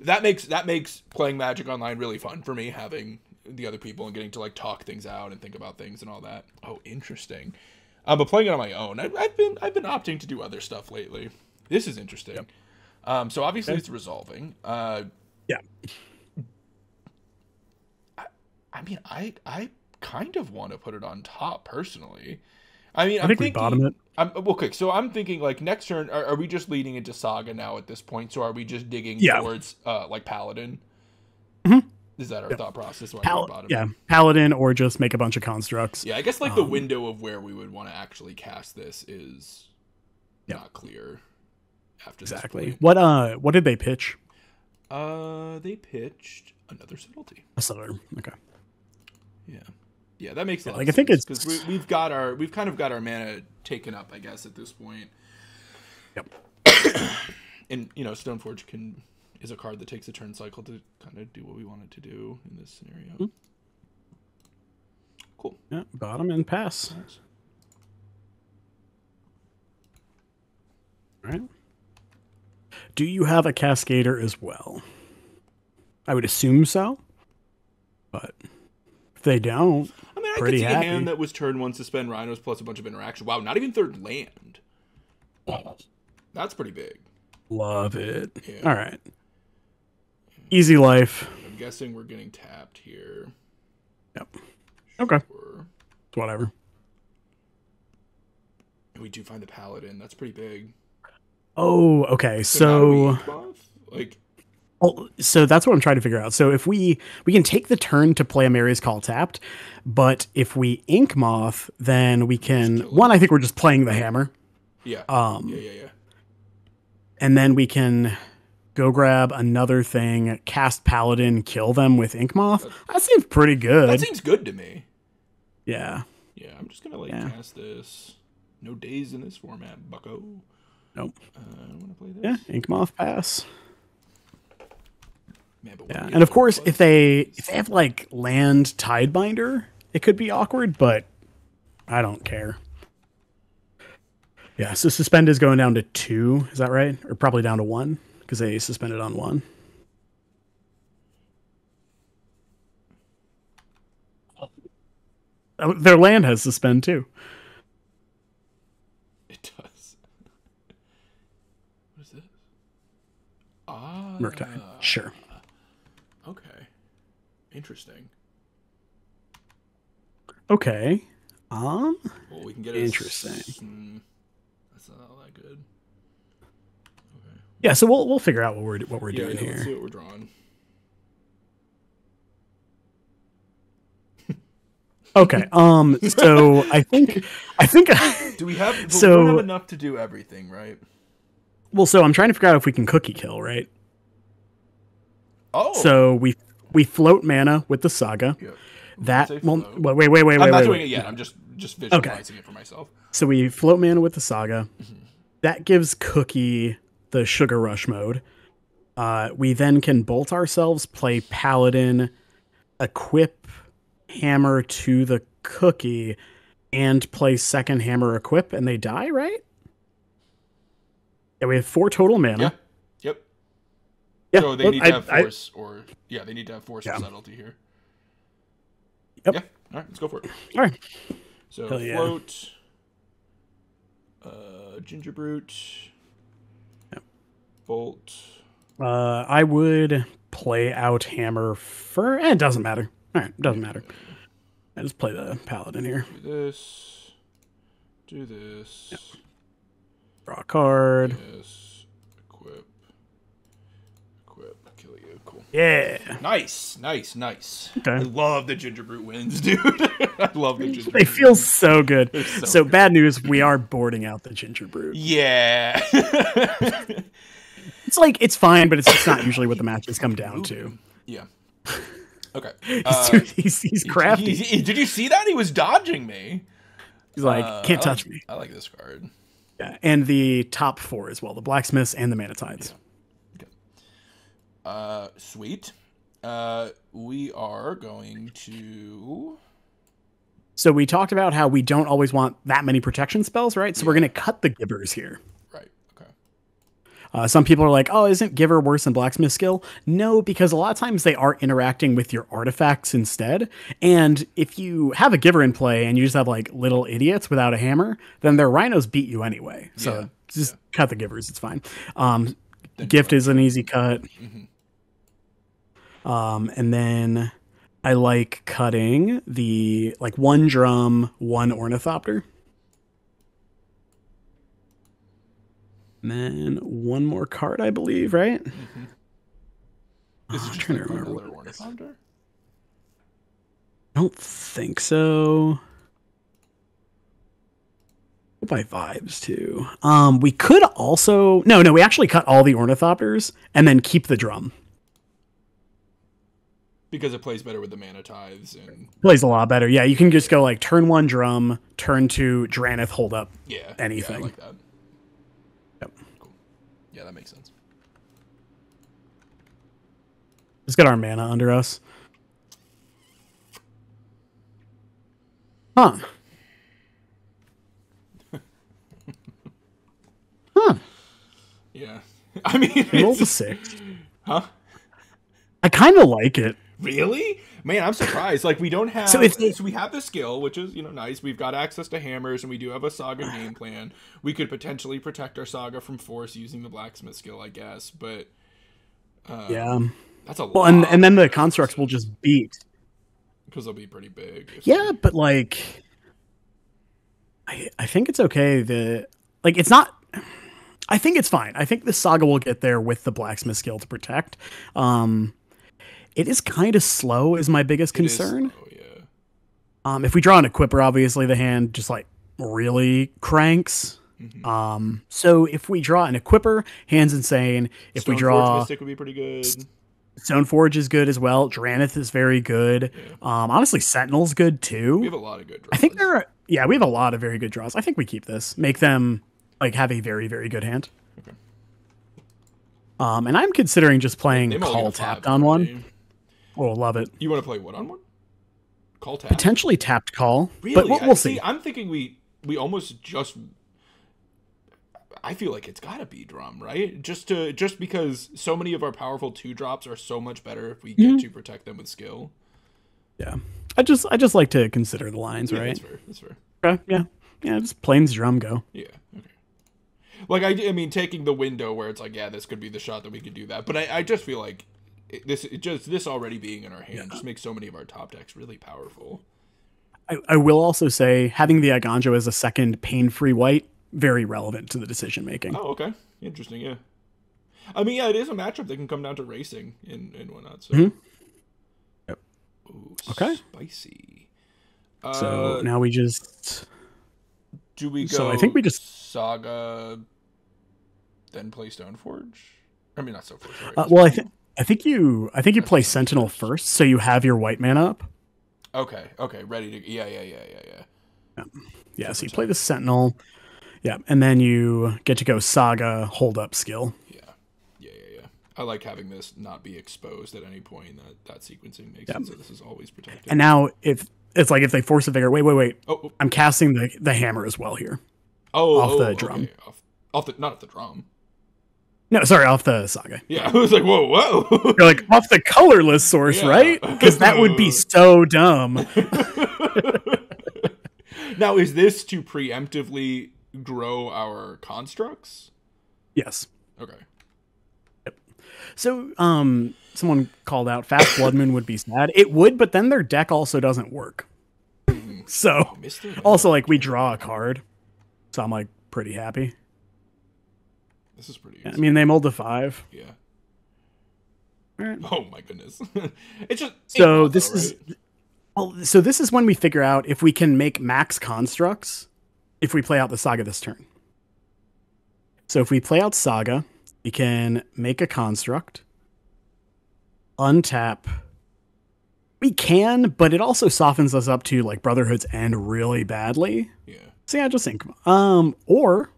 that makes that makes playing Magic online really fun for me. Having the other people and getting to like talk things out and think about things and all that. Oh, interesting. Um, but playing it on my own, I, I've been I've been opting to do other stuff lately. This is interesting. Um, so obviously it's resolving. Uh, Yeah. I, I mean, I I kind of want to put it on top personally. I mean, I I'm think we thinking, bottom it. I'm okay. So I'm thinking like next turn, are, are we just leading into Saga now at this point? So are we just digging Yeah. towards uh like Paladin? Mhm. Is that our thought process? Pal- we yeah, paladin or just make a bunch of constructs. Yeah, I guess like the Um, window of where we would want to actually cast this is not clear. After Exactly. What uh what did they pitch? Uh, they pitched another subtlety. A subtle. Okay. Yeah, yeah, that makes a Yeah, lot like, I think it's- 'cause we, we've got our we've kind of got our mana taken up, I guess, at this point. Yep. <coughs> and you know, Stoneforge can is a card that takes a turn cycle to kind of do what we want it to do in this scenario. Hmm. Cool. Yeah, bottom and pass. Nice. All right. Do you have a cascader as well? I would assume so. But if they don't, I mean, I Pretty could see happy. a hand that was turn one suspend rhinos plus a bunch of interaction. Wow, not even third land. That's pretty big. love it. Yeah. All right. Easy life. I'm guessing we're getting tapped here. Yep. Okay. It's whatever. we do find the paladin. That's pretty big. Oh, okay. So, now do we So, like, well, so that's what I'm trying to figure out. So if we we can take the turn to play Emeria's Call tapped, but if we ink moth, then we can one. I think we're just playing the hammer, yeah, um, yeah, yeah, yeah. and then we can go grab another thing, cast Paladin, kill them with ink moth. That seems pretty good. That seems good to me. yeah. Yeah, I'm just gonna like Yeah. cast this. No days in this format, Bucko. Nope. Uh, I want to play this. Yeah. Ink moth pass. Man, Yeah, and of course, if they if they have like land tidebinder, it could be awkward, but I don't care. Yeah, so suspend is going down to two. Is that right? Or probably down to one because they suspended on one. Oh, Their land has suspend too. it does. what is this? Ah, Murktide. Sure. Okay, interesting. Okay. Um. Well, we can get Interesting. A, hmm, that's not all that good. Okay. Yeah. So we'll we'll figure out what we're what we're yeah, doing yeah, let's see here. what we're drawing. Okay. Um. So I think I think. <laughs> Do we have? So- we have enough to do everything, right? Well, so I'm trying to figure out if we can cookie kill, right? Oh, So we we float mana with the saga. Yeah. That say well, wait, wait, wait, wait, wait, I'm not wait, doing wait. it yet. I'm just just visualizing it for myself. So we float mana with the saga. Mm-hmm. That gives Cookie the sugar rush mode. Uh, we then can bolt ourselves, play paladin, equip hammer to the cookie, and play second hammer equip, and they die, right? Yeah, we have four total mana. Yeah. Yep. Yeah, So they well, need I- to have I- force, or yeah, they need to have force Yeah. or subtlety here. Yep. Yeah. All right, let's go for it. all right. So Hell yeah. float, uh, ginger brute, yep. bolt. Uh, I would play out hammer for. Eh, it doesn't matter. All right, it doesn't matter. I just play the paladin here. Do this. Do this. Draw a card. Yes. Equip. Equip. kill you. Cool. Yeah. Nice, nice, nice. Okay. I love the ginger brute wins, <laughs> dude. I love the ginger. They feel wins. so good. so So, good. bad news, we are boarding out the ginger brute. Yeah. <laughs> It's like it's fine, but it's just not usually what the matches come down to. yeah. Okay. <laughs> He's, Uh, he's, he's crafty. he- he- did you see that? He was dodging me. He's like, Uh, can't I touch like- me. I like this card. Yeah. And the top four as well, the blacksmiths and the mana tithes. Uh, sweet. Uh, we are going to. So we talked about how we don't always want that many protection spells, right? So we're gonna cut the givers here. Right. Okay. Uh, some people are like, oh, isn't Giver worse than Blacksmith skill? No, because a lot of times they are interacting with your artifacts instead. And if you have a Giver in play and you just have like little idiots without a hammer, then their rhinos beat you anyway. So Yeah, just cut the Givers, it's fine. Um, gift is an easy cut. Um, and then I like cutting the like one drum, one ornithopter. And then one more card, I believe, right? This Oh, I'm trying to remember what ornithopter? I don't think so. By vibes too. Um, we could also no, no. We actually cut all the ornithopters and then keep the drum. Because it plays better with the mana tithes and Plays a lot better. Yeah, you can just go like turn one drum, turn two Drannith, hold up. yeah, Yeah, Anything. I like that. Yep. Cool. Yeah, that makes sense. Let's get our mana under us. Huh. <laughs> huh. Yeah. <laughs> I mean, He rolls a six. huh? I kind of like it. Really? Man, I'm surprised. Like we don't <laughs> have So so, if- we have the skill, which is, you know, nice. We've got access to hammers and we do have a saga <sighs> game plan. We could potentially protect our saga from force using the blacksmith skill, I guess, but Yeah. that's a Well, and and then the constructs will just beat. because they'll be pretty big. Yeah, but like, I I think it's okay. The like, it's not. I think it's fine. I think the saga will get there with the blacksmith skill to protect. Um, it is kind of slow. Is my biggest concern. slow, yeah. Um, if we draw an equipper, obviously the hand just like really cranks. Mm-hmm. Um, so if we draw an equipper, hand's insane. If we Stoneforge draw Mystic would be pretty good. Stoneforge is good as well. Drannith is very good. Um, honestly, Sentinel's good too. We have a lot of good draws. I think there are yeah, we have a lot of very good draws. I think we keep this. Make them like have a very, very good hand. Okay. Um, and I'm considering just playing They might only call tapped on one. Oh, love it. You want to play one on one? Call tap. Potentially tapped call. Really? But we'll, we'll see. I'm thinking we we almost just. I feel like it's got to be drum, right? Just to just because so many of our powerful two drops are so much better if we get Mm-hmm. to protect them with skill. Yeah. I just I just like to consider the lines, Yeah, right? That's fair. That's fair. Okay, yeah. Yeah, just plains drum go. Yeah. Okay. Like I, I mean, taking the window where it's like, yeah, this could be the shot that we could do that, but I, I just feel like it, this, it just this already being in our hand just makes so many of our top decks really powerful. I, I will also say having the Eiganjo as a second pain free white, very relevant to the decision making. Oh, okay, interesting. Yeah. I mean, yeah, it is a matchup that can come down to racing and and whatnot. So. Mhm. Yep. Ooh, Okay. Spicy. So Uh, now we just do we go? so I think we just- saga, then play Stoneforge. I mean, not Stoneforge. Sorry. uh, well I think I think you I think you play Sentinel first, so you have your white man up. okay, okay, ready to. Yeah, yeah, yeah, yeah, yeah. Yeah, so you play the Sentinel. Yeah, and then you get to go Saga hold up skill. Yeah, yeah, yeah, yeah. I like having this not be exposed at any point. That that sequencing makes Yeah. sense. So this is always protected. And now if it's like if they force of vigor, wait, wait, wait. oh, oh, I'm casting the the hammer as well here. oh, Off oh, the okay, drum. Off, off the not off the drum. No, sorry, off the Saga. Yeah, <laughs> I was like, whoa, whoa. You're like off the colorless source, Yeah. right? Because that would be <laughs> so dumb. <laughs> now, is this to preemptively grow our constructs? Yes. Okay. So, um, someone called out Fast <coughs> Blood Moon would be sad. It would, but then their deck also doesn't work. So, Mr. also like we draw a card, so I'm like pretty happy. This is pretty I mean, they mulled to five. yeah. right. <laughs> Oh my goodness. <laughs> it's just So this though, is right? well, so this is when we figure out if we can make max constructs if we play out the saga this turn. So if we play out saga, we can make a construct, untap. We can, but it also softens us up to like Brotherhood's End really badly. Yeah. So yeah, just ink. Um, or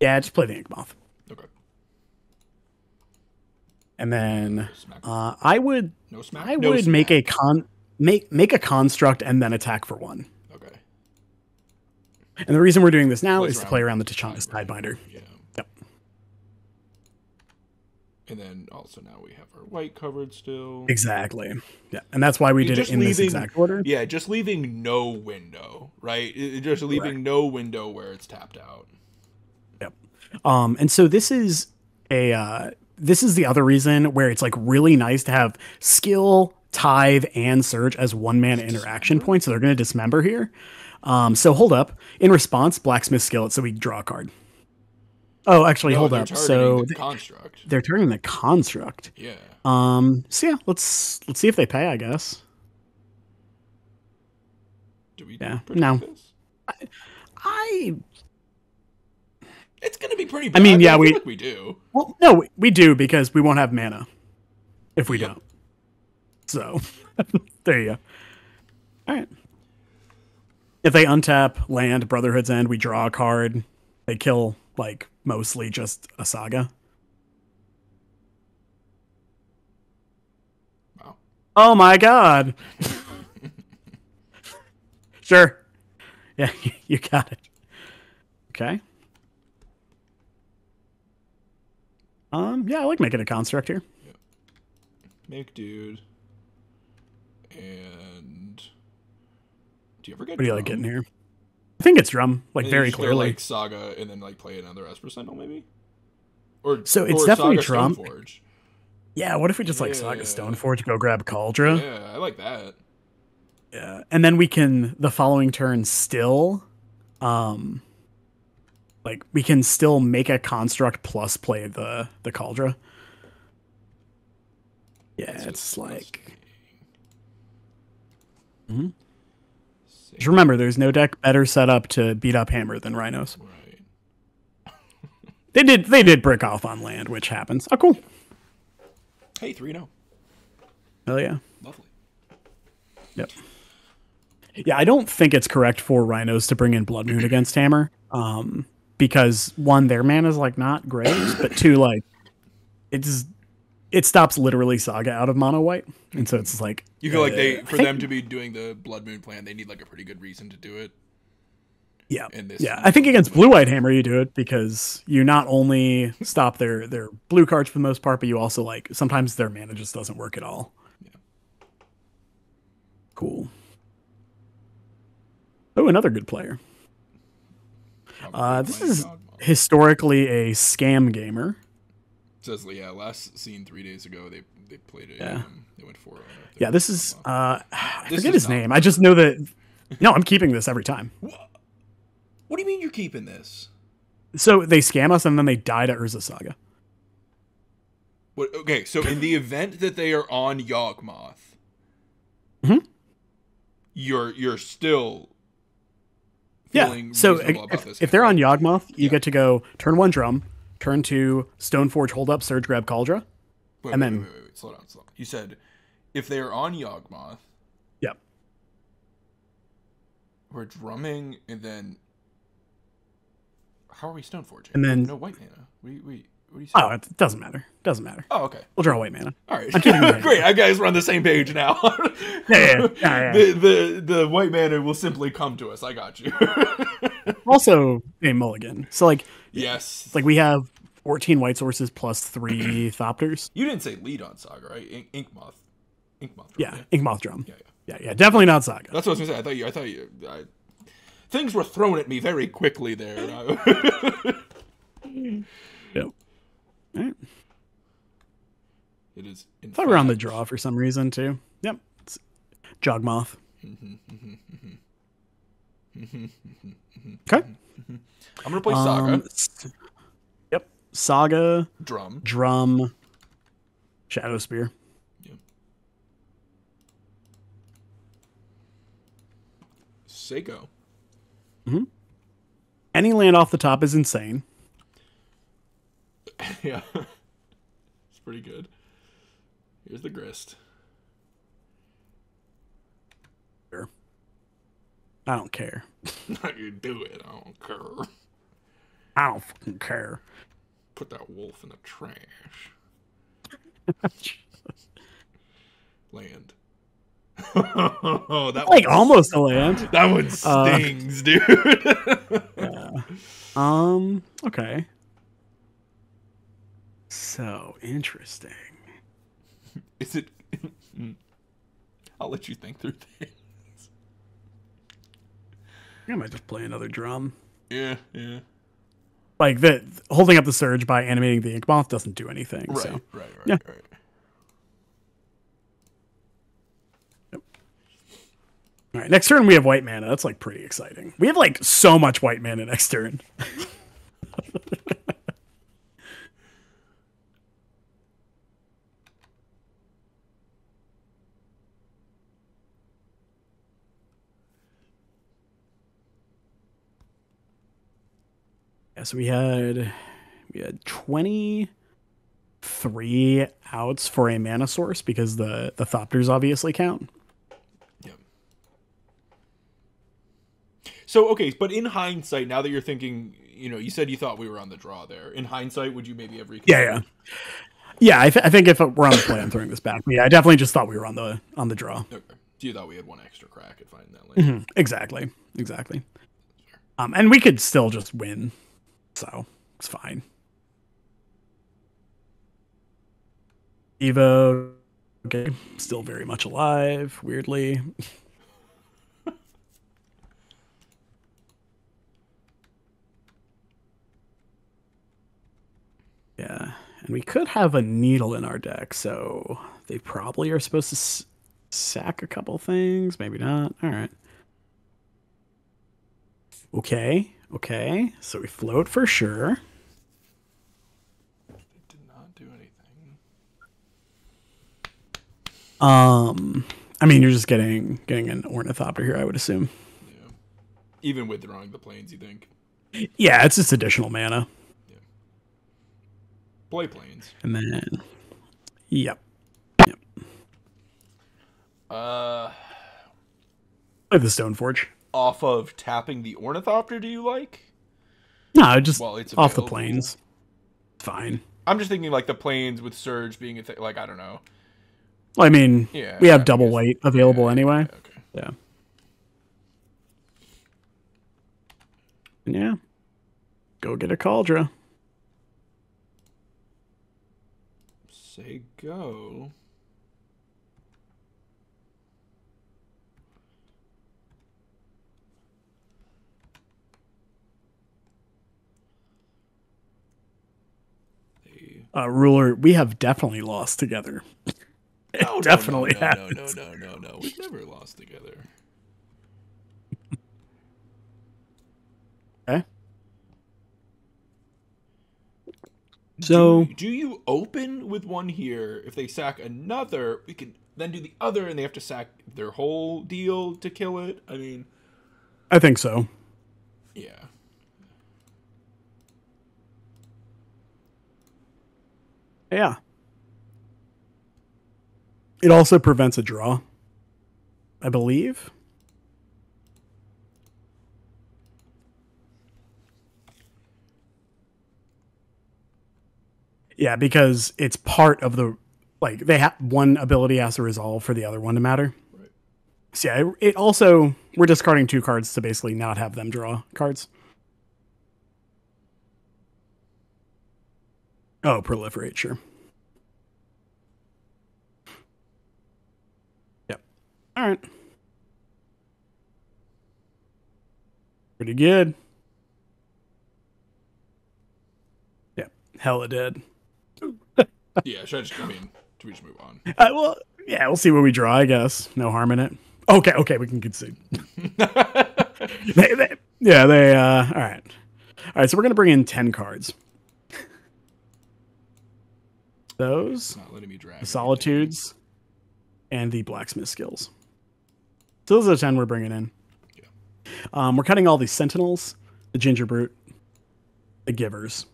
yeah, just play the ink moth, Okay. And then uh, I would no smack. I no would make a con make make a construct and then attack for one. Okay. And the reason we're doing this now Plays is to play around the with Tishana's Tidebinder. Yeah. Yep. And then also now we have our white covered still. Exactly. Yeah, and that's why we did it in this exact order. Yeah, just leaving no window, right? Just leaving no window where it's tapped out. Yep. Um, and so this is a uh, this is the other reason where it's like really nice to have skill, tithe, and surge as one man interaction points. So they're going to dismember here. Um, so hold up. In response, blacksmith skillet. So we draw a card. Oh, actually, No, hold up. So the construct. they're turning the construct. Yeah. Um, so yeah, let's let's see if they pay. I guess. Do we Yeah, no. this? I It's gonna be pretty. Bad. I mean, yeah, feel we- like we do. well, no, we, we do because we won't have mana if we Yep. don't. So <laughs> there you go. All right. If they untap land Brotherhood's End, we draw a card. They kill like mostly just a saga. Wow. Oh my god. <laughs> sure. Yeah, <laughs> you got it. Okay. Um, yeah, I like making a construct here. Make dude. And do you ever get? What do you like getting here? I think it's drum, like And very clearly. like saga, and then like play another Esper Sentinel, maybe. Or So it's or definitely Saga drum. Stoneforge. yeah, what if we just like Saga Yeah. Stoneforge, go grab Kaldra? Yeah, I like that. Yeah. And then we can the following turn still um like we can still make a construct plus play the the Kaldra. Yeah, That's it's like Mhm. just remember there's no deck better set up to beat up hammer than rhinos. Right. <laughs> They did they did brick off on land, which happens. Oh cool. Hey, three no. Hell yeah. Lovely. Yep. Yeah, I don't think it's correct for rhinos to bring in Blood Moon against Hammer. Um, because one, their mana is like not great, but two, like it's it stops literally Saga out of mono white, and so it's like You feel like they uh, for think- them to be doing the Blood Moon plan, they need like a pretty good reason to do it. yeah, in this yeah. I think against Blue White Hammer you do it because you not only stop their their blue cards for the most part, but you also like sometimes their mana just doesn't work at all. Yeah. Cool. Oh, another good player. Uh, this is historically a scam gamer. It says yeah. Last seen three days ago, they they played it. Yeah. They went four. Yeah, this is uh I This forget is his not- name. I just know that No, I'm keeping this every time. What? Do you mean you're keeping this? So they scam us and then they die to Urza Saga. What? Okay, so in the <laughs> event that they are on Yawgmoth, Mhm. you're you're still Yeah. feeling So if, this if they're on Yawgmoth, you Yeah. get to go turn one drum, turn two Stoneforge hold up, Surge grab Kaldra. wait, and wait, then- wait, wait, wait, slow down, slow down. You said if they are on Yawgmoth, Yep. we're drumming, and then how are we Stoneforging? And then- no white mana. We we what do you say? Oh, it doesn't matter. Doesn't matter. Oh, okay. We'll draw a white mana. All right. I'm. <laughs> Great. I guys we're on the same page now. <laughs> Yeah, yeah, yeah, yeah. The, the the white mana will simply come to us. I got you. <laughs> Also a mulligan. So like yes. like we have 14 white sources plus three <clears throat> Thopters. you didn't say lead on Saga, right? Ink, Ink Moth. Ink Moth. Yeah, right? Ink Moth Drum. Yeah, yeah. Yeah, yeah, definitely not Saga. That's what I was gonna say. I thought you. I thought you. I, things were thrown at me very quickly there. Yep. All right. It is. In Thought we were on the draw for some reason too. Yep. It's Yawgmoth. okay. I'm gonna play um, Saga. Um, yep. Saga. Drum. Drum. Shadow Spear. Yep. Seiko. Mm-hmm. Any land off the top is insane. <laughs> yeah. it's pretty good. Here's the grist. Sure. I don't care. <laughs> How you do it. I don't care. I don't fucking care. Put that wolf in the trash. <laughs> Land. oh, that like almost a land. That one Uh, stings, dude. Yeah. Um. Okay. So interesting. <laughs> Is it? <laughs> I'll let you think through things. I might just play another drum. Yeah, yeah. Like the holding up the surge by animating the ink moth doesn't do anything. Right, So right, right, Yeah. right. all right, next turn we have white mana. That's like pretty exciting. We have like so much white mana next turn. <laughs> Yeah, so we had we had twenty three outs for a mana source because the the Thopters obviously count. Yep. So okay, but in hindsight, now that you're thinking, you know, you said you thought we were on the draw there. In hindsight, would you maybe have Yeah, reconsidered? yeah, yeah. I, th- I think if we're on the play, I'm throwing this back. Yeah, I definitely just thought we were on the on the draw. Okay. So you thought we had one extra crack at finding that lane. Mhm, Exactly, exactly. Um, and we could still just win, so it's fine. Evo, okay, still very much alive. Weirdly, <laughs> yeah, and we could have a needle in our deck, so they probably are supposed to sack a couple things. Maybe not. All right. Okay, okay. So we float for sure. Did not do anything. Um, I mean, you're just getting getting an ornithopter here, I would assume. Yeah. Even withdrawing the plains, you think? Yeah, it's just additional mana, Play plains. and then, yep, Uh, play the Stoneforge. Off of tapping the ornithopter, do you like? No, just Well, it's off the plains. Fine. I'm just thinking like the plains with surge being a thing. Like I don't know. Well, I mean, Yeah, we have I double guess- weight available Yeah, anyway. Okay. Yeah. Yeah. Go get a Kaldra. Say go. They- Uh, ruler, we have definitely lost together. It <laughs> No, no, definitely no, no, no, no, no, no, no. We've never lost together. <laughs> Okay. So- you- do you open with one here? If they sack another, we can then do the other, and they have to sack their whole deal to kill it. I mean, I think so. yeah. Yeah. It also prevents a draw, I believe. Yeah, because it's part of the like they have one ability has to resolve for the other one to matter. Right. So yeah, it, it also we're discarding two cards to basically not have them draw cards. Oh, proliferate, sure. Yep. All right. Pretty good. Yep. Hella dead. <laughs> Yeah, should I just, I mean, should we just move on? Uh, well, yeah, we'll see what we draw, I guess. No harm in it. Okay, okay, we can concede. <laughs> they, they, yeah, they, uh, all right. All right, so we're going to bring in 10 cards. Those, Not letting me drag. the solitudes, and the blacksmith skills. So those are the 10 we're bringing in. Yeah. Um, we're cutting all these sentinels, the Gingerbrute, the givers.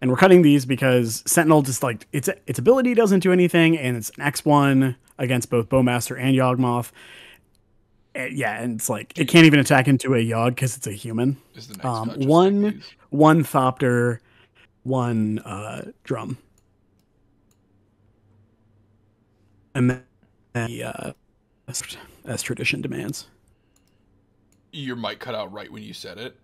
And we're cutting these because Sentinel just like its its ability doesn't do anything, and it's an X one against both Bowmaster and Yawgmoth. Uh, yeah, and it's like it can't even attack into a Yawg because it's a human. Um, one one Thopter, one uh, drum, and then the uh, as, as tradition demands. Your mic cut out right when you said it.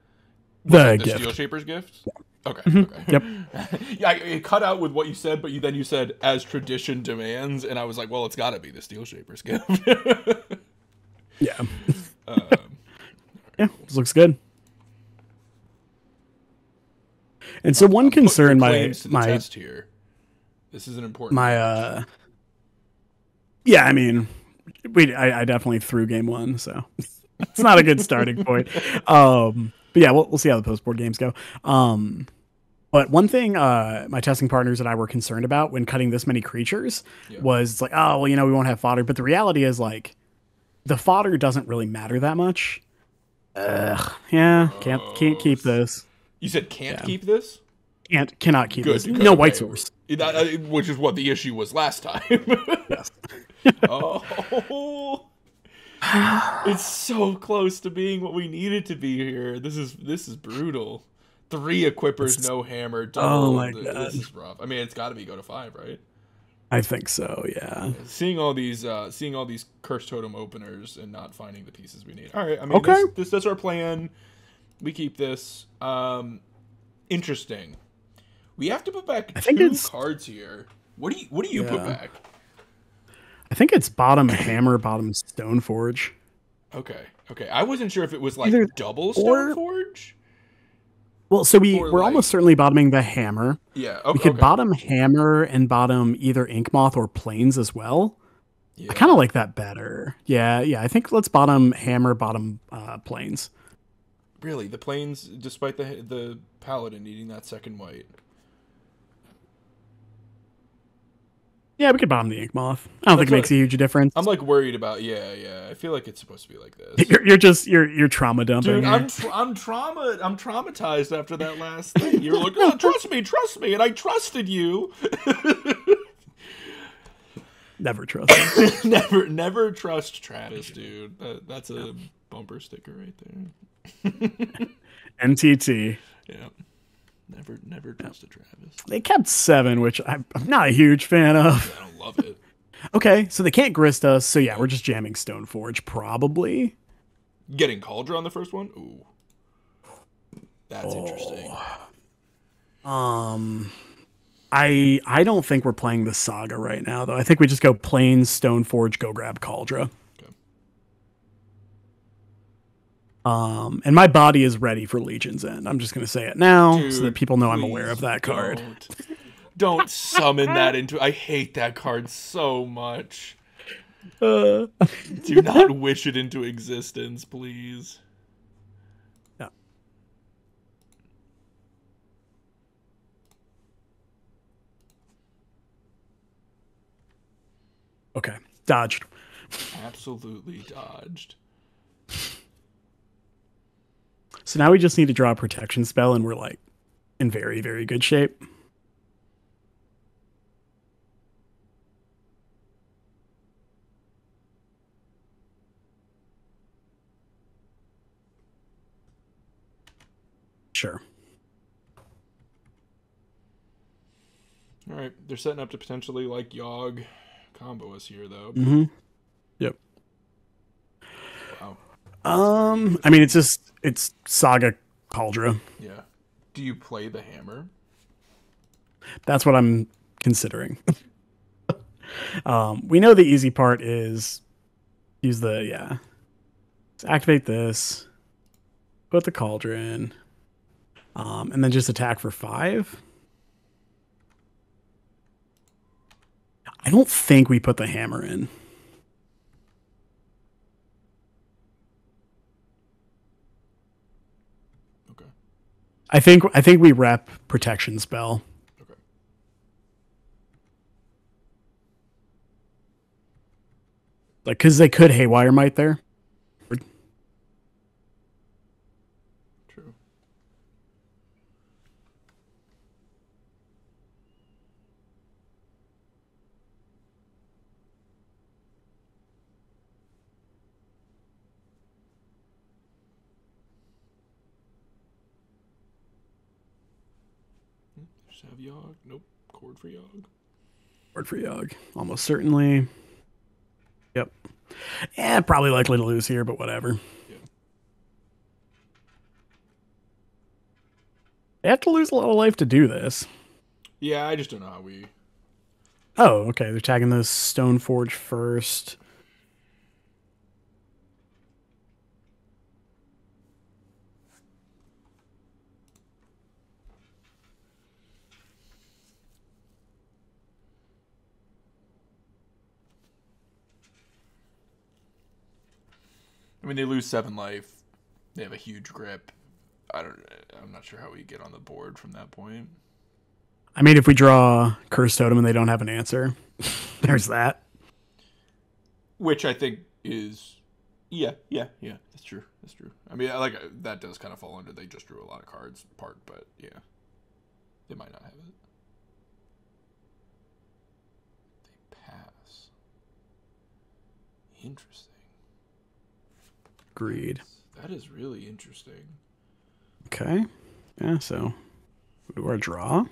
The, the gift. Steel Shaper's gift. Yeah. Okay. Mm-hmm. Okay. Yep. <laughs> yeah, it cut out with what you said, but you then you said as tradition demands, and I was like, well, it's got to be the Steelshaper's Gift. <laughs> yeah. Um, <laughs> yeah. This looks good. And so one concern my my test here. This is an important. My uh. Yeah, I mean, we I, I definitely threw game one, so it's not a good starting point. <laughs> Um, but yeah, we'll we'll see how the post board games go. Um, but one thing uh, my testing partners and I were concerned about when cutting this many creatures yeah. was like, oh well, you know, we won't have fodder. But the reality is like, the fodder doesn't really matter that much. Ugh, yeah, can't can't keep this. You said can't yeah. keep this. Can't cannot keep good, this. No okay. white source. Uh, which is what the issue was last time. yes. <laughs> oh. it's so close to being what we needed to be here. This is this is brutal. Three equippers, it's, no hammer. Double. Oh my god, this is rough. I mean, it's got to be go to five, right? I think so. Yeah. Seeing all these, uh, seeing all these Cursed Totem openers and not finding the pieces we need. All right. I mean, okay. this, this that's our plan. We keep this. Um, interesting. We have to put back I think two it's... cards here. What do you What do you yeah. put back? I think it's bottom hammer, bottom Stoneforge. Okay. Okay. I wasn't sure if it was like Either double Stoneforge. Well, so we we're like... almost certainly bottoming the hammer. Yeah. Okay, we could okay. bottom hammer and bottom either Inkmoth or plains as well. Yeah. I kind of like that better. Yeah, yeah. I think let's bottom hammer, bottom uh, Plains. Really, the plains, despite the the paladin needing that second white. Yeah, we could bomb the ink moth. I don't That's think it makes a huge difference. I'm like worried about. Yeah, yeah. I feel like it's supposed to be like this. <laughs> You're, you're just you're you're trauma dumping. Dude, I'm tra- I'm trauma I'm traumatized after that last thing. You're like, oh, trust me, trust me, and I trusted you. <laughs> never trust. <laughs> never never trust Travis, dude. That, that's a bumper sticker right there. <laughs> NTT. Yeah. Never, never trusted Travis. They kept seven, which I'm, not a huge fan of. I don't love it. okay, so they can't grist us. So yeah, we're just jamming Stoneforge, probably. Getting Kaldra on the first one. Ooh, that's oh. interesting. Um, I I don't think we're playing the saga right now, though. I think we just go plain Stoneforge, go grab Kaldra. Um, and my body is ready for Legion's End. I'm just going to say it now Dude, so that people know I'm aware of that card. Don't, <laughs> don't summon that into. I hate that card so much. Uh. Do not <laughs> wish it into existence, please. Yeah. Okay, dodged. Absolutely dodged. So now we just need to draw a protection spell, and we're like in very, very good shape. Sure. All right, they're setting up to potentially like Yawg combo us here, though. Mm-hmm. Yep. Um, I mean, it's just it's Saga Kaldra. Yeah. Do you play the hammer? That's what I'm considering. <laughs> um, we know the easy part is use the yeah. Let's activate this. Put the cauldron. Um, and then just attack for five. I don't think we put the hammer in. I think I think we wrap protection spell. Okay. Like, because they could Haywire Mite there. True. Hmm, There's have Yawg. Nope. Chord for Yawg. Word for Yawg. Almost certainly. Yep. Yeah, probably likely to lose here, but whatever. Yeah. They have to lose a lot of life to do this. Yeah, I just don't know how we. Oh, okay. They're tagging the Stoneforge first. I mean, they lose seven life. They have a huge grip. I don't. I'm not sure how we get on the board from that point. I mean, if we draw Cursed Totem and they don't have an answer, <laughs> there's that. Which I think is, yeah, yeah, yeah. That's true. That's true. I mean, I like that does kind of fall under they just drew a lot of cards part, but yeah, they might not have it. They pass. Interesting. Agreed. That is really interesting. Okay. Yeah, so we do our draw.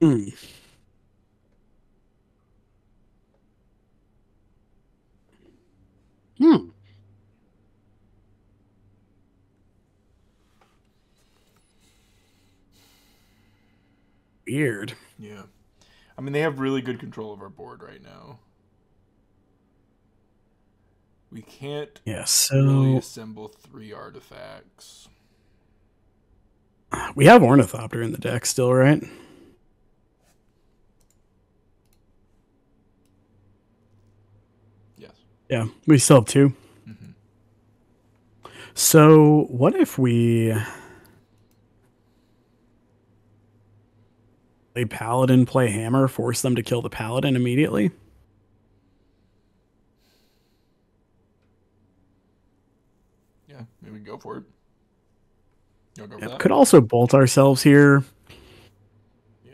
Hmm. Hmm. Weird. Yeah. I mean, they have really good control of our board right now. We can't Yeah, really so assemble three artifacts. we have Ornithopter in the deck still, right? Yes. Yeah, we still have 2 Mhm. So, what if we play Paladin, play Hammer, force them to kill the Paladin immediately? Yeah, maybe we go for it. Go for Yep. Could also bolt ourselves here. Yeah.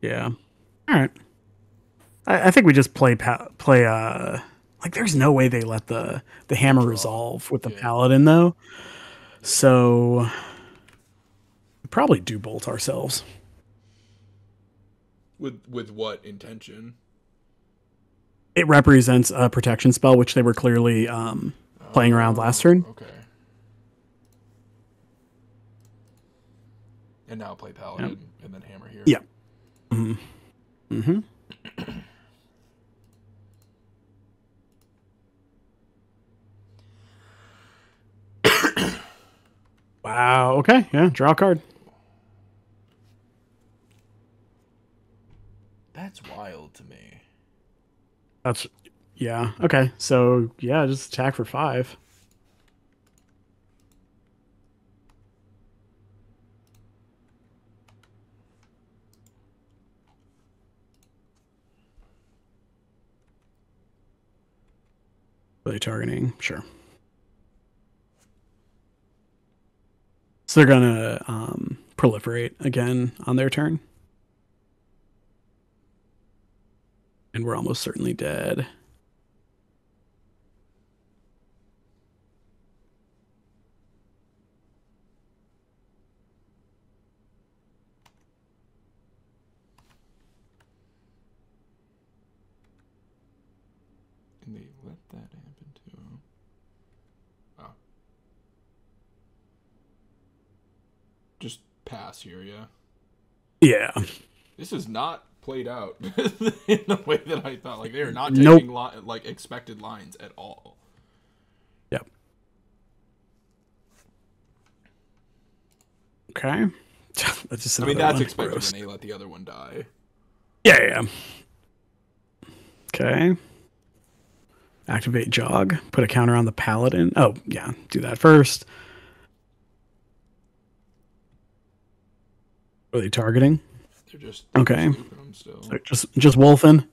Yeah. All right. I, I think we just play pa- play. Uh, like, there's no way they let the the Hammer resolve with the Yeah. Paladin though. So, we probably do bolt ourselves. With with what intention? It represents a protection spell, which they were clearly um, playing around last turn. Okay. And now play paladin and then hammer here. Yeah. Mm-hmm. <coughs> wow. Okay. Yeah. Draw a card. That's wild to me. That's yeah. Okay. So yeah, just attack for five. Are they targeting? Sure. So they're gonna um, proliferate again on their turn. And we're almost certainly dead. And they let that happen too. Oh. Just pass here, yeah. Yeah. This is not played out <laughs> in the way that I thought. Like they are not Nope. taking li- like expected lines at all. Yep. Okay. <laughs> that's just I mean, that's one. expected Gross. when they let the other one die. Yeah, yeah. Okay. Activate Yawg. Put a counter on the paladin. Oh, yeah. Do that first. Are they targeting? They're just Okay. just looping 'em still. So just just wolfing.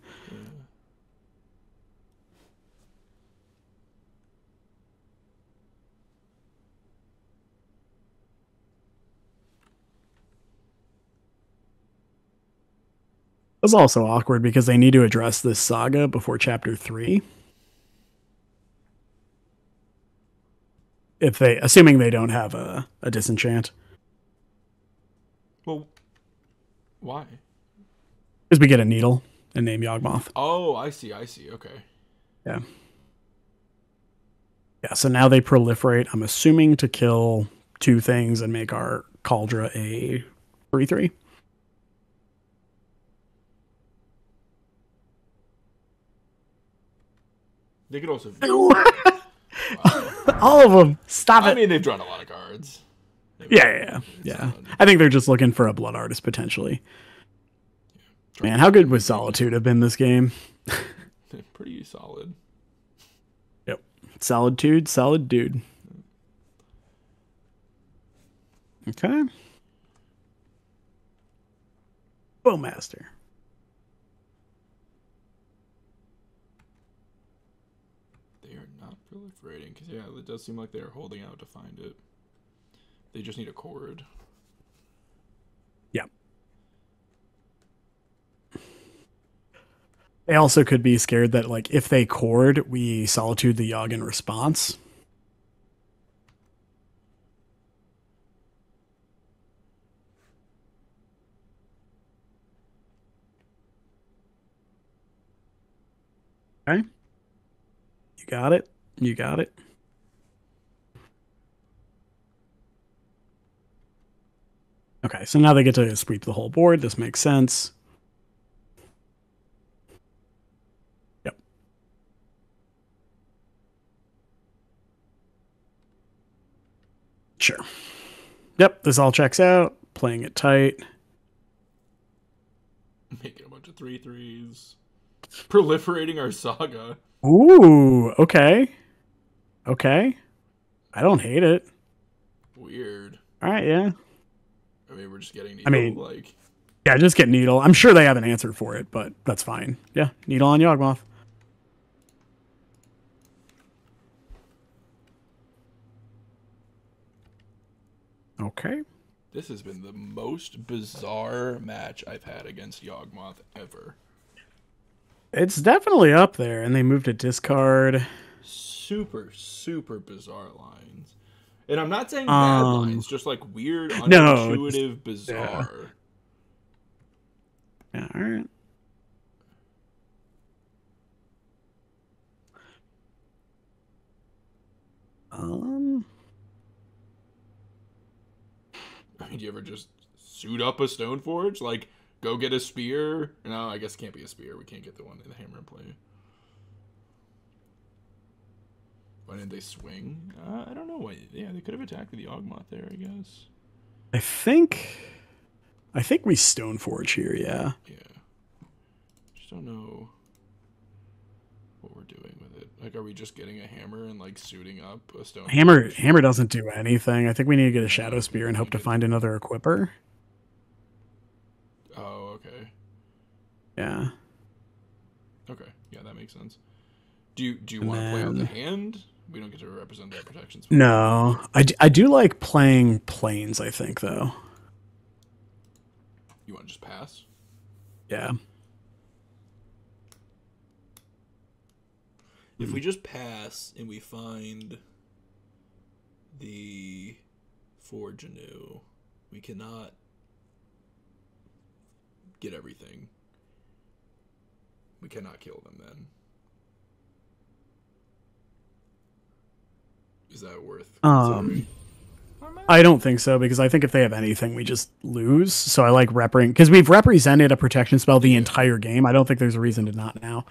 It's also awkward because they need to address this saga before chapter three. If they, assuming they don't have a, a disenchant, Well, why? because we get a needle and name Yawgmoth. Oh, I see. I see. Okay. Yeah. Yeah, so now they proliferate, I'm assuming to kill two things and make our Kaldra a 3 3. They could also. <laughs> All of them. Stop I it. mean, they've drawn a lot of cards. Yeah, yeah. yeah. I think they're just looking for a blood artist potentially. Man, how good would Solitude have been this game? <laughs> Pretty solid. Yep. Solitude, solid dude. Okay. Bowmaster. They are not proliferating because yeah, it does seem like they are holding out to find it. They just need a cord. Yep. They also could be scared that like if they cord, we solitude the Yawg in response. Okay. You got it. You got it. Okay, so now they get to sweep the whole board. This makes sense. Yep. Sure. Yep, this all checks out. Playing it tight. Making a bunch of three threes. <laughs> Proliferating our saga. Ooh, okay. Okay. I don't hate it. Weird. All right, yeah. I mean, we're just getting. needle, I mean- like Yeah, just get Needle. I'm sure they have an answer for it, but that's fine. Yeah, Needle on Yawgmoth. Okay. this has been the most bizarre match I've had against Yawgmoth ever. It's definitely up there, and they moved to discard. Super, super bizarre lines. And I'm not saying bad Um, lines, just like weird, <laughs> No, unintuitive, bizarre. Yeah, all right. Um, I mean, do you ever just suit up a Stoneforge? Like, go get a spear? No, I guess it can't be a spear. We can't get the one in the hammer and play. Why didn't they swing? Uh, I don't know. Why. Yeah, they could have attacked with the Yawgmoth there, I guess. I think, I think we Stoneforge here. Yeah. Yeah. Just don't know what we're doing with it. Like, are we just getting a hammer and, like, suiting up a stone? Hammer, hammer doesn't do anything. I think we need to get a Shadow Spear and hope to find another equipper. Oh, okay. Yeah. Okay. Yeah, that makes sense. Do you do you want to play out the hand? We don't get to represent that protection spell. No, I, d- I do like playing plains. I think though. You want to just pass? Yeah. If we just pass and we find the Forge anew, we cannot get everything. We cannot kill them then. Is that worth Um. I don't think so because I think if they have anything, we just lose. So I like repping because we've represented a protection spell the entire game. I don't think there's a reason to not now.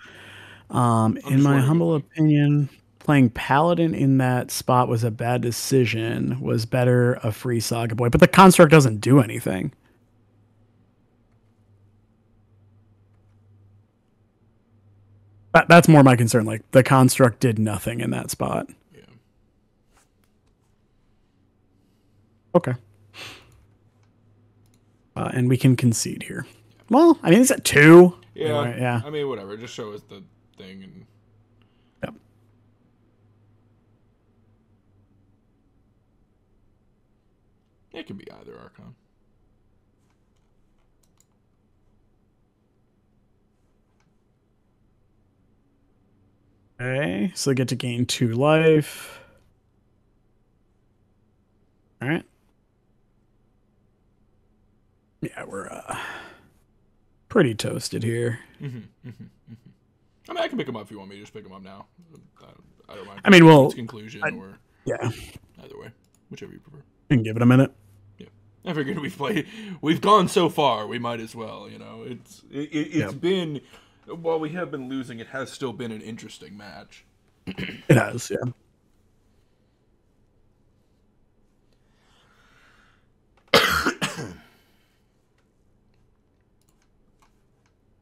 Um, in my humble opinion, playing paladin in that spot was a bad decision. Was better a free saga boy, but the construct doesn't do anything. That, that's more my concern. Like the construct did nothing in that spot. Yeah. Okay. Uh, and we can concede here. Well, I mean, it's at two. Yeah, Anyway, yeah. I mean, whatever. Just show us the thing and. Yep. It can be either Archon. Okay, so they get to gain two life. All right. Yeah, we're uh, pretty toasted here. Mm-hmm, mm-hmm, mm-hmm. I mean, I can pick them up if you want me to just pick them up now. I, I don't mind. I mean, well, It's conclusion I- or Yeah, either way, whichever you prefer. and give it a minute. Yeah, I figured we've played, we've gone so far, we might as well. You know, it's it, it, it's Yep. been while we have been losing, it has still been an interesting match. It has, yeah.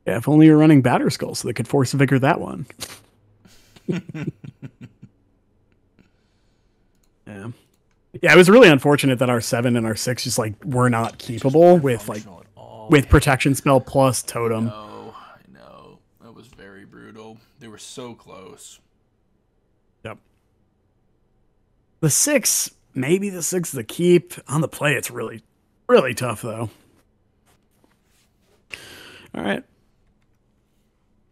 Yeah, if only you're running Batterskull so they could force vigor that one. <laughs> yeah. Yeah, it was really unfortunate that our seven and our six just like were not keepable with like Functional at all. with protection spell plus totem. No, I know that was very brutal. They were so close. Yep. The six, maybe the six is the keep. On the play, it's really, really tough though. All right.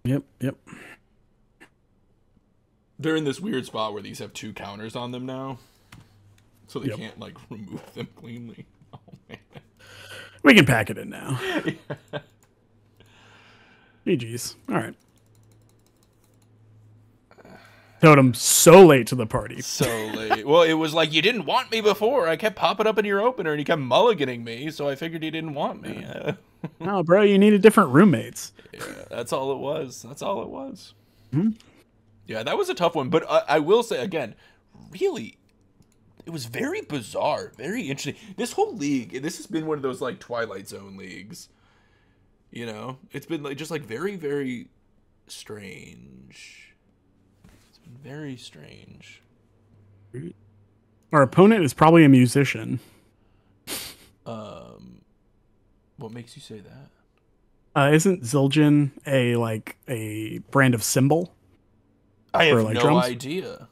Yep, yep. They're in this weird spot where these have two counters on them now, so they Yep. can't like <laughs> remove them cleanly. <laughs> Oh man. We can pack it in now. <laughs> GG's. All right. Totem so late to the party. So late. well, it was like you didn't want me before. I kept popping up in your opener, and you kept mulliganing me, so I figured you didn't want me. Uh, <laughs> Oh, bro, you needed different roommates. yeah, that's all it was. That's all it was. Yeah, that was a tough one, but I, I will say again, really, it was very bizarre, very interesting. This whole league, this has been one of those like Twilight Zone leagues. You know, it's been like just like very, very strange. It's been very strange. Our opponent is probably a musician. Um, what makes you say that? Uh, isn't Zildjian a like a brand of cymbal? I have like, no drums? idea.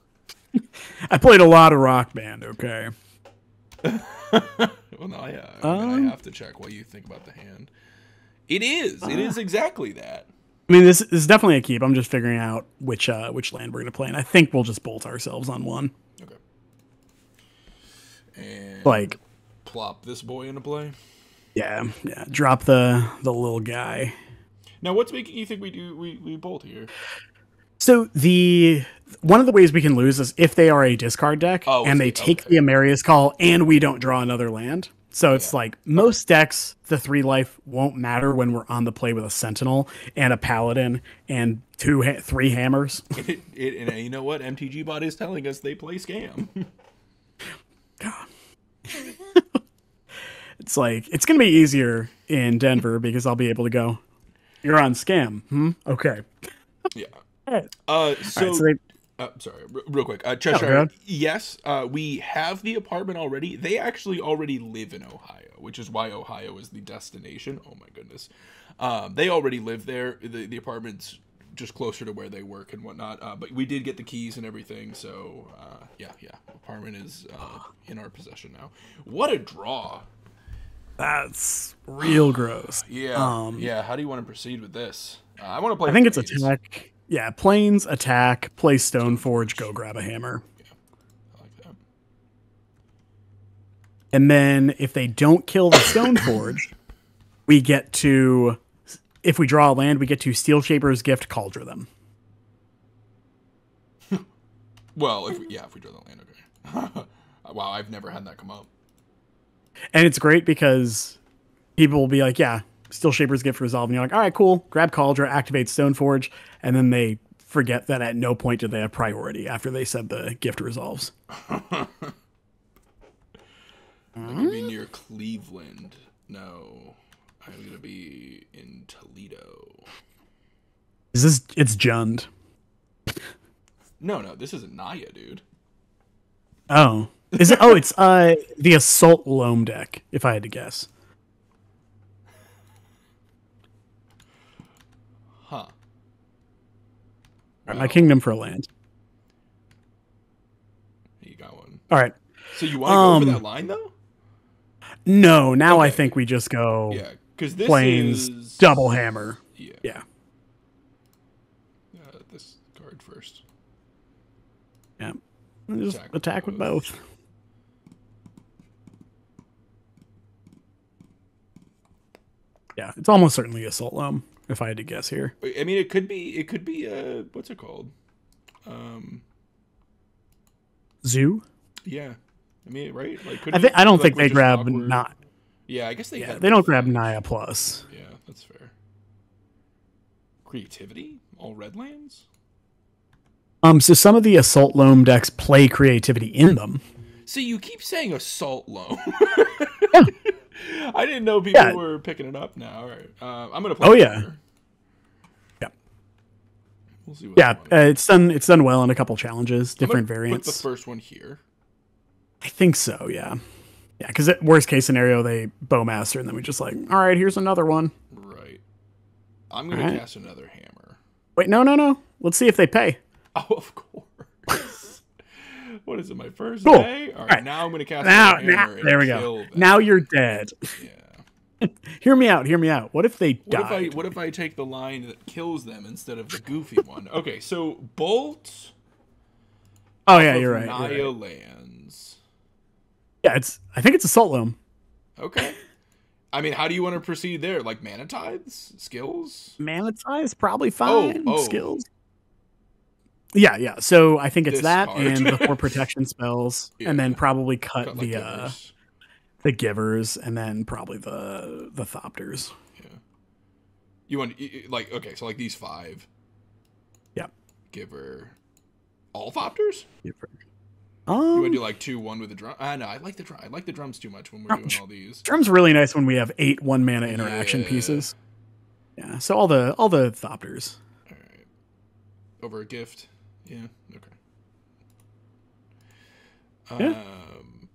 <laughs> I played a lot of rock band. Okay. <laughs> Well, no, yeah. I, mean, Um, I have to check what you think about the hand. It is. It is exactly that. I mean, this, this is definitely a keep. I'm just figuring out which uh, which land we're gonna play, and I think we'll just bolt ourselves on one. Okay. And Like, plop this boy into play. Yeah, yeah. Drop the the little guy. Now, what's making you think we do we, we bolt here? So the one of the ways we can lose is if they are a discard deck Oh, and they take okay. the Emeria's call and we don't draw another land. So it's like most decks, the three life won't matter when we're on the play with a Sentinel and a Paladin and two, ha- three hammers. <laughs> It, it, and uh, you know what? MTG bot is telling us they play scam. <laughs> It's like it's gonna be easier in Denver because I'll be able to go. You're on scam. Hmm. Okay. <laughs> yeah. Uh, so, right, so they, uh, sorry, real quick. Uh, Cheshire, ahead. yes, uh, we have the apartment already. They actually already live in Ohio, which is why Ohio is the destination. Oh my goodness. Um, they already live there. The, the apartment's just closer to where they work and whatnot. Uh, but we did get the keys and everything. So, uh, yeah, yeah. Apartment is uh, <gasps> in our possession now. What a draw. That's real <sighs> gross. Yeah. Um, yeah. How do you want to proceed with this? Uh, I want to play. I think it's plains. attack. Yeah, plains attack. Play Stoneforge. Go grab a hammer. I like that. And then if they don't kill the Stoneforge, <coughs> we get to if we draw a land, we get to Steelshaper's Gift Cauldron them. <laughs> Well, if we, yeah, if we draw the land, okay. <laughs> wow, I've never had that come up. And it's great because people will be like, yeah, Steelshaper's Gift resolve. And you're like, all right, cool. Grab Cauldron, activate Stoneforge. And then they forget that at no point do they have priority after they said the gift resolves. I'm gonna be near Cleveland. No, I'm gonna be in Toledo. Is this, it's Jund. No, no, this isn't Naya, dude. Oh. Is it? Oh, it's uh the assault loam deck. If I had to guess. Huh. My kingdom for a land. You got one. All right. So you want to um, go over that um, line though? No. Now okay. I think we just go. Yeah. Because this plains is... double hammer. Yeah. Yeah. Uh, this card first. Yeah. Just attack, attack with both. both. Yeah, it's almost certainly a salt loam, if I had to guess here. I mean, it could be. It could be. Uh, what's it called? Um. Zoo? Yeah. I mean, right? Like, could I think I don't think they grab not. not. Yeah, I guess they. Yeah, they don't grab. Naya plus. Yeah, that's fair. Creativity, all red lands. Um, so some of the assault loam decks play creativity in them. So you keep saying assault loam. Yeah. <laughs> I didn't know people Yeah. were picking it up now. All right, uh, I'm gonna play. Oh, yeah. Hammer. Yeah. We'll see. What Yeah, uh, it's done. It's done well in a couple challenges, different variants. Put the first one here. I think so. Yeah, yeah. Because worst case scenario, they bowmaster, and then we just like, all right, here's another one. Right. I'm gonna cast another hammer. Wait, no, no, no. Let's see if they pay. <laughs> Oh, of course. What is it? My first Cool. day. All right, Alright. now I'm gonna cast Now, now there we go. them. Now you're dead. Yeah. <laughs> hear me out. Hear me out. What if they What died? if I what if I take the line that kills them instead of the goofy one? Okay, so bolt. oh yeah, you're right. Naya you're right. lands. Yeah, it's. I think it's assault loam. Okay. I mean, how do you want to proceed there? Like mana tithes, skills. Mana is probably oh, fine. oh. Skills. Yeah, yeah. So I think it's that and the four <laughs> protection spells, and then probably cut, Cut like the uh, givers. the givers, and then probably the the thopters. Yeah. You want like okay, so like these five. Yeah. Giver. All thopters? Giver. You want Um, to do like two one with the drum? Ah, no, I like the drum. I like the drums too much when we're doing all these. drum's really nice when we have eight one mana interaction Yeah. pieces. Yeah. So all the all the thopters. All right. Over a gift. Yeah. Okay. Yeah. Um,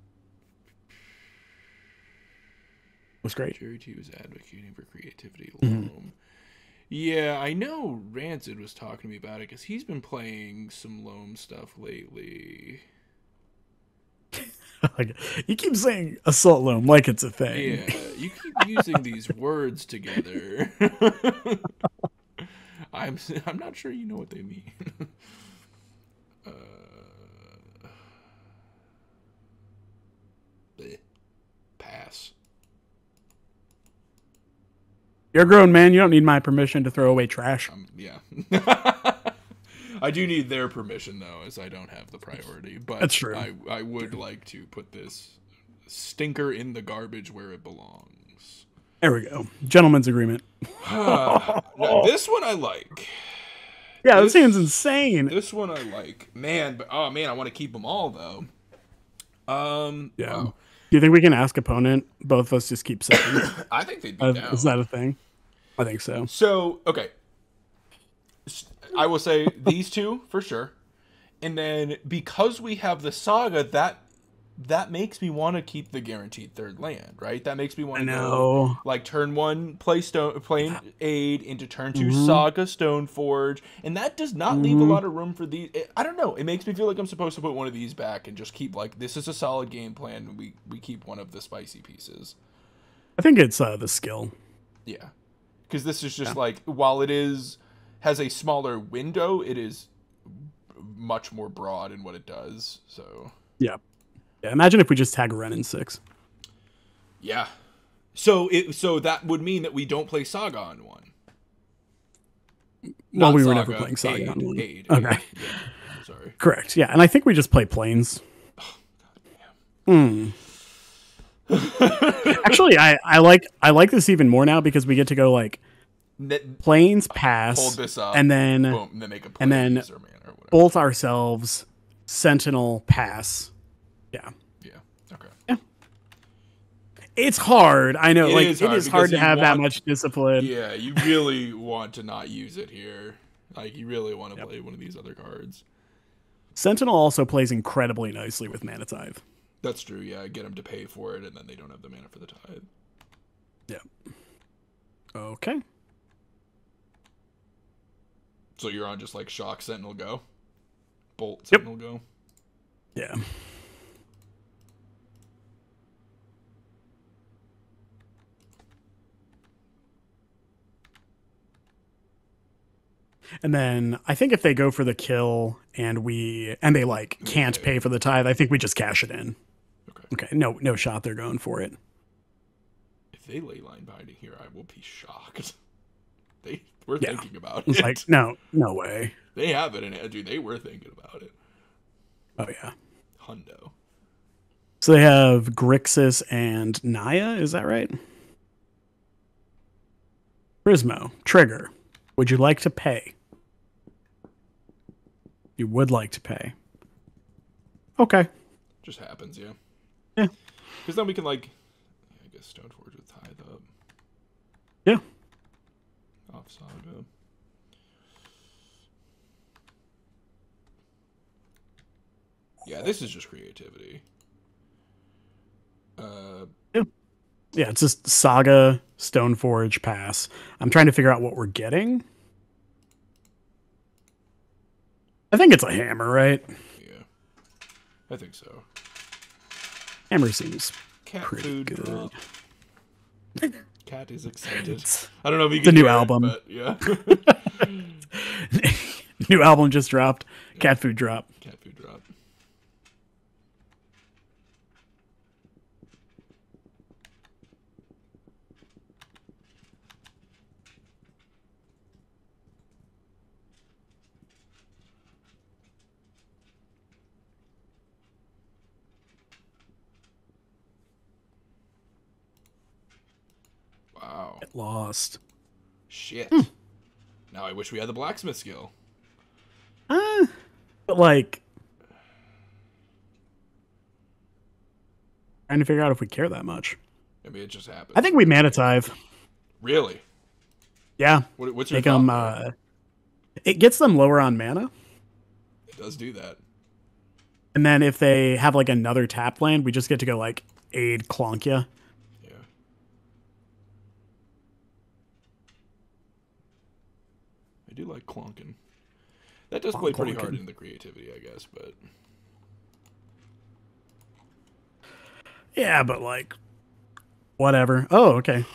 Was great. Jerry T was advocating for creativity. Mhm. Loam. Yeah, I know Rancid was talking to me about it because he's been playing some Loam stuff lately. <laughs> you keep saying assault loam like it's a thing. Yeah, <laughs> you keep using these words together. <laughs> I'm I'm not sure you know what they mean. Uh, bleh. pass. You're a grown man. You don't need my permission to throw away trash. Um, yeah. <laughs> I do need their permission though, as I don't have the priority. But That's true. I I would like to put this stinker in the garbage where it belongs. There we go. Gentleman's agreement. Now, this one I like. Yeah, This- seems insane. This one I like, man. But oh man, I want to keep them all though. Um, Yeah. wow. Do you think we can ask opponent? Both of us just keep saying. <coughs> I think they'd be Uh, down. is that a thing? I think so. So okay, I will say these two for sure, and then because we have the saga, that that makes me want to keep the guaranteed third land, right? That makes me want to know. like turn one play stone play aid into turn 2 Mhm. saga stoneforge and that does not leave a Mhm. lot of room for these i don't know it makes me feel like i'm supposed to put one of these back and just keep like this is a solid game plan and we we keep one of the spicy pieces I think it's uh, the skill. yeah because this is just like while it is has a smaller window it is much more broad in what it does so Yeah. Yeah. Imagine if we just tag Wrenn and Six. yeah so it so that would mean that we don't play saga on one Well, Not we were never playing Saga aid, on one. aid, Okay. aid, yeah, sorry Correct. Yeah, and I think we just play plains. Hmm. Actually, I, I like I like this even more now because we get to go like plains pass, hold this up and then boom and then make a play and then user man or whatever bolt ourselves, sentinel pass. Yeah, yeah okay Yeah. it's hard. I know, It like is it is hard to have that much discipline. yeah you really <laughs> want to not use it here like you really want to play one of these other cards Sentinel also plays incredibly nicely with Mana Tithe. that's true yeah get them to pay for it and then they don't have the mana for the tithe Yeah. Okay. So you're on just like shock sentinel go, bolt Yep. sentinel go. Yeah. And then I think if they go for the kill and we and they like can't pay for the tithe, I think we just cash it in. Okay. Okay, no no shot they're going for it. If they Leyline Binding here, I will be shocked. <laughs> They were Yeah. thinking about It's it. like no no way. they have it in it, dude. They were thinking about it. Oh yeah. Hundo. So they have Grixis and Naya, is that right? Prismo, Trigger. Would you like to pay? You would like to pay. Okay. Just happens, yeah. Yeah. Because then we can like, I guess Stoneforge with tithe up Yeah. off saga. Yeah, this is just creativity. Uh, Yeah, it's just Saga, Stoneforge, Pass. I'm trying to figure out what we're getting. I think it's a hammer, right? yeah, I think so. Hammer seems Cat pretty food good. drop. <laughs> Cat is excited. I don't know if you It's a new it, album. but yeah. <laughs> <laughs> New album just dropped. Cat food drop. Cat food drop. Wow. Get lost. Shit. Hmm. Now I wish we had the blacksmith skill. Uh, but like, trying to figure out if we care that much. Maybe it just happened. I think we mana tithe. Really? Yeah, What, what's your make them. thought there? Uh, it gets them lower on mana, It does do that. and then if they have like another tap land, we just get to go like aid Clonkia. Yeah. I do like clonking. That does play pretty hard in the creativity, I guess, but Yeah, but like, whatever. Oh, okay.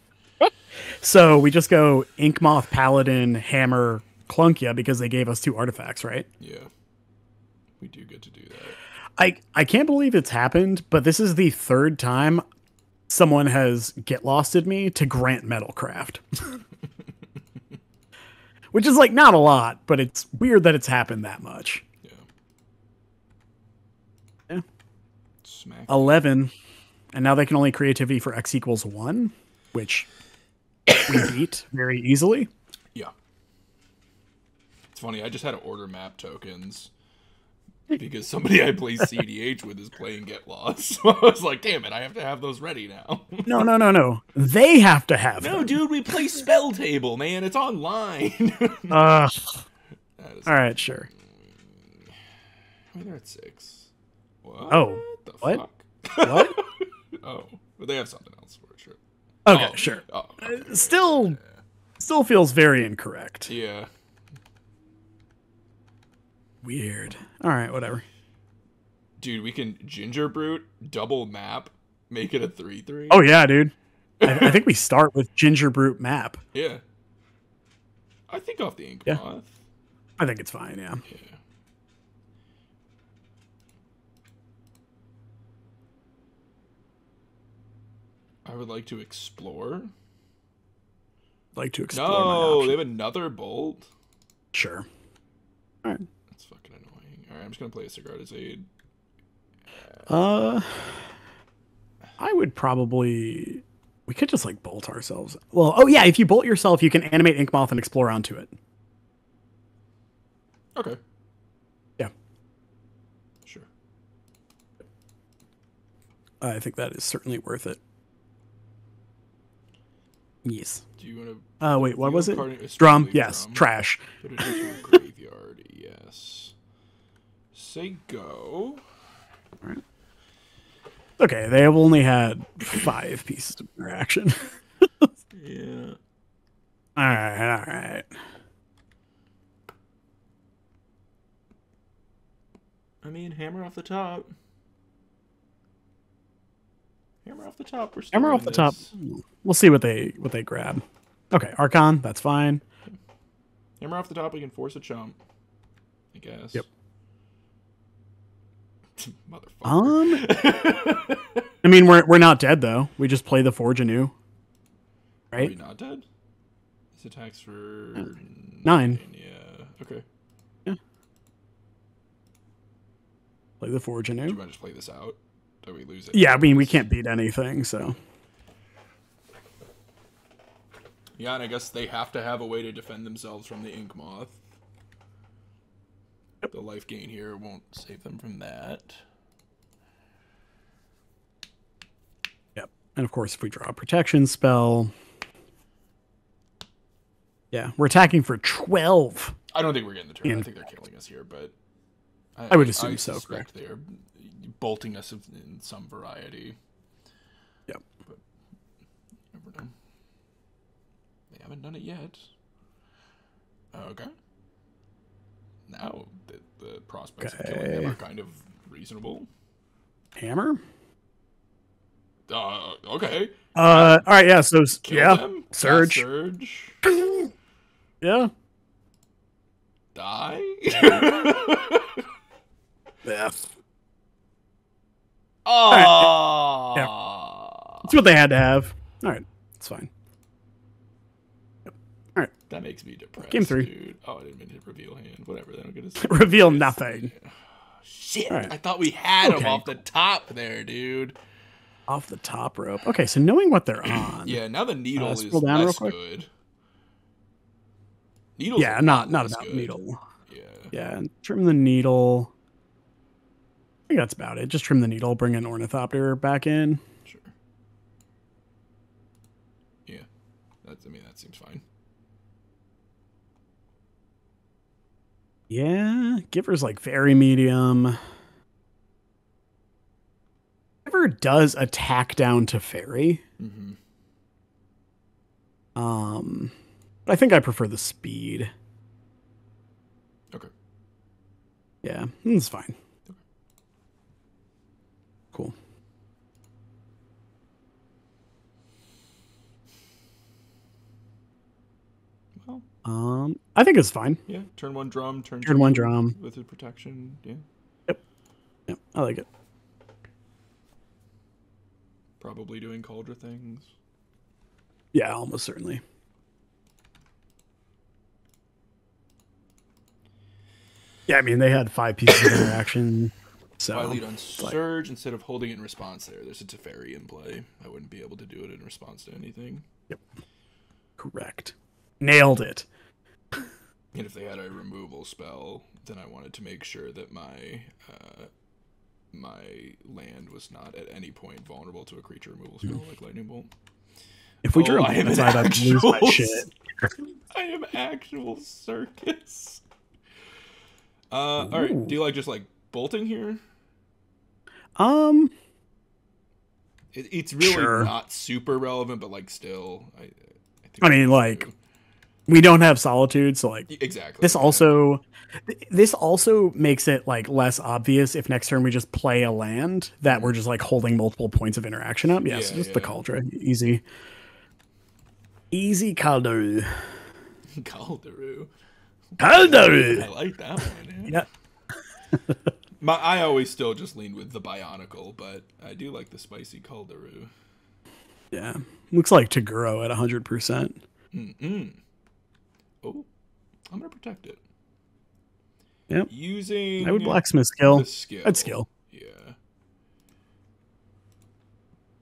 <laughs> so we just go Inkmoth, Paladin, Hammer, Clunkia because they gave us two artifacts, right? yeah. We do get to do that. I I can't believe it's happened, but this is the third time someone has get losted me to grant metalcraft. <laughs> Which is like not a lot, but it's weird that it's happened that much. Yeah. Yeah. Smack. 11 and now they can only creativity for x equals 1 which we <coughs> beat very easily Yeah. It's funny, I just had to order map tokens because somebody I play CDH with is playing Get Lost. <laughs> So I was like, damn it, I have to have those ready now. no no no no they have to have no, them. dude, we play SpellTable, man. It's online. <laughs> uh, all right sure I mean, they're at six. What? Oh, the what? fuck? what <laughs> Oh, but they have something else for it, sure. okay Oh, sure Oh, okay. still still feels very incorrect yeah. Weird all right whatever Dude, we can Gingerbrute, double map, make it a 3 3. oh yeah dude I, I think we start with Gingerbrute map <laughs> Yeah. I think off the ink Yeah. moth. i think it's fine yeah Yeah. I would like to explore. like to explore No, they have another bolt. sure all right annoying. All right, I'm just gonna play a Sigarda's Aid. Uh, I would probably. We could just like bolt ourselves. Well, oh yeah, if you bolt yourself, you can animate Inkmoth and explore onto it. Okay. Yeah. Sure. I think that is certainly worth it. Yes. Do you want to? Uh, wait, what was it? Drum, Drum. Yes. Trash. Put it into a graveyard. Yes say go. Right. Okay, they have only had five pieces of interaction. <laughs> yeah. All right, all right. I mean, hammer off the top. Hammer off the top. We're hammer off the top. We'll see what they what they grab. Okay, Archon, that's fine. Hammer off the top. We can force a chomp. I guess. Yep. <laughs> Motherfucker. Um, <laughs> I mean, we're we're not dead though. We just play the Forge anew, Are we right? not dead? This attacks for Nine. Yeah. Okay. Yeah. Play the Forge Do you anew. want to just play this out? Do we lose it? Yeah, I mean, we can't beat anything, so Yeah, and I guess they have to have a way to defend themselves from the Inkmoth. The life gain here won't save them from that. yep. And of course, if we draw a protection spell, yeah, we're attacking for twelve. I don't think we're getting the turn. I In- think they're killing us here, but I would assume so, correct? They're bolting us in in some variety. Yep. But never know. They haven't done it yet. Okay. Now the, the prospects of killing them are kind of reasonable. Hammer. Uh, okay. Uh, all right, yeah. So Kill yeah, them. Surge. Surge. <coughs> yeah, Die. <laughs> yeah. Oh. That's what they had to have. All right, it's fine. That makes me depressed. Game three. Dude. Oh, I didn't mean to reveal hand. Whatever. Then I'm gonna <laughs> Reveal nothing. Shit! Right. I thought we had him Okay. off the top there, dude. Off the top rope. Okay, so knowing what they're <clears throat> on. Yeah. Now the needle Uh, is down less good. Needle. Yeah, not not about good. needle. Yeah. Yeah, trim the needle. I think that's about it. Just trim the needle, bring an ornithopter back in. Sure. Yeah. That's. I mean, that seems fine. Yeah, Giver's like very medium. Giver does attack down to fairy. Mm-hmm. Um, but I think I prefer the speed. Okay. Yeah, it's fine. Cool. Well. Um, I think it's fine. Yeah. Turn one drum. Turn. Turn one drum. with his protection. Yeah. Yep. Yep. I like it. Probably doing cauldron things. Yeah, almost certainly. Yeah, I mean they had five pieces of interaction. <coughs> So I lead on like- surge instead of holding it in response there. There's a Teferi in play. I wouldn't be able to do it in response to anything. Yep. Correct. Nailed it. And if they had a removal spell, then I wanted to make sure that my uh, my land was not at any point vulnerable to a creature removal spell Mm. like lightning bolt. If we Oh, drew I a am I'd have to lose my actual shit. <laughs> I am actual circus. Uh, all right. Do you like just like bolting here? Um, It, it's really Sure. not super relevant, but like still, I. I, think I mean, like, do. We don't have solitude, so like exactly. this also this also makes it like less obvious if next turn we just play a land that we're just like holding multiple points of interaction up. Yes, Yeah, just the yeah. cauldron. Easy. Easy cauldron. <laughs> Calderoo. Cauldron. I like that one. Yeah. <laughs> My, I always still just lean with the Bionicle, but I do like the spicy Calderoo. Yeah. Looks like to grow at 100%. Mm-mm. Oh, I'm gonna protect it. Yep. Using I would blacksmith skill. skill. I'd skill. Yeah.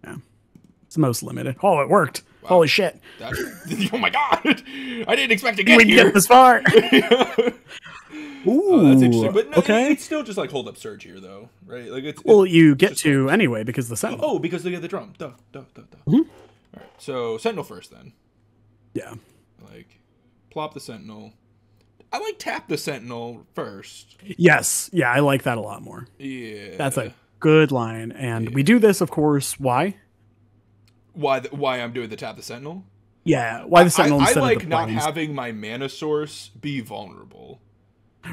Yeah. It's the most limited. Oh, it worked. Holy shit. That, <laughs> oh my god! I didn't expect to We get can here. get this far. <laughs> Ooh. Oh, that's interesting. But no, okay. it's still just like hold up surge here, though, right? Like it's Well, it's you get to anyway because the sentinel. Oh, because they get the drum. Duh, duh, duh, duh. Mhm. All right. So Sentinel first, then. Yeah. Like, plop the Sentinel. I like tap the Sentinel first. Yes. Yeah, I like that a lot more. Yeah. That's a good line. And we do this, of course. Why? why the, why I'm doing the tap the Sentinel. Yeah. Why the sentinel I, I like of the not plains? having my mana source be vulnerable.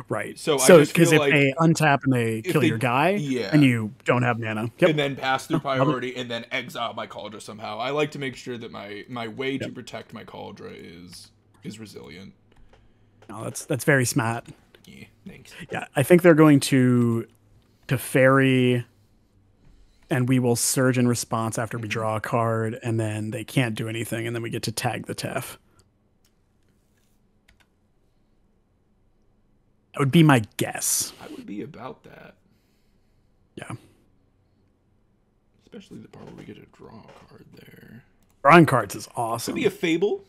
Right. So So because if like they untap and they kill they- your guy, yeah. and you don't have mana, yep. and then pass through <laughs> priority and then exile my Kaldra somehow. I like to make sure that my my way to protect my Kaldra is is resilient. No, that's that's very smart. Yeah, thanks. Yeah, I think they're going to to ferry, and we will surge in response after we draw a card, and then they can't do anything, and then we get to tag the Tef. That would be my guess. I would be about that, Yeah, especially the part where we get to draw a card there. drawing cards is awesome. Could be a Fable.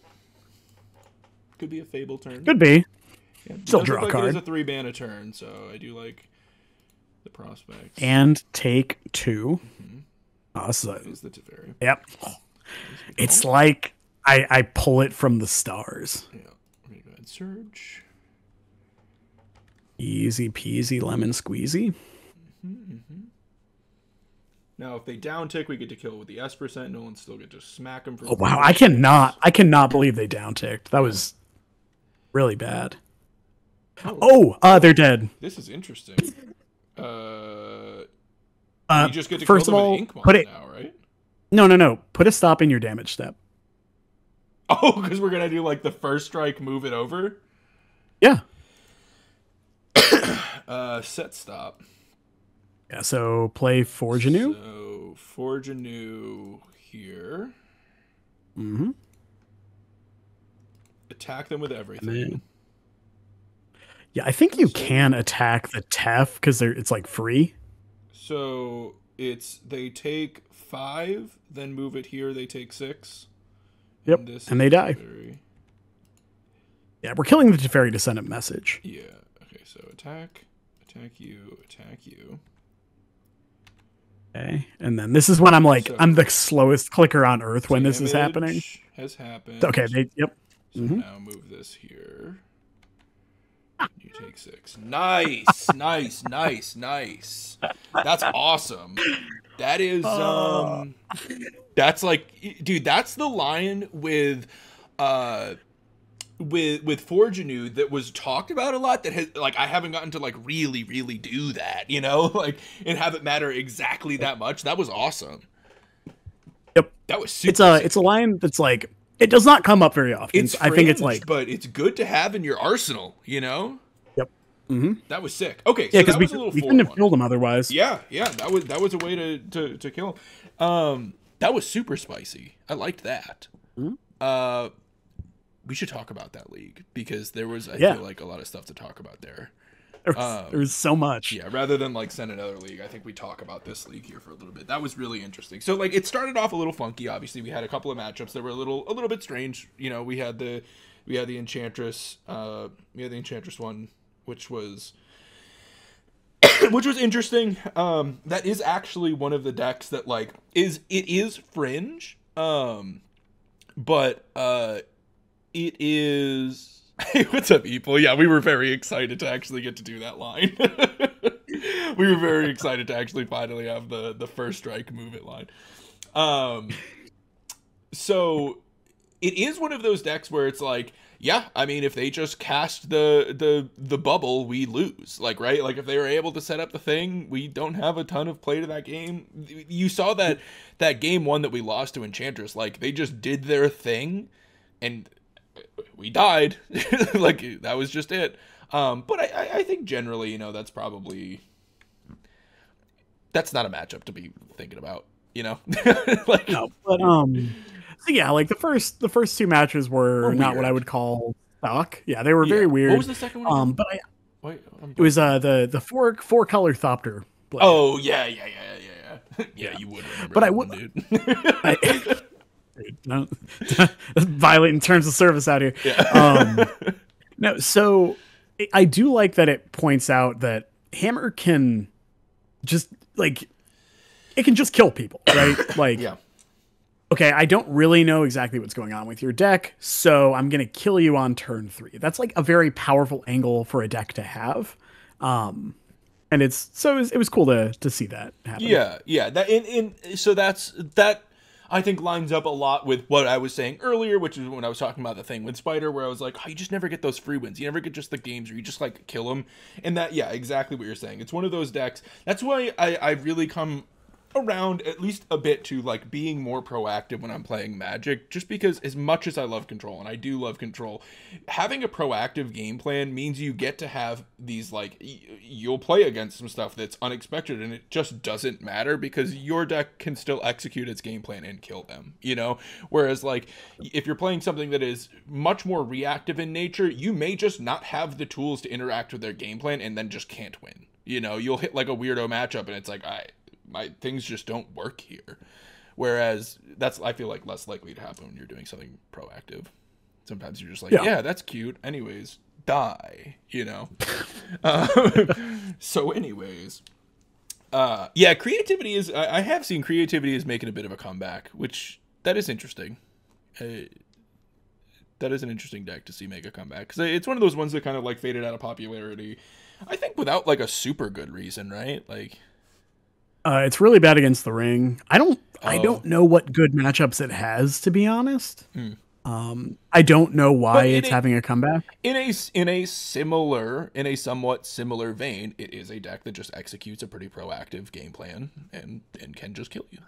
Could be a Fable turn. Could be. Yeah, still draw a like It is a three mana turn, so I do like the prospects. and take 2 Mm-hmm. Awesome. is the Teferi. Yep. It's like I I pull it from the stars. Yeah. We're gonna go ahead and surge. Easy peasy lemon squeezy. Now, if they down tick, we get to kill with the Esper Sentinel and still get to smack them for. Oh wow, I cannot I cannot believe they downticked. That was really bad. Oh, uh they're dead. This is interesting. Uh, Uh, you just get to first kill of all, put it now, right? No, no, no. Put a stop in your damage step. <laughs> Oh, because we're gonna do like the first strike, move it over. Yeah. <coughs> Uh, set stop. Yeah, so play Forge anew. So forge anew here. Mm-hmm. Attack them with everything. then- Yeah, I think you can attack the Tef because it's like free. So it's they take five, then move it here. They take six. Yep, this and they die. very- Yeah, we're killing the Teferi Descendant message. Yeah. Okay. So attack, attack you, attack you. Okay, and then this is when I'm like, So- I'm the slowest clicker on earth when this is happening. Has happened. Okay, they, yep. So Mhm. now move this here. You take six. Nice, <laughs> nice, nice, nice. That's awesome. That is um that's like dude, that's the line with uh with with Forge Anew that was talked about a lot that has like I haven't gotten to like really, really do that, you know? <laughs> Like and have it matter exactly that much. That was awesome. Yep. That was super It's a sick. it's a line that's like it does not come up very often. It's I think it's like but it's good to have in your arsenal. You know. Yep. Mm-hmm. That was sick. Okay, Yeah, because that we, was a we couldn't have killed him otherwise. Yeah, yeah, that was that was a way to to, to kill him. Um, that was super spicy. I liked that. Mm-hmm. Uh, we should talk about that league because there was I Yeah. feel like a lot of stuff to talk about there. There was, Um, there was so much. Yeah, rather than like send another league, I think we talk about this league here for a little bit. That was really interesting. So like it started off a little funky. Obviously, we had a couple of matchups that were a little a little bit strange. You know, we had the we had the Enchantress, uh, we had the Enchantress one, which was <coughs> which was interesting. Um, that is actually one of the decks that like is it is fringe. Um, but uh, it is. Hey, what's up, people? Yeah, we were very excited to actually get to do that line. <laughs> we were very excited to actually finally have the the first strike move it line. Um, so it is one of those decks where it's like, yeah, I mean, if they just cast the the the bubble, we lose. Like, right? Like if they were able to set up the thing, we don't have a ton of play to that game. You saw that that game one that we lost to Enchantress. Like they just did their thing, and we died. <laughs> like that was just it. Um, but I, I, I think generally, you know, that's probably that's not a matchup to be thinking about. You know, <laughs> like No, but um, so yeah, like the first the first two matches were Were not what I would call stock. Yeah, they were Yeah. very weird. What was the second one? um, but I, Wait, it was uh the the four four color Thopter. blade. Oh yeah, yeah, yeah, yeah, yeah. <laughs> yeah, you would remember. But I would- one, dude. I- no, <laughs> violating terms of service out here. yeah. Um, no, so I- I do like that it points out that Hammer can just like it can just kill people, right? <coughs> Like, yeah. okay, I don't really know exactly what's going on with your deck, so I'm gonna kill you on turn three. That's like a very powerful angle for a deck to have. Um, and it's so it was, it was cool to to see that happen. Yeah, yeah. That in in so that's that. I think lines up a lot with what I was saying earlier, which is when I was talking about the thing with Spider, where I was like, oh, you just never get those free wins. You never get just the games where you just like kill them. And that, yeah, exactly what you're saying. It's one of those decks. That's why I, I really come around at least a bit to like being more proactive when I'm playing Magic, just because as much as I love control, and I do love control, having a proactive game plan means you get to have these like you'll play against some stuff that's unexpected, and it just doesn't matter because your deck can still execute its game plan and kill them, you know. Whereas like if you're playing something that is much more reactive in nature, you may just not have the tools to interact with their game plan, and then just can't win. You know, you'll hit like a weirdo matchup, and it's like, I my things just don't work here. Whereas that's I feel like less likely to happen when you're doing something proactive. Sometimes you're just like, yeah, yeah that's cute. Anyways, die. You know. uh, <laughs> so, anyways, uh, yeah, creativity is. I, I, have seen creativity is making a bit of a comeback, which that is interesting. Uh, that is an interesting deck to see make a comeback because it's one of those ones that kind of like faded out of popularity. I think without like a super good reason, right? Like uh, it's really bad against the ring. I don't. Oh. I don't know what good matchups it has, to be honest. Hmm. Um, I don't know why it's a, having a comeback. In a in a similar, in a somewhat similar vein, it is a deck that just executes a pretty proactive game plan and and can just kill you.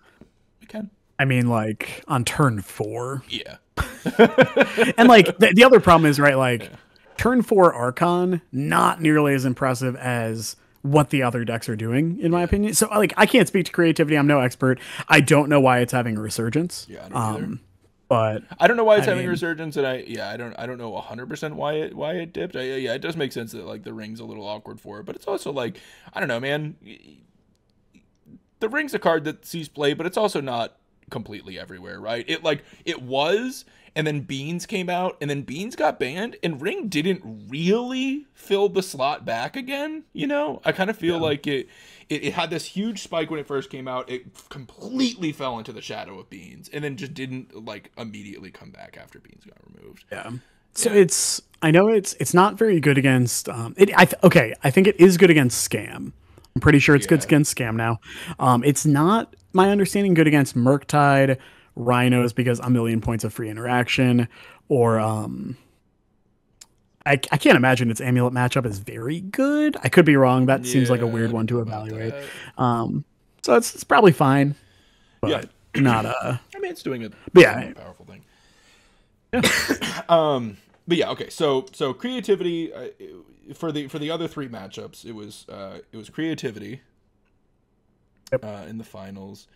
It can. I mean, like on turn four. Yeah. <laughs> and like the, the, other problem is right, like yeah. turn four Archon, not nearly as impressive as what the other decks are doing, in my opinion. So, like, I can't speak to creativity. I'm no expert. I don't know why it's having a resurgence. Yeah, I um, but I don't know why it's I having mean, a resurgence, and I yeah, I don't I don't know 100 percent why it why it dipped. I, yeah, it does make sense that like the ring's a little awkward for it, but it's also like I don't know, man. The ring's a card that sees play, but it's also not completely everywhere, right? It like it was and then Beans came out, and then Beans got banned, and Ring didn't really fill the slot back again. You know, I kind of feel yeah. like it, it, it had this huge spike when it first came out. It completely fell into the shadow of Beans, and then just didn't like immediately come back after Beans got removed. Yeah. So yeah. it's I know it's it's not very good against um it I th- okay I think it is good against scam. I'm pretty sure it's yeah. good against scam now. Um, it's not my understanding good against Murktide rhinos because a million points of free interaction, or um, I, I can't imagine its amulet matchup is very good. I could be wrong. That yeah, seems like a weird one to evaluate. Um, so it's, it's probably fine, but yeah. not a. I mean, it's doing a yeah powerful thing. Yeah. <coughs> um, but yeah, okay. So so creativity uh, for the for the other three matchups, it was uh, it was creativity. Yep. Uh, in the finals,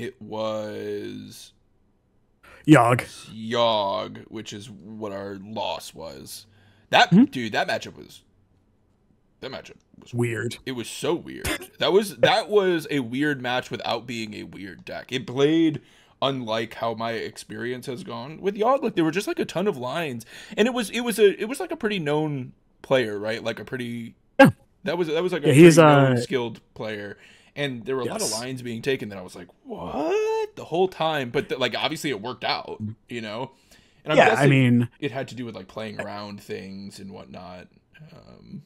it was Yawg. Yawg, which is what our loss was. That mm-hmm. dude, that matchup was that matchup was weird. It was so weird. that was that was a weird match without being a weird deck. It played unlike how my experience has gone with Yawg. Like there were just like a ton of lines, and it was it was a it was like a pretty known player, right? Like a pretty yeah. That was that was like a yeah, he's a uh, skilled player, and there were a yes. lot of lines being taken that I was like, what the whole time. But like obviously it worked out, you know. And I'm yeah, I mean, it had to do with like playing around things and whatnot. Um,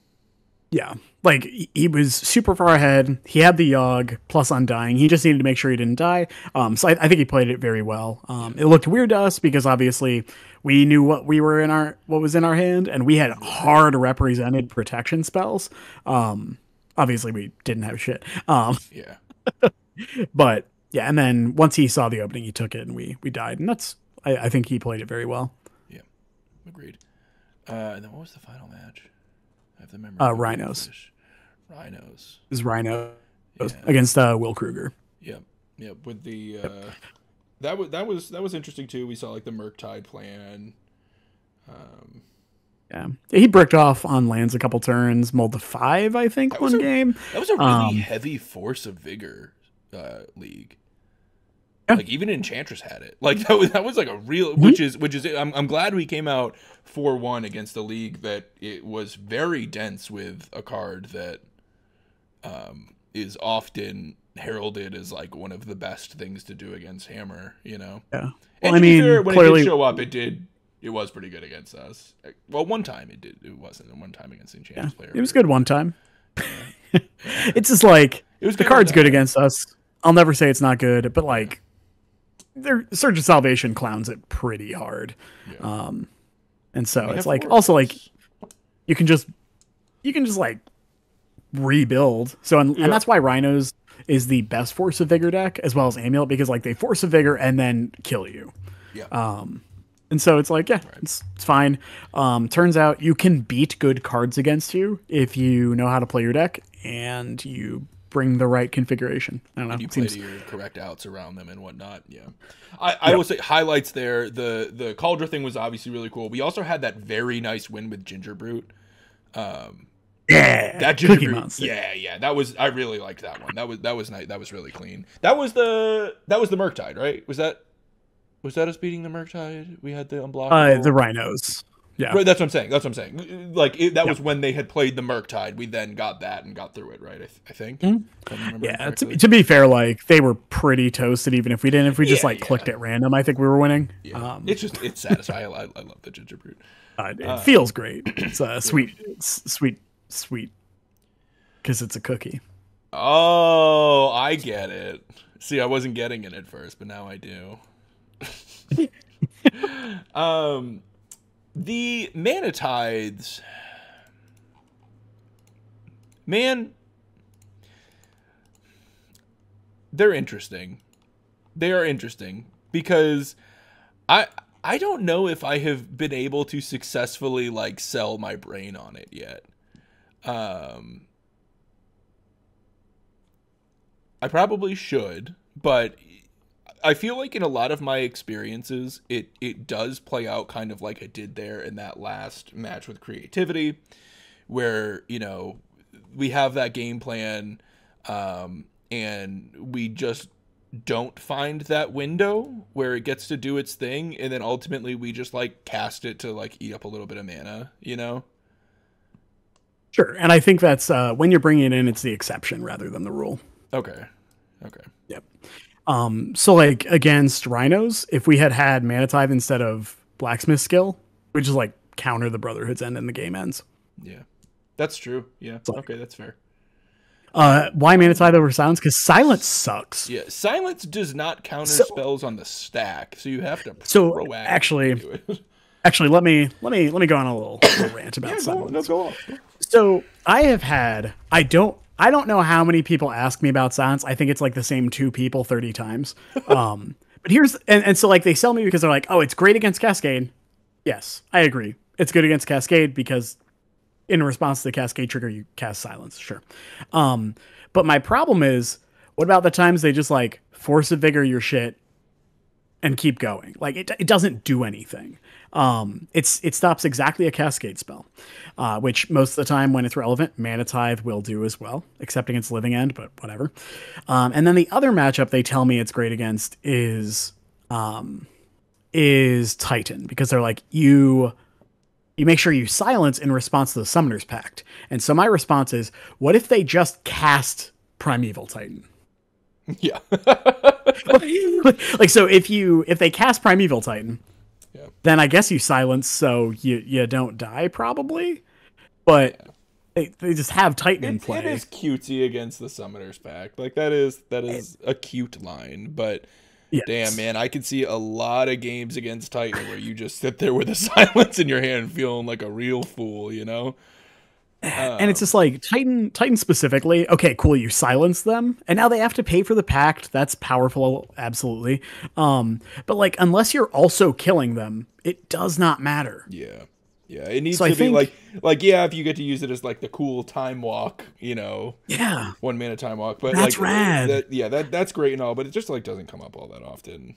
yeah, like he was super far ahead. He had the Yawg plus Undying. He just needed to make sure he didn't die. Um, so I, I think he played it very well. Um, it looked weird to us because obviously we knew what we were in our what was in our hand, and we had hard represented protection spells. Um, obviously we didn't have shit. Um, <laughs> yeah. but yeah, and then once he saw the opening, he took it, and we we died, and that's I, I think he played it very well. Yeah, agreed. Uh, and then what was the final match? I have the memory. Uh, Rhinos. Rhinos. Is Rhino yeah. against uh, Will Kruger. Yep. Yep. With the uh, that was that was that was interesting too. We saw like the Murktide plan. Um, yeah, he bricked off on lands a couple turns, mulled to five, I think, one a, game. That was a really um, heavy force of vigor uh, league. Yeah. Like even Enchantress had it. Like that was that was like a real, mm-hmm. which is which is. I'm I'm glad we came out four one against a league that it was very dense with a card that um, is often heralded as like one of the best things to do against Hammer. You know. Yeah. Well, and I mean, fair, when clearly... it did show up, it did it was pretty good against us. Well, one time it did. It wasn't. One time against the Enchantress yeah, player. It was good one time. <laughs> it's just like it was the card's good against us. I'll never say it's not good, but like their Surge of Salvation clowns it pretty hard. Yeah. Um, and so They it's like also like you can just you can just like rebuild. So and, Yeah. and that's why Rhinos is the best Force of Vigor deck as well as Amulet because like they Force of Vigor and then kill you. yeah. Um, and so it's like, yeah, it's, it's fine. Um, turns out you can beat good cards against you if you know how to play your deck and you bring the right configuration. I don't know. and you play seems- your correct outs around them and whatnot. Yeah, I, I will say highlights there. The the Cauldron thing was obviously really cool. We also had that very nice win with Gingerbrute. Um, yeah, that Ginger Cookie Brute, Monster. yeah, yeah, that was I really liked that one. That was that was nice. That was really clean. That was the that was the Murktide, right? Was that was that us beating the Murktide? We had the unblockable. Uh, the Rhinos. Yeah. Right, that's what I'm saying. That's what I'm saying. Like it, that was when they had played the Murktide. We then got that and got through it, right? I, th- I think. If I'm remembering Mm-hmm. Yeah, to, to be fair, like they were pretty toasted. Even if we didn't, if we just Yeah, like yeah. clicked at random, I think we were winning. Yeah. Um, it's just it's satisfying. I, I love the Gingerbrute. <laughs> uh, it feels great. <clears throat> It's uh, sweet, sweet, sweet, because it's a cookie. Oh, I get it. See, I wasn't getting it at first, but now I do. <laughs> um, the Mana Tithes, man, they're interesting. They are interesting because I I don't know if I have been able to successfully like sell my brain on it yet. Um I probably should, but I feel like in a lot of my experiences, it it does play out kind of like it did there in that last match with creativity, where you know we have that game plan, um, and we just don't find that window where it gets to do its thing, and then ultimately we just like cast it to like eat up a little bit of mana, you know? Sure, and I think that's uh, when you're bringing it in, it's the exception rather than the rule. Okay, okay. Yep. Um, so like against rhinos, if we had had Mana Tithe instead of Blacksmith's Skill, we just like counter the Brotherhood's end and the game ends. Yeah, that's true. Yeah. Okay, that's fair. Uh, why Mana Tithe over silence? Because silence sucks. Yeah, silence does not counter So- spells on the stack, so you have to So, actually-. <laughs> Actually, let me let me let me go on a little, little <coughs> rant about silence. No, go on. So I have had I don't I don't know how many people ask me about silence. I think it's like the same two people 30 times. <laughs> Um but here's and, and so like they sell me because they're like, oh, it's great against Cascade. Yes, I agree. It's good against Cascade because in response to the Cascade trigger, you cast silence, sure. Um, but my problem is, what about the times they just like force of vigor your shit and keep going? Like it, it doesn't do anything. Um, it's it stops exactly a cascade spell, uh, which most of the time when it's relevant, Mana Tithe will do as well, except against Living End, but whatever. Um, and then the other matchup they tell me it's great against is um, is Titan because they're like you you make sure you silence in response to the Summoner's Pact. And so my response is, what if they just cast Primeval Titan? Yeah. <laughs> <laughs> like so if you if they cast Primeval Titan. Then I guess you silence so you you don't die probably. But they, they just have Titan in play. it is cutesy against the Summoner's Pact. Like that is that is a cute line, but Yes. damn man, I could see a lot of games against Titan where you just sit there with a <laughs> silence in your hand, feeling like a real fool. You know? And it's just like Titan Titan specifically. Okay, cool, you silence them, and now they have to pay for the pact. That's powerful, absolutely. Um, but like unless you're also killing them, it does not matter. Yeah. Yeah. It needs So I to be think- like like yeah, if you get to use it as like the cool time walk, you know, Yeah. one minute time walk. But That's like rad. That, yeah, that that's great and all, but it just like doesn't come up all that often.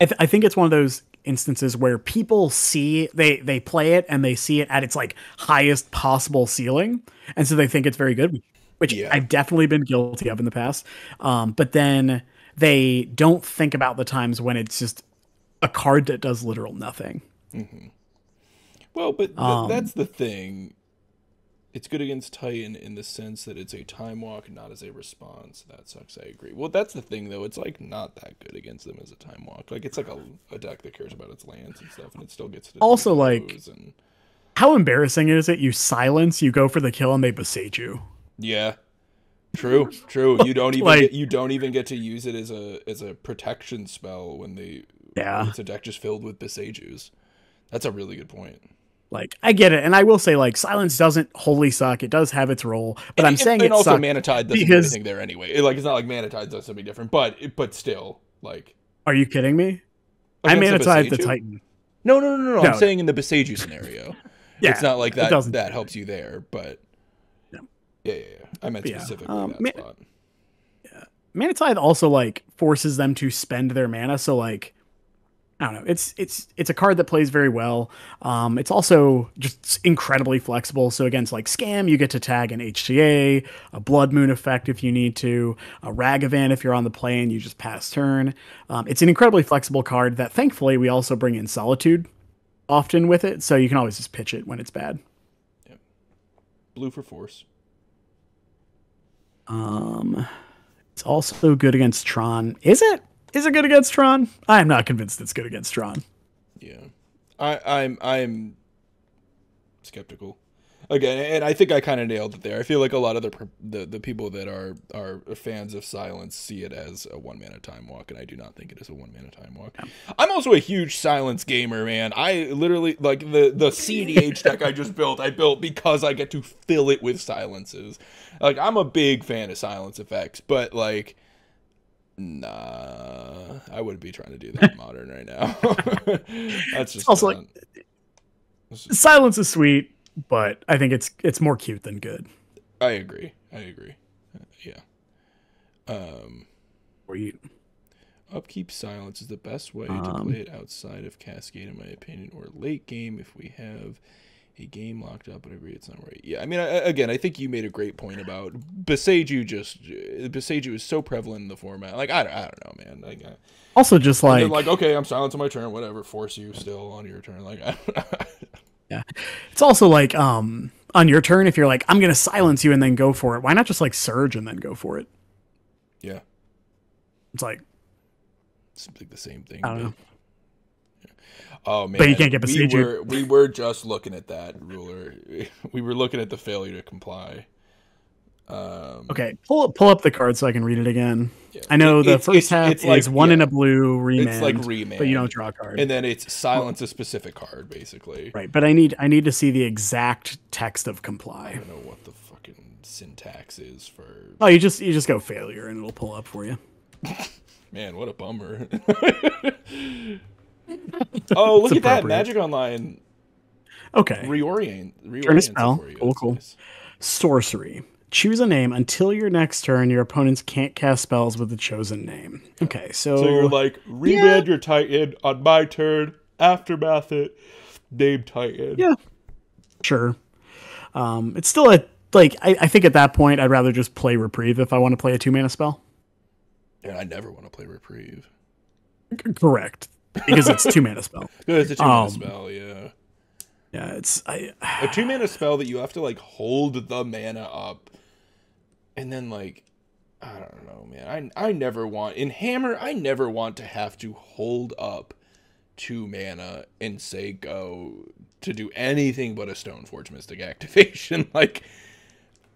I, th- I think it's one of those instances where people see they they play it and they see it at its like highest possible ceiling, and so they think it's very good, which Yeah. I've definitely been guilty of in the past. Um, but then they don't think about the times when it's just a card that does literal nothing. Well, but th- Um, that's the thing. It's good against Titan in the sense that it's a time walk, not as a response. That sucks. I agree. Well, that's the thing, though. It's like not that good against them as a time walk. Like it's like a, a deck that cares about its lands and stuff, and it still gets to Also, like- and How embarrassing is it? You silence, you go for the kill, and they besiege you. yeah, True, true. You don't <laughs> even Like- get, you don't even get to use it as a as a protection spell when they Yeah. it's a deck just filled with Boseijus. That's a really good point. Like I get it, and I will say like silence doesn't wholly suck. It does have its role, but I'm And- saying and it also Mana Tithe doesn't do anything there anyway. It- like it's not like Mana Tithe does something different, but but still like Are you kidding me? I Mana Tithe the Titan. No, no, no, no, no. I'm saying in the Boseiju scenario. <laughs> Yeah, it's not like that doesn't- that helps you there, but No. yeah, yeah, yeah. I meant But yeah, specifically um, that Ma- spot. Mana Tithe also like forces them to spend their mana, so like I don't know. It's it's it's a card that plays very well. Um, it's also just incredibly flexible. So against like scam, you get to tag an HTA, a Blood Moon effect if you need to, a Ragavan if you're on the plane, you just pass turn. Um, it's an incredibly flexible card that thankfully we also bring in Solitude often with it, so you can always just pitch it when it's bad. Blue for force. Um, it's also good against Tron. Is it? Is it good against Tron? I'm not convinced it's good against Tron. Yeah, I, I'm I'm skeptical again, and I think I kind of nailed it there. I feel like a lot of the, the the people that are are fans of silence see it as a one mana time walk, and I do not think it is a one mana time walk. I'm also a huge silence gamer, man. I literally like the the CDH deck I just built. I built because I get to fill it with silences. Like I'm a big fan of silence effects, but like. Nah, I wouldn't be trying to do that modern right now. <laughs> That's just also, like, Silence is sweet, but I think it's it's more cute than good. I agree. I agree. Uh, yeah. Um, Or you, upkeep silence is the best way to Um, play it outside of Cascade, in my opinion, or late game if we have a game locked up. But I agree, it's not right. Yeah, I mean, I, again, I think you made a great point about Boseiju. Just Boseiju is so prevalent in the format. Like, I don't, I don't know, man. Like, also just like, like, okay, I'm silent on my turn. Whatever, force you still on your turn. Like, <laughs> I, it's also like um on your turn if you're like I'm gonna silence you and then go for it. Why not just like surge and then go for it? yeah, It's like it's like the same thing. I don't but- know. Oh man, But you can't get we Boseiju. were we were just looking at that ruler. <laughs> We were looking at the failure to comply. Um, Okay, pull pull up the card so I can read it again. yeah. I know It- the first it's- half it's is like- one in a blue remand, It's like remand, but you don't draw a card. and then it's silence a specific card, basically. right, but I need I need to see the exact text of comply. I don't know what the fucking syntax is for. Oh, you just you just go failure and it'll pull up for you. <laughs> Man, what a bummer. <laughs> <laughs> oh, look at that! Magic Online Okay. reorient. Turn a spell. Cool, cool. nice. Sorcery. Choose a name until your next turn. Your opponents can't cast spells with the chosen name. Okay, so, So you're like remand your Titan on my turn. Aftermath it. Name Titan. Yeah. sure. Um, it's still a like I, I think at that point I'd rather just play reprieve if I want to play a two mana spell. And I never want to play Reprieve. C- Correct, because it's two mana spell. <laughs> It's a two mana Um, spell, yeah. Yeah, it's I. A two mana spell that you have to like hold the mana up, and then like, I don't know, man. I I never want in Hammer. I never want to have to hold up two mana and say go to do anything but a Stoneforge Mystic activation. <laughs> like,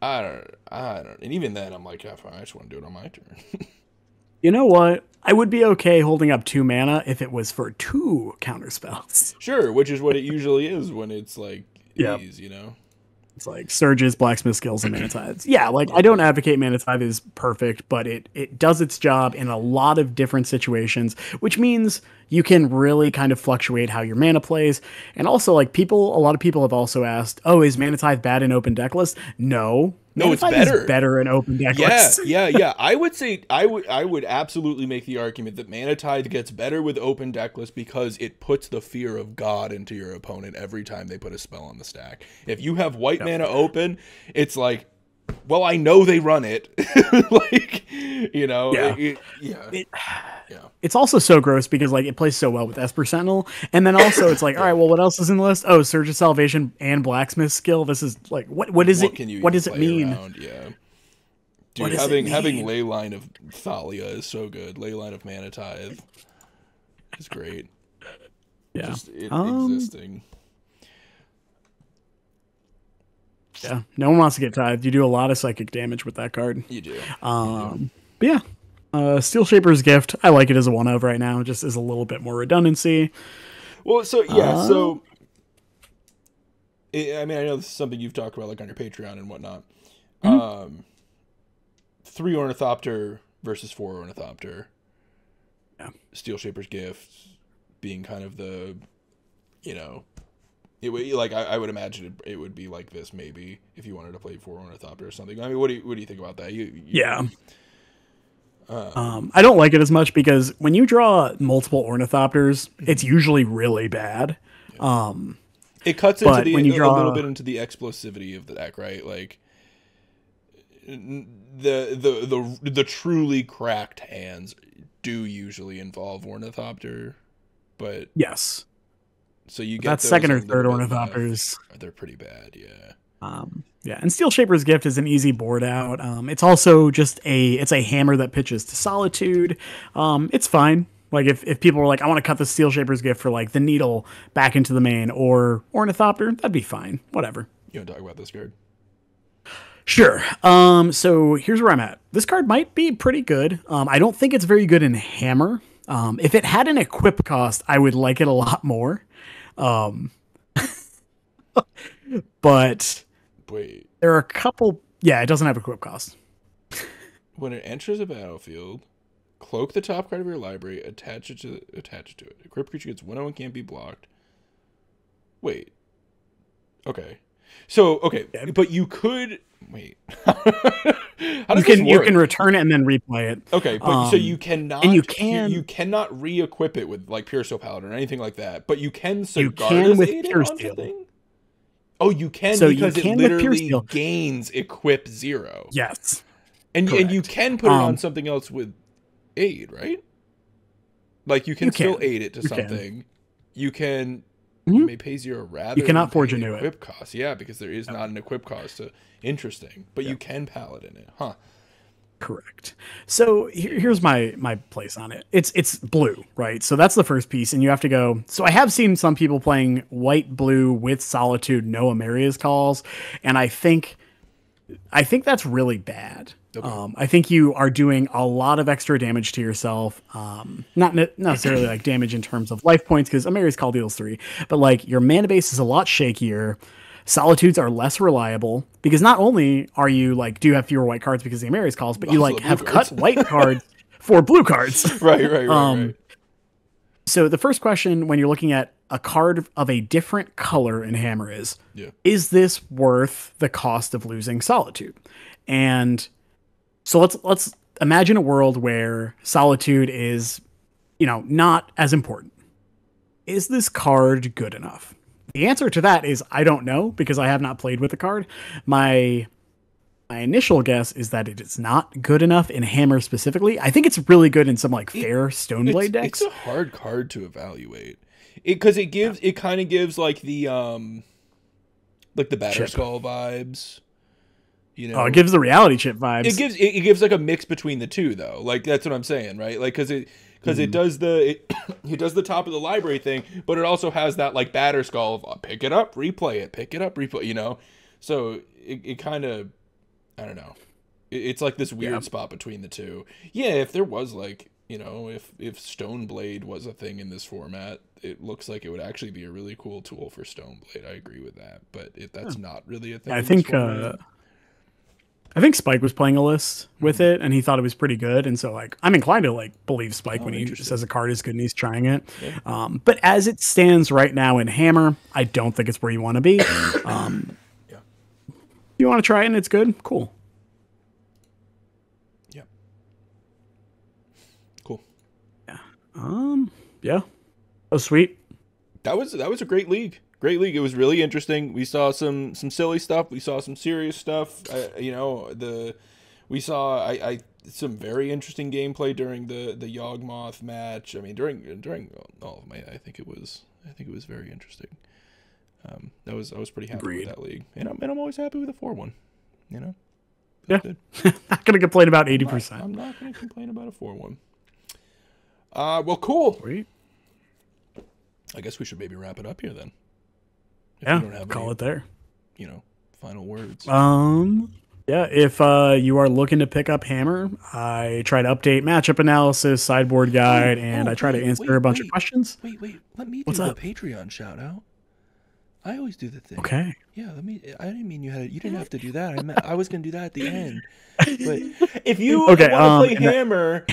I don't, I don't. And even then, I'm like, yeah, fine, I just want to do it on my turn. <laughs> You know what? I would be okay holding up two mana if it was for two counter spells. <laughs> sure, which is what it usually is when it's like Yep. these, you know. It's like surges, Blacksmith's Skills, and mana tithes. <clears throat> Yeah, like I don't advocate mana tithe is perfect, but it it does its job in a lot of different situations, which means you can really kind of fluctuate how your mana plays. And also, like people, a lot of people have also asked, "Oh, is mana tithe bad in open deck list?" No, No, it's better. better in open deck Yeah, lists. yeah, yeah. <laughs> I would say I would I would absolutely make the argument that Mana Tithe gets better with open deck list because it puts the fear of God into your opponent every time they put a spell on the stack. If you have white mana open, it's like, well, I know they run it. <laughs> like, you know, Yeah. it- it- yeah, It- <sighs> yeah. It's also so gross because like it plays so well with Esper Sentinel, and then also it's like, <laughs> all right, well, what else is in the list? Oh, Surge of Salvation and Blacksmith's Skill. This is like, what? What is what it? can you what does it mean? around? Yeah. Dude, What having having mean? Leyline of Thalia is so good. Leyline of Mana Tithe is great. Yeah. Just it Um, existing. Yeah, no one wants to get tied. You do a lot of psychic damage with that card. You do. Um, but yeah, uh, Steelshaper's Gift. I like it as a one of right now. Just is a little bit more redundancy. Well, so yeah, Uh, so I I mean, I know this is something you've talked about, like on your Patreon and whatnot. Mm-hmm. Um, three Ornithopter versus four Ornithopter. Yeah. Steelshaper's Gift being kind of the, you know, it would like I, I would imagine it, it would be like this maybe if you wanted to play four Ornithopter or something. I mean, what do you what do you think about that? You, you Yeah. Um, I don't like it as much because when you draw multiple ornithopters, it's usually really bad. Um, It cuts into the when you a draw- little bit into the explosivity of the deck, right? Like the the the the truly cracked hands do usually involve ornithopter, but yes, so you get those second or third little bit left. ornithopters. They're pretty bad, yeah. Um, yeah, and Steelshaper's Gift is an easy board out. Um, it's also just a it's a hammer that pitches to Solitude. Um, it's fine. Like if, if people were like, I want to cut the Steelshaper's Gift for like the needle back into the main or Ornithopter, that'd be fine. Whatever. You want to talk about this card? Sure. Um, so here's where I'm at. This card might be pretty good. Um, I don't think it's very good in Hammer. Um, if it had an equip cost, I would like it a lot more. Um, but Wait, there are a couple. Yeah, it doesn't have a equip cost. when it enters a battlefield, cloak the top card of your library, attach it to attach it to it. Equipped creature gets one and can't be blocked. Wait. Okay. So okay, but you could wait. <laughs> How You does can this you can return it and then replay it. Okay, but so um, you cannot and you you, can- you cannot re-equip it with like Puresteel Paladin or anything like that. But you can You can with Puresteel. Oh, you can So you can it literally gains equip zero. Yes. And and you can put it on Um, something else with aid, right? Like you can You still can. aid it to You can. something. You can Mhm. you may pay zero rather. You cannot than forge into it. equip cost. Yeah, because there is not an equip cost. So interesting, but you can paladin it, huh? Correct. So here, here's my my place on it. It's it's blue, right? So that's the first piece, and you have to go. So I have seen some people playing white blue with solitude, no Emeria's calls, and I think I think that's really bad. Okay. Um, I think you are doing a lot of extra damage to yourself. Um, not ne- necessarily like damage in terms of life points, because Emeria's call deals three, but like your mana base is a lot shakier. Solitudes are less reliable because not only are you like do you have fewer white cards because the Emeria's calls, but you like have cards. cut white cards <laughs> for blue cards. Right, right, right, Um, right. So the first question when you're looking at a card of a different color in Hammer is Yeah. is this worth the cost of losing Solitude? And so let's let's imagine a world where Solitude is, you know, not as important. Is this card good enough? The answer to that is I don't know because I have not played with the card. My my initial guess is that it is not good enough in Hammer specifically. I think it's really good in some like fair Stoneblade it's, decks. It's a hard card to evaluate. It because it gives it kind of gives like the um like the Batter Chip. Skull vibes. You know, Oh, it gives the reality chip vibes. it gives it, it gives like a mix between the two though. Like that's what I'm saying, right? Like because it because Mm-hmm. it does the it, <coughs> it does the top of the library thing, but it also has that like Batterskull of uh, pick it up, replay it, pick it up, replay. You know, so it, it kind of I don't know. It, it's like this weird Yeah. spot between the two. Yeah, if there was like you know if if Stoneblade was a thing in this format, it looks like it would actually be a really cool tool for Stoneblade. I agree with that, but if that's not really a thing. I think uh, I think Spike was playing a list with it, and he thought it was pretty good. And so, like, I'm inclined to like believe Spike Oh, when he says a card is good and he's trying it. Um, but as it stands right now in Hammer, I don't think it's where you want to be. <coughs> Um, Yeah. You want to try it and it's good, cool. yeah, cool. Yeah. Um, yeah. Oh, sweet. that was that was a great league. Great league. It was really interesting. We saw some some silly stuff. We saw some serious stuff. Uh, you know the we saw I, I some very interesting gameplay during the the Yawgmoth match. I mean during during all of my I think it was I think it was very interesting. Um, that was I was pretty happy Agreed. with that league, and I'm and I'm always happy with a four one. You know. Yeah. Good. <laughs> Not gonna complain about eighty percent. I'm not going to complain about a four one. Uh, well, cool. Sweet. I guess we should maybe wrap it up here then. Yeah. we don't have Call any, it there. you know, final words. Um, yeah, if uh, you are looking to pick up Hammer, I try to update matchup analysis, sideboard guide, and oh, I try wait, to answer wait, a bunch wait. of questions. Wait, wait. Let me do What's the up? Patreon shout out. I always do the thing. Okay. Yeah, let me. I didn't mean you had. You didn't have to do that. I <laughs> meant I was gonna do that at the end. But if you <laughs> Okay, want to um, play Hammer,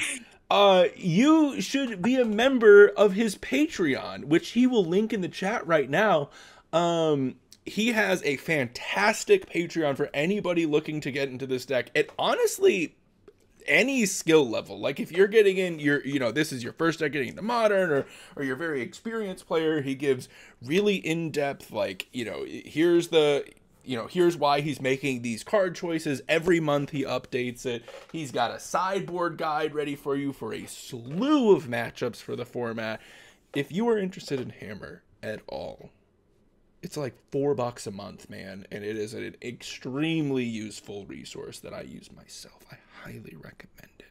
uh, you should be a member of his Patreon, which he will link in the chat right now. Um, he has a fantastic Patreon for anybody looking to get into this deck. It honestly any skill level. Like if you're getting in your you know, this is your first deck getting into modern or or you're a very experienced player, he gives really in-depth like, you know, here's the you know, here's why he's making these card choices. Every month he updates it. He's got a sideboard guide ready for you for a slew of matchups for the format. If you are interested in Hammer at all, it's like four bucks a month, man, and it is an extremely useful resource that I use myself. I highly recommend it.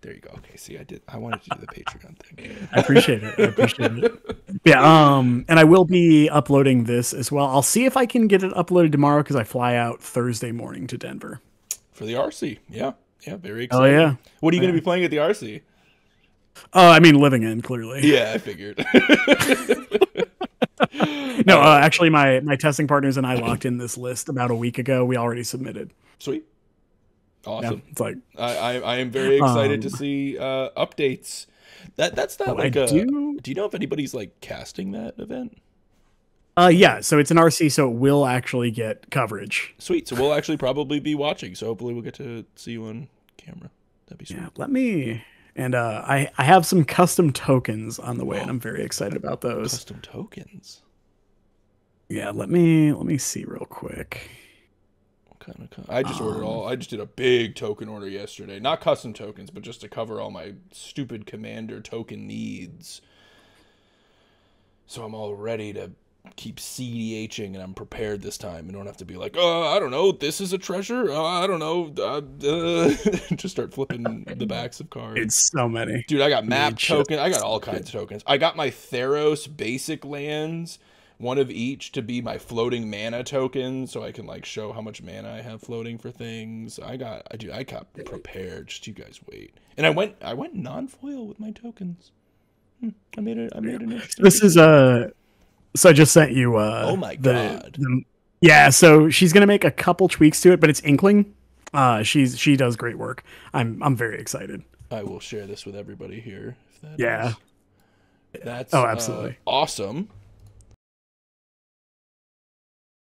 There you go. Okay, see, I did. I wanted to do the Patreon thing. I appreciate it. I appreciate it. Yeah, um, and I will be uploading this as well. I'll see if I can get it uploaded tomorrow because I fly out Thursday morning to Denver. For the RC, yeah, yeah, very Oh yeah. What are you going to be playing at the RC? Oh, I mean Living End clearly. Yeah, I figured. <laughs> <laughs> No, uh, actually, my my testing partners and I locked in this list about a week ago. We already submitted. Sweet, Yeah, awesome. it's like I, I I am very excited to Um, see uh, updates. That that's not Oh, like a. do- Do you know if anybody's like casting that event? Uh, yeah, so it's an RC, so it will actually get coverage. Sweet. So we'll actually probably be watching. So hopefully we'll get to see you on camera. That'd be sweet. Yeah, let me. And uh, I I have some custom tokens on the way, and I'm very <gasps> excited about those. Custom tokens. Yeah, let me let me see real quick. What kind of? I just ordered Um, all. I just did a big token order yesterday. Not custom tokens, but just to cover all my stupid commander token needs. So I'm all ready to keep CDHing, and I'm prepared this time. and don't have to be like, oh, I don't know, this is a treasure. Uh, I don't know. Uh, uh, <laughs> just start flipping the backs of cards. It's so many. Dude, I got map just- token. I got all kinds of tokens. I got my Theros basic lands, one of each to be my floating mana token, so I can like show how much mana I have floating for things. I got, I do, I got prepared. Just you guys wait. And I went, I went non foil with my tokens. Hmm, I made it. I made an interesting. This is uh so I just sent you uh Oh my God. the- yeah, so she's gonna make a couple tweaks to it, but it's Inkling. Uh she's she does great work. I'm I'm very excited. I will share this with everybody here. If that Yeah. is- that's Oh, uh, absolutely. awesome.